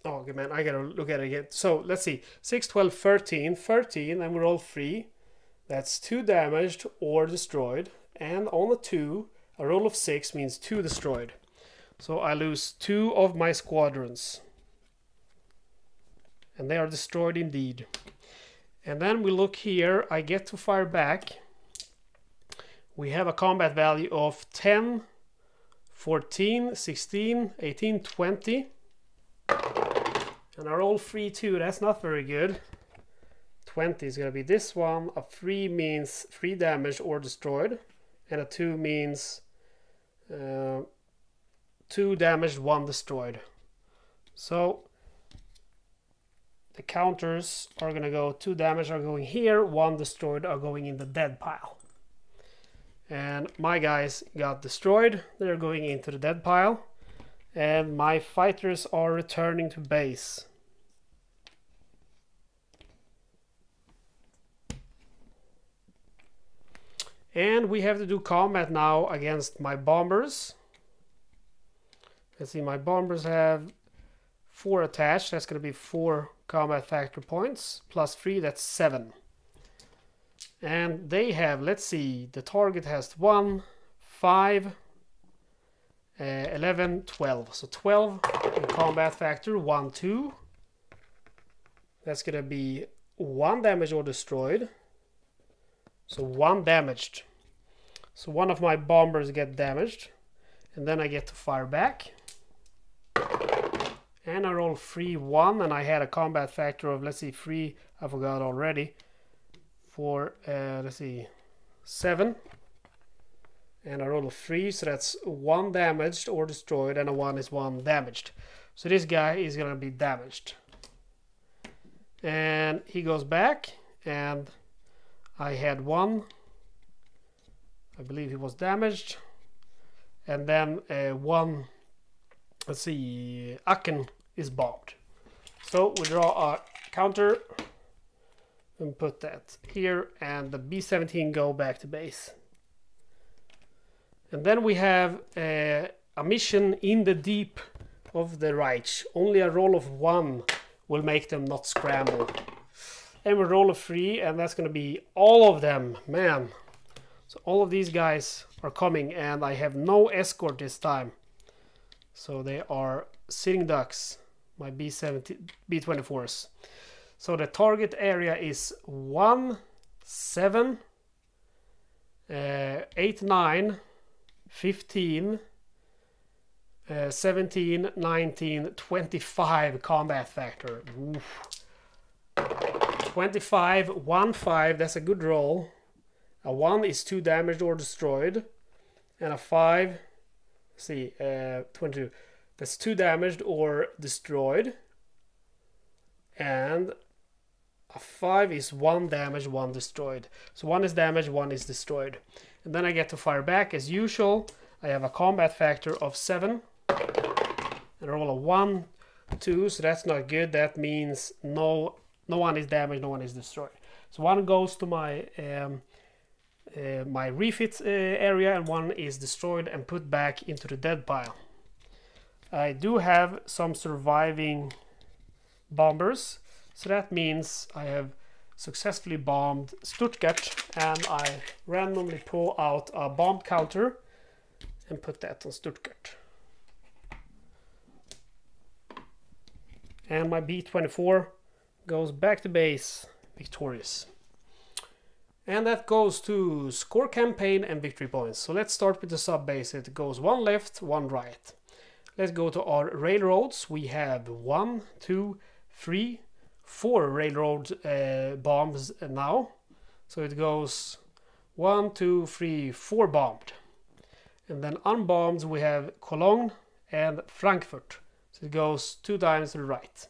Oh, man, I gotta look at it again. So let's see 6, 12, 13, 13, and we're all free. That's 2 damaged or destroyed. And on the 2, a roll of 6 means 2 destroyed. So I lose 2 of my squadrons. And they are destroyed indeed. And then we look here, I get to fire back. We have a combat value of 10, 14, 16, 18, 20. And are all free too, that's not very good. 20 is going to be this one. A 3 means 3 damage or destroyed. And a 2 means uh, 2 damaged, 1 destroyed. So the counters are going to go 2 damage are going here, 1 destroyed are going in the dead pile. And my guys got destroyed. They're going into the dead pile and my fighters are returning to base. And we have to do combat now against my bombers. Let's see, my bombers have four attached. That's going to be four combat factor points. Plus three, that's seven. And they have, let's see, the target has one, five, uh, 11, 12. So 12 in combat factor, 1, 2. That's going to be 1 damage or destroyed. So 1 damaged. So one of my bombers get damaged. And then I get to fire back. And I roll 3, 1. And I had a combat factor of, let's see, 3. I forgot already. For, uh, let's see, 7 and I roll a 3 so that's 1 damaged or destroyed and a 1 is 1 damaged. So this guy is gonna be damaged. And he goes back and I had 1 I believe he was damaged. And then uh, 1 let's see Aachen is bombed. So we draw a counter and put that here and the B-17 go back to base and then we have uh, a mission in the deep of the Reich. Only a roll of one will make them not scramble. And we roll a three, and that's going to be all of them. Man. So all of these guys are coming, and I have no escort this time. So they are sitting ducks, my B-70, B-24s. So the target area is 1, 7, uh, 8, 9, 15, uh, 17, 19, 25 combat factor. Oof. 25, 1, 5, that's a good roll. A 1 is 2 damaged or destroyed. And a 5, see, uh, 22, that's 2 damaged or destroyed. And a 5 is 1 damage, 1 destroyed. So 1 is damaged, 1 is destroyed. And then I get to fire back as usual. I have a combat factor of 7. And roll a 1, 2, so that's not good. That means no no one is damaged, no one is destroyed. So one goes to my um, uh, my refit uh, area and one is destroyed and put back into the dead pile. I do have some surviving bombers, so that means I have successfully bombed Stuttgart and I randomly pull out a bomb counter and put that on Stuttgart. And my B-24 goes back to base victorious. And that goes to score campaign and victory points. So let's start with the sub base. It goes one left, one right. Let's go to our railroads. We have one, two, three, four railroad uh, bombs now. So it goes one, two, three, four bombed. And then unbombed we have Cologne and Frankfurt. So it goes two times to the right.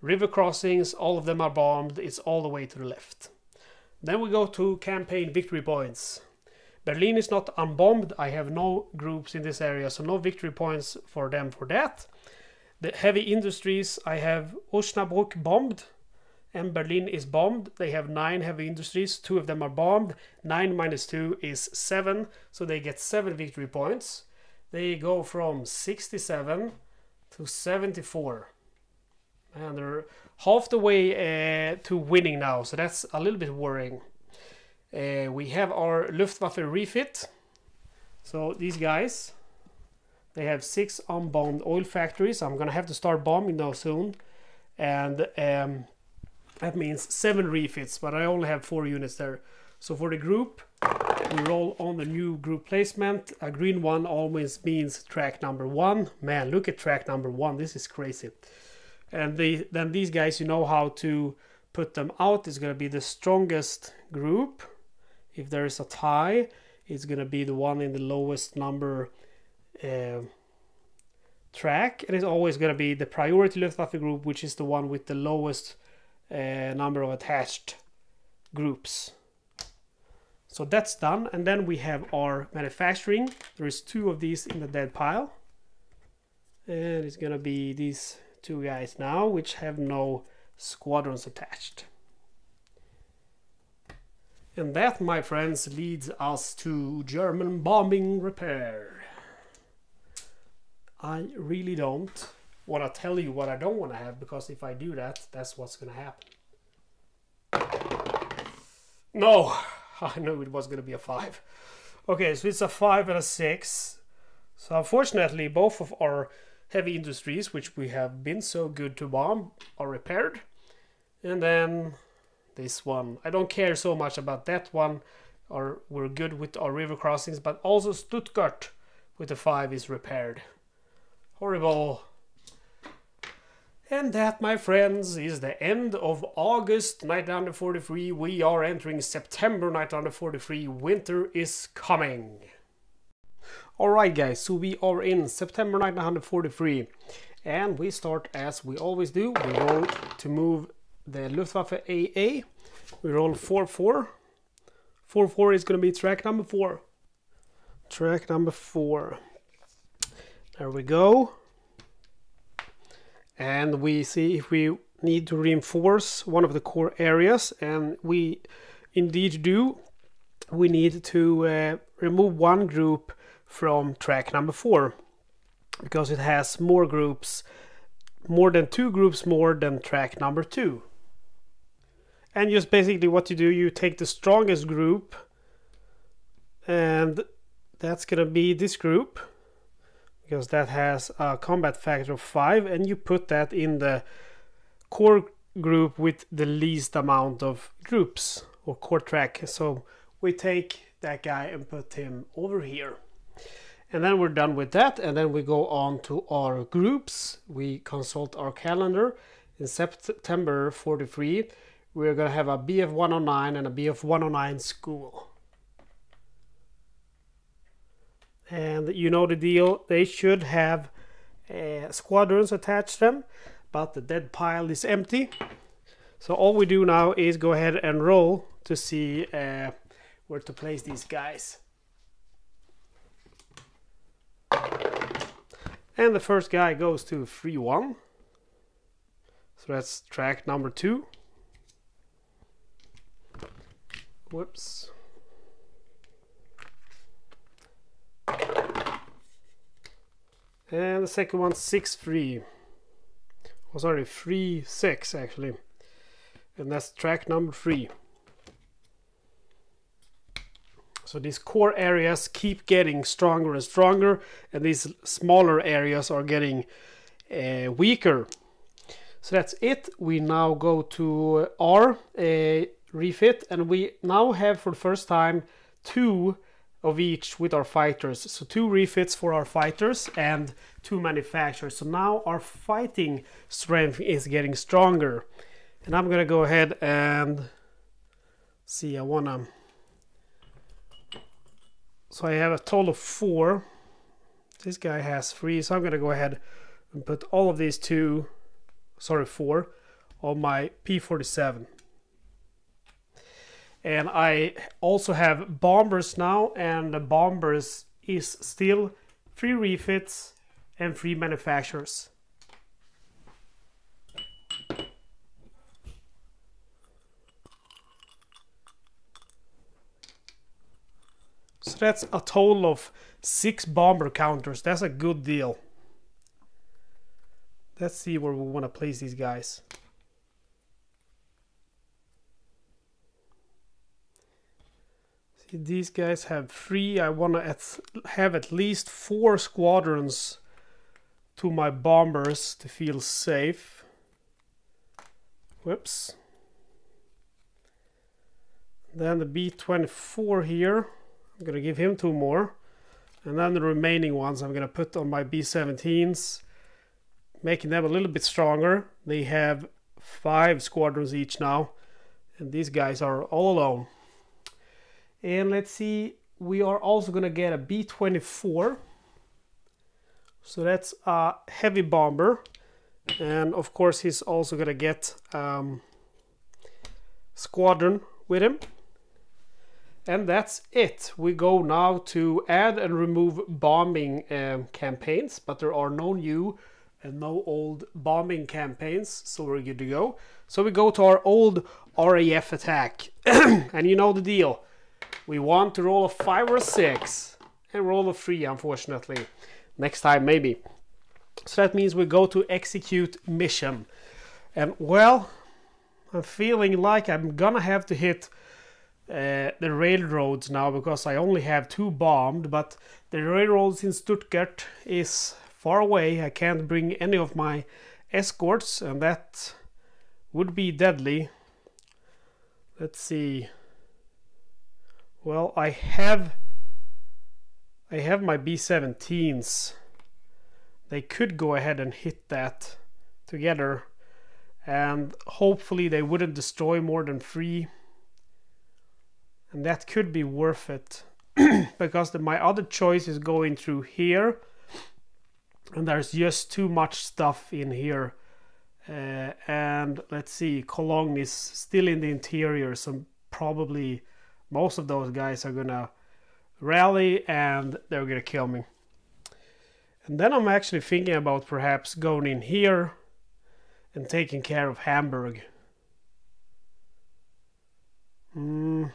River crossings, all of them are bombed. It's all the way to the left. Then we go to campaign victory points. Berlin is not unbombed. I have no groups in this area, so no victory points for them for that. The heavy industries, I have Osnabrück bombed and Berlin is bombed. They have nine heavy industries. Two of them are bombed. Nine minus two is seven, so they get seven victory points. They go from 67 to 74. And they're half the way uh, to winning now, so that's a little bit worrying. Uh, we have our Luftwaffe refit. So these guys, they have six unbombed oil factories. I'm gonna have to start bombing those soon, and um, that means seven refits. But I only have four units there. So for the group, we roll on the new group placement. A green one always means track number one. Man, look at track number one. This is crazy and they, then these guys you know how to put them out it's going to be the strongest group if there is a tie it's going to be the one in the lowest number uh, track and it's always going to be the priority Luftwaffe group which is the one with the lowest uh, number of attached groups so that's done and then we have our manufacturing there is two of these in the dead pile and it's gonna be these two guys now which have no squadrons attached. And that, my friends, leads us to German bombing repair. I really don't want to tell you what I don't want to have because if I do that, that's what's going to happen. No, I knew it was going to be a 5. Okay, so it's a 5 and a 6. So unfortunately, both of our heavy industries, which we have been so good to bomb, are repaired. And then this one. I don't care so much about that one, or we're good with our river crossings, but also Stuttgart with the 5 is repaired. Horrible. And that, my friends, is the end of August 1943. We are entering September 1943. Winter is coming. Alright guys, so we are in September 1943 and we start as we always do. We roll to move the Luftwaffe AA. We roll 4-4. 4-4 is going to be track number 4. Track number 4. There we go. And we see if we need to reinforce one of the core areas and we indeed do. We need to uh, remove one group from track number four because it has more groups, more than two groups more than track number two. And just basically what you do, you take the strongest group and that's gonna be this group because that has a combat factor of 5 and you put that in the core group with the least amount of groups or core track. So we take that guy and put him over here. And then we're done with that and then we go on to our groups. We consult our calendar. In september 43 we're going to have a bf 109 and a bf 109 school and you know the deal they should have uh, squadrons attached them but the dead pile is empty So all we do now is go ahead and roll to see uh, where to place these guys. And the first guy goes to 3-1. So that's track number two. Whoops. And the second one, 6-3. Oh, sorry, 3-6 actually. And that's track number three. So these core areas keep getting stronger and stronger, and these smaller areas are getting uh, weaker. So that's it. We now go to R uh, refit, and we now have for the first time two of each with our fighters. So two refits for our fighters and two manufacturers. So now our fighting strength is getting stronger. And I'm gonna go ahead and see, I wanna, so I have a total of four. This guy has three, so I'm gonna go ahead and put all of these two, sorry, four, on my P47 and I also have bombers now and the bombers is still free refits and free manufacturers. So that's a total of six bomber counters. That's a good deal. Let's see where we want to place these guys. These guys have three. I want to have at least four squadrons to my bombers to feel safe. Whoops. Then the B-24 here. I'm going to give him two more. And then the remaining ones I'm going to put on my B-17s. Making them a little bit stronger. They have five squadrons each now. And these guys are all alone. And let's see, we are also to get a B-24. So that's a heavy bomber. And of course, he's also to get um, squadron with him. And that's it. We go now to add and remove bombing um, campaigns, but there are no new and no old bombing campaigns, so we're good to go. So we go to our old RAF attack, and you know the deal. We want to roll a 5 or a 6. And roll a 3, unfortunately. Next time, maybe. So that means we go to execute mission. And, well, I'm feeling like I'm gonna have to hit uh, the railroads now because I only have two bombed, but the railroads in Stuttgart is far away. I can't bring any of my escorts, and that would be deadly. Let's see. Well, I have I have my B-17s. They could go ahead and hit that together and hopefully they wouldn't destroy more than three and that could be worth it because the, my other choice is going through here and there's just too much stuff in here uh, and let's see Cologne is still in the interior so probably most of those guys are gonna rally and they're gonna kill me. And then I'm actually thinking about perhaps going in here and taking care of Hamburg. Mm.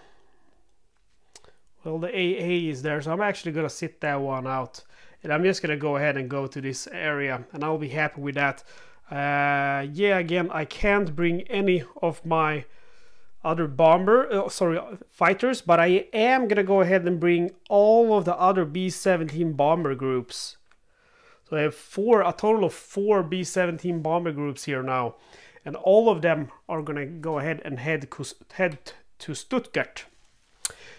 Well, the AA is there, so I'm actually gonna sit that one out. And I'm just gonna go ahead and go to this area, and I'll be happy with that. Uh, yeah, again, I can't bring any of my other bomber, uh, sorry, fighters, but I am gonna go ahead and bring all of the other B-17 bomber groups. So I have four, a total of four B-17 bomber groups here now, and all of them are gonna go ahead and head head to Stuttgart.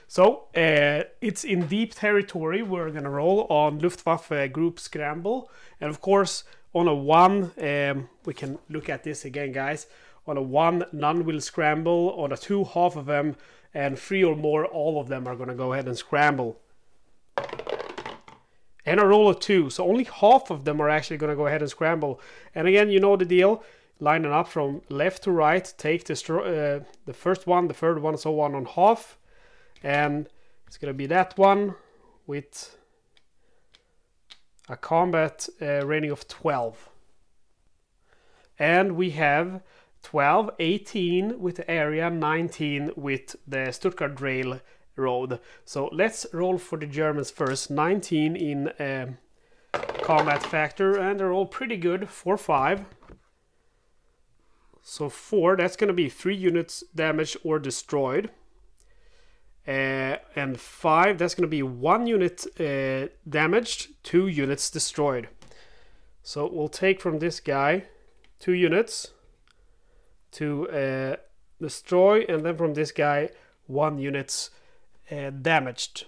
So uh, it's in deep territory. We're gonna roll on Luftwaffe Group Scramble, and of course on a one, um, we can look at this again, guys on a one, none will scramble. On a two, half of them. And three or more, all of them are going to go ahead and scramble. And a roll of two. So only half of them are actually going to go ahead and scramble. And again, you know the deal. lining up from left to right. Take the uh, the first one, the third one, so on on half, and it's gonna be that one with a combat uh, rating of 12. And we have 12, 18 with the area, 19 with the Stuttgart Rail Road. So let's roll for the Germans first. 19 in um, combat factor, and they're all pretty good. 4 5. So 4, that's going to be 3 units damaged or destroyed. Uh, and 5, that's going to be 1 unit uh, damaged, 2 units destroyed. So we'll take from this guy 2 units to uh, destroy, and then from this guy 1 units uh, damaged.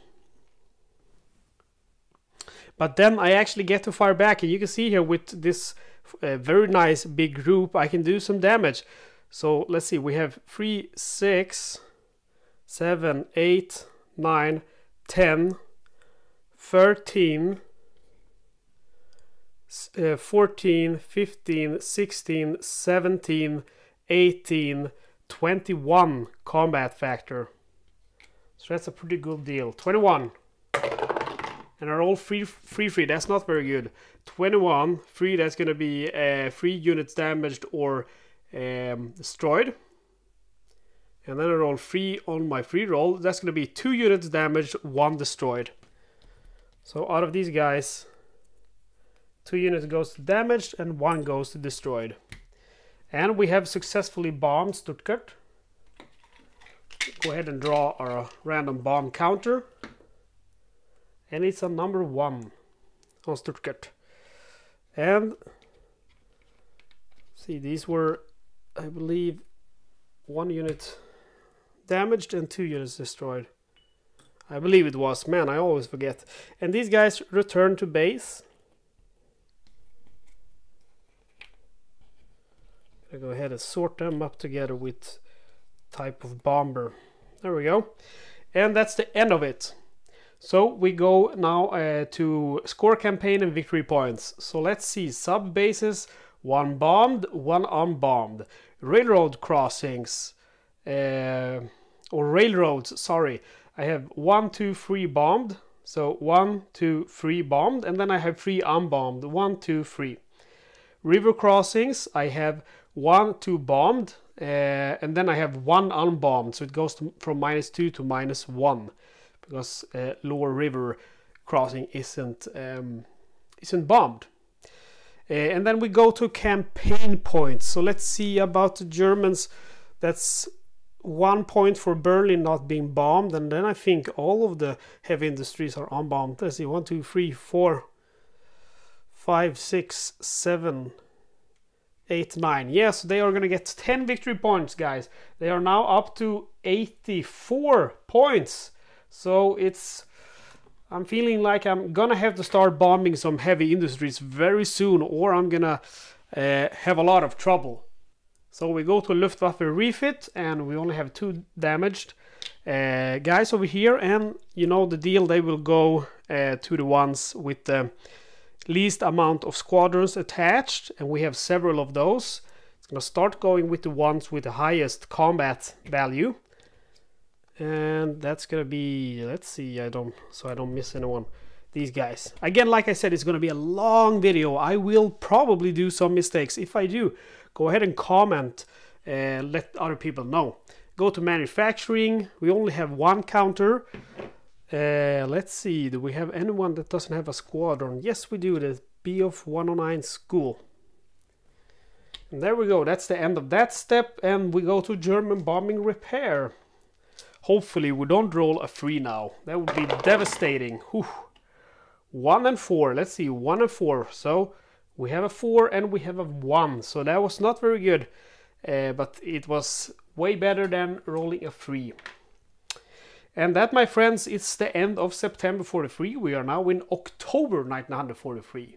But then I actually get to fire back, and you can see here with this uh, very nice big group, I can do some damage. So let's see, we have 3, 6, 7, 8, 9, 10, 13, uh, 14, 15, 16, 17, 18, 21 combat factor. So that's a pretty good deal. 21. And are all free, free, free. That's not very good. 21, free, that's going to be uh, 3 units damaged or um, destroyed. And then I roll 3 on my free roll. That's going to be 2 units damaged, 1 destroyed. So out of these guys, 2 units goes to damaged and 1 goes to destroyed. And we have successfully bombed Stuttgart. Go ahead and draw our random bomb counter. And it's a number 1 on Stuttgart. And see, these were, I believe, one unit damaged and two units destroyed. I believe it was. Man, I always forget. And these guys return to base. I go ahead and sort them up together with type of bomber. There we go. And that's the end of it. So we go now uh, to score campaign and victory points. So let's see. Sub bases, one bombed, one unbombed. Railroad crossings, uh, or railroads, sorry. I have one, two, three bombed. So one, two, three bombed. And then I have three unbombed. One, two, three. River crossings, I have one, two bombed. Uh, and then I have one unbombed. So it goes to, from minus two to minus one. Because uh, lower river crossing isn't, um, isn't bombed. Uh, and then we go to campaign points. So let's see about the Germans. That's one point for Berlin not being bombed, and then I think all of the heavy industries are unbombed. Let's see, one, two, three, four, five, six, seven, eight, nine. Yes, they are gonna get 10 victory points, guys. They are now up to 84 points. So it's I'm feeling like I'm gonna have to start bombing some heavy industries very soon, or I'm gonna uh, have a lot of trouble. So we go to Luftwaffe refit and we only have two damaged uh, guys over here and you know the deal they will go uh, to the ones with the least amount of squadrons attached and we have several of those. It's gonna start going with the ones with the highest combat value and that's gonna be let's see I don't so I don't miss anyone these guys again like I said it's gonna be a long video I will probably do some mistakes if I do go ahead and comment and let other people know. Go to manufacturing. We only have one counter. Uh, let's see, do we have anyone that doesn't have a squadron? Yes, we do. The BF 109 school. And there we go. That's the end of that step. And we go to German bombing repair. Hopefully we don't roll a 3 now. That would be devastating. Whew. 1 and 4. Let's see. 1 and 4. So we have a 4 and we have a 1, so that was not very good, uh, but it was way better than rolling a 3. And that, my friends, is the end of September 43. We are now in October 1943.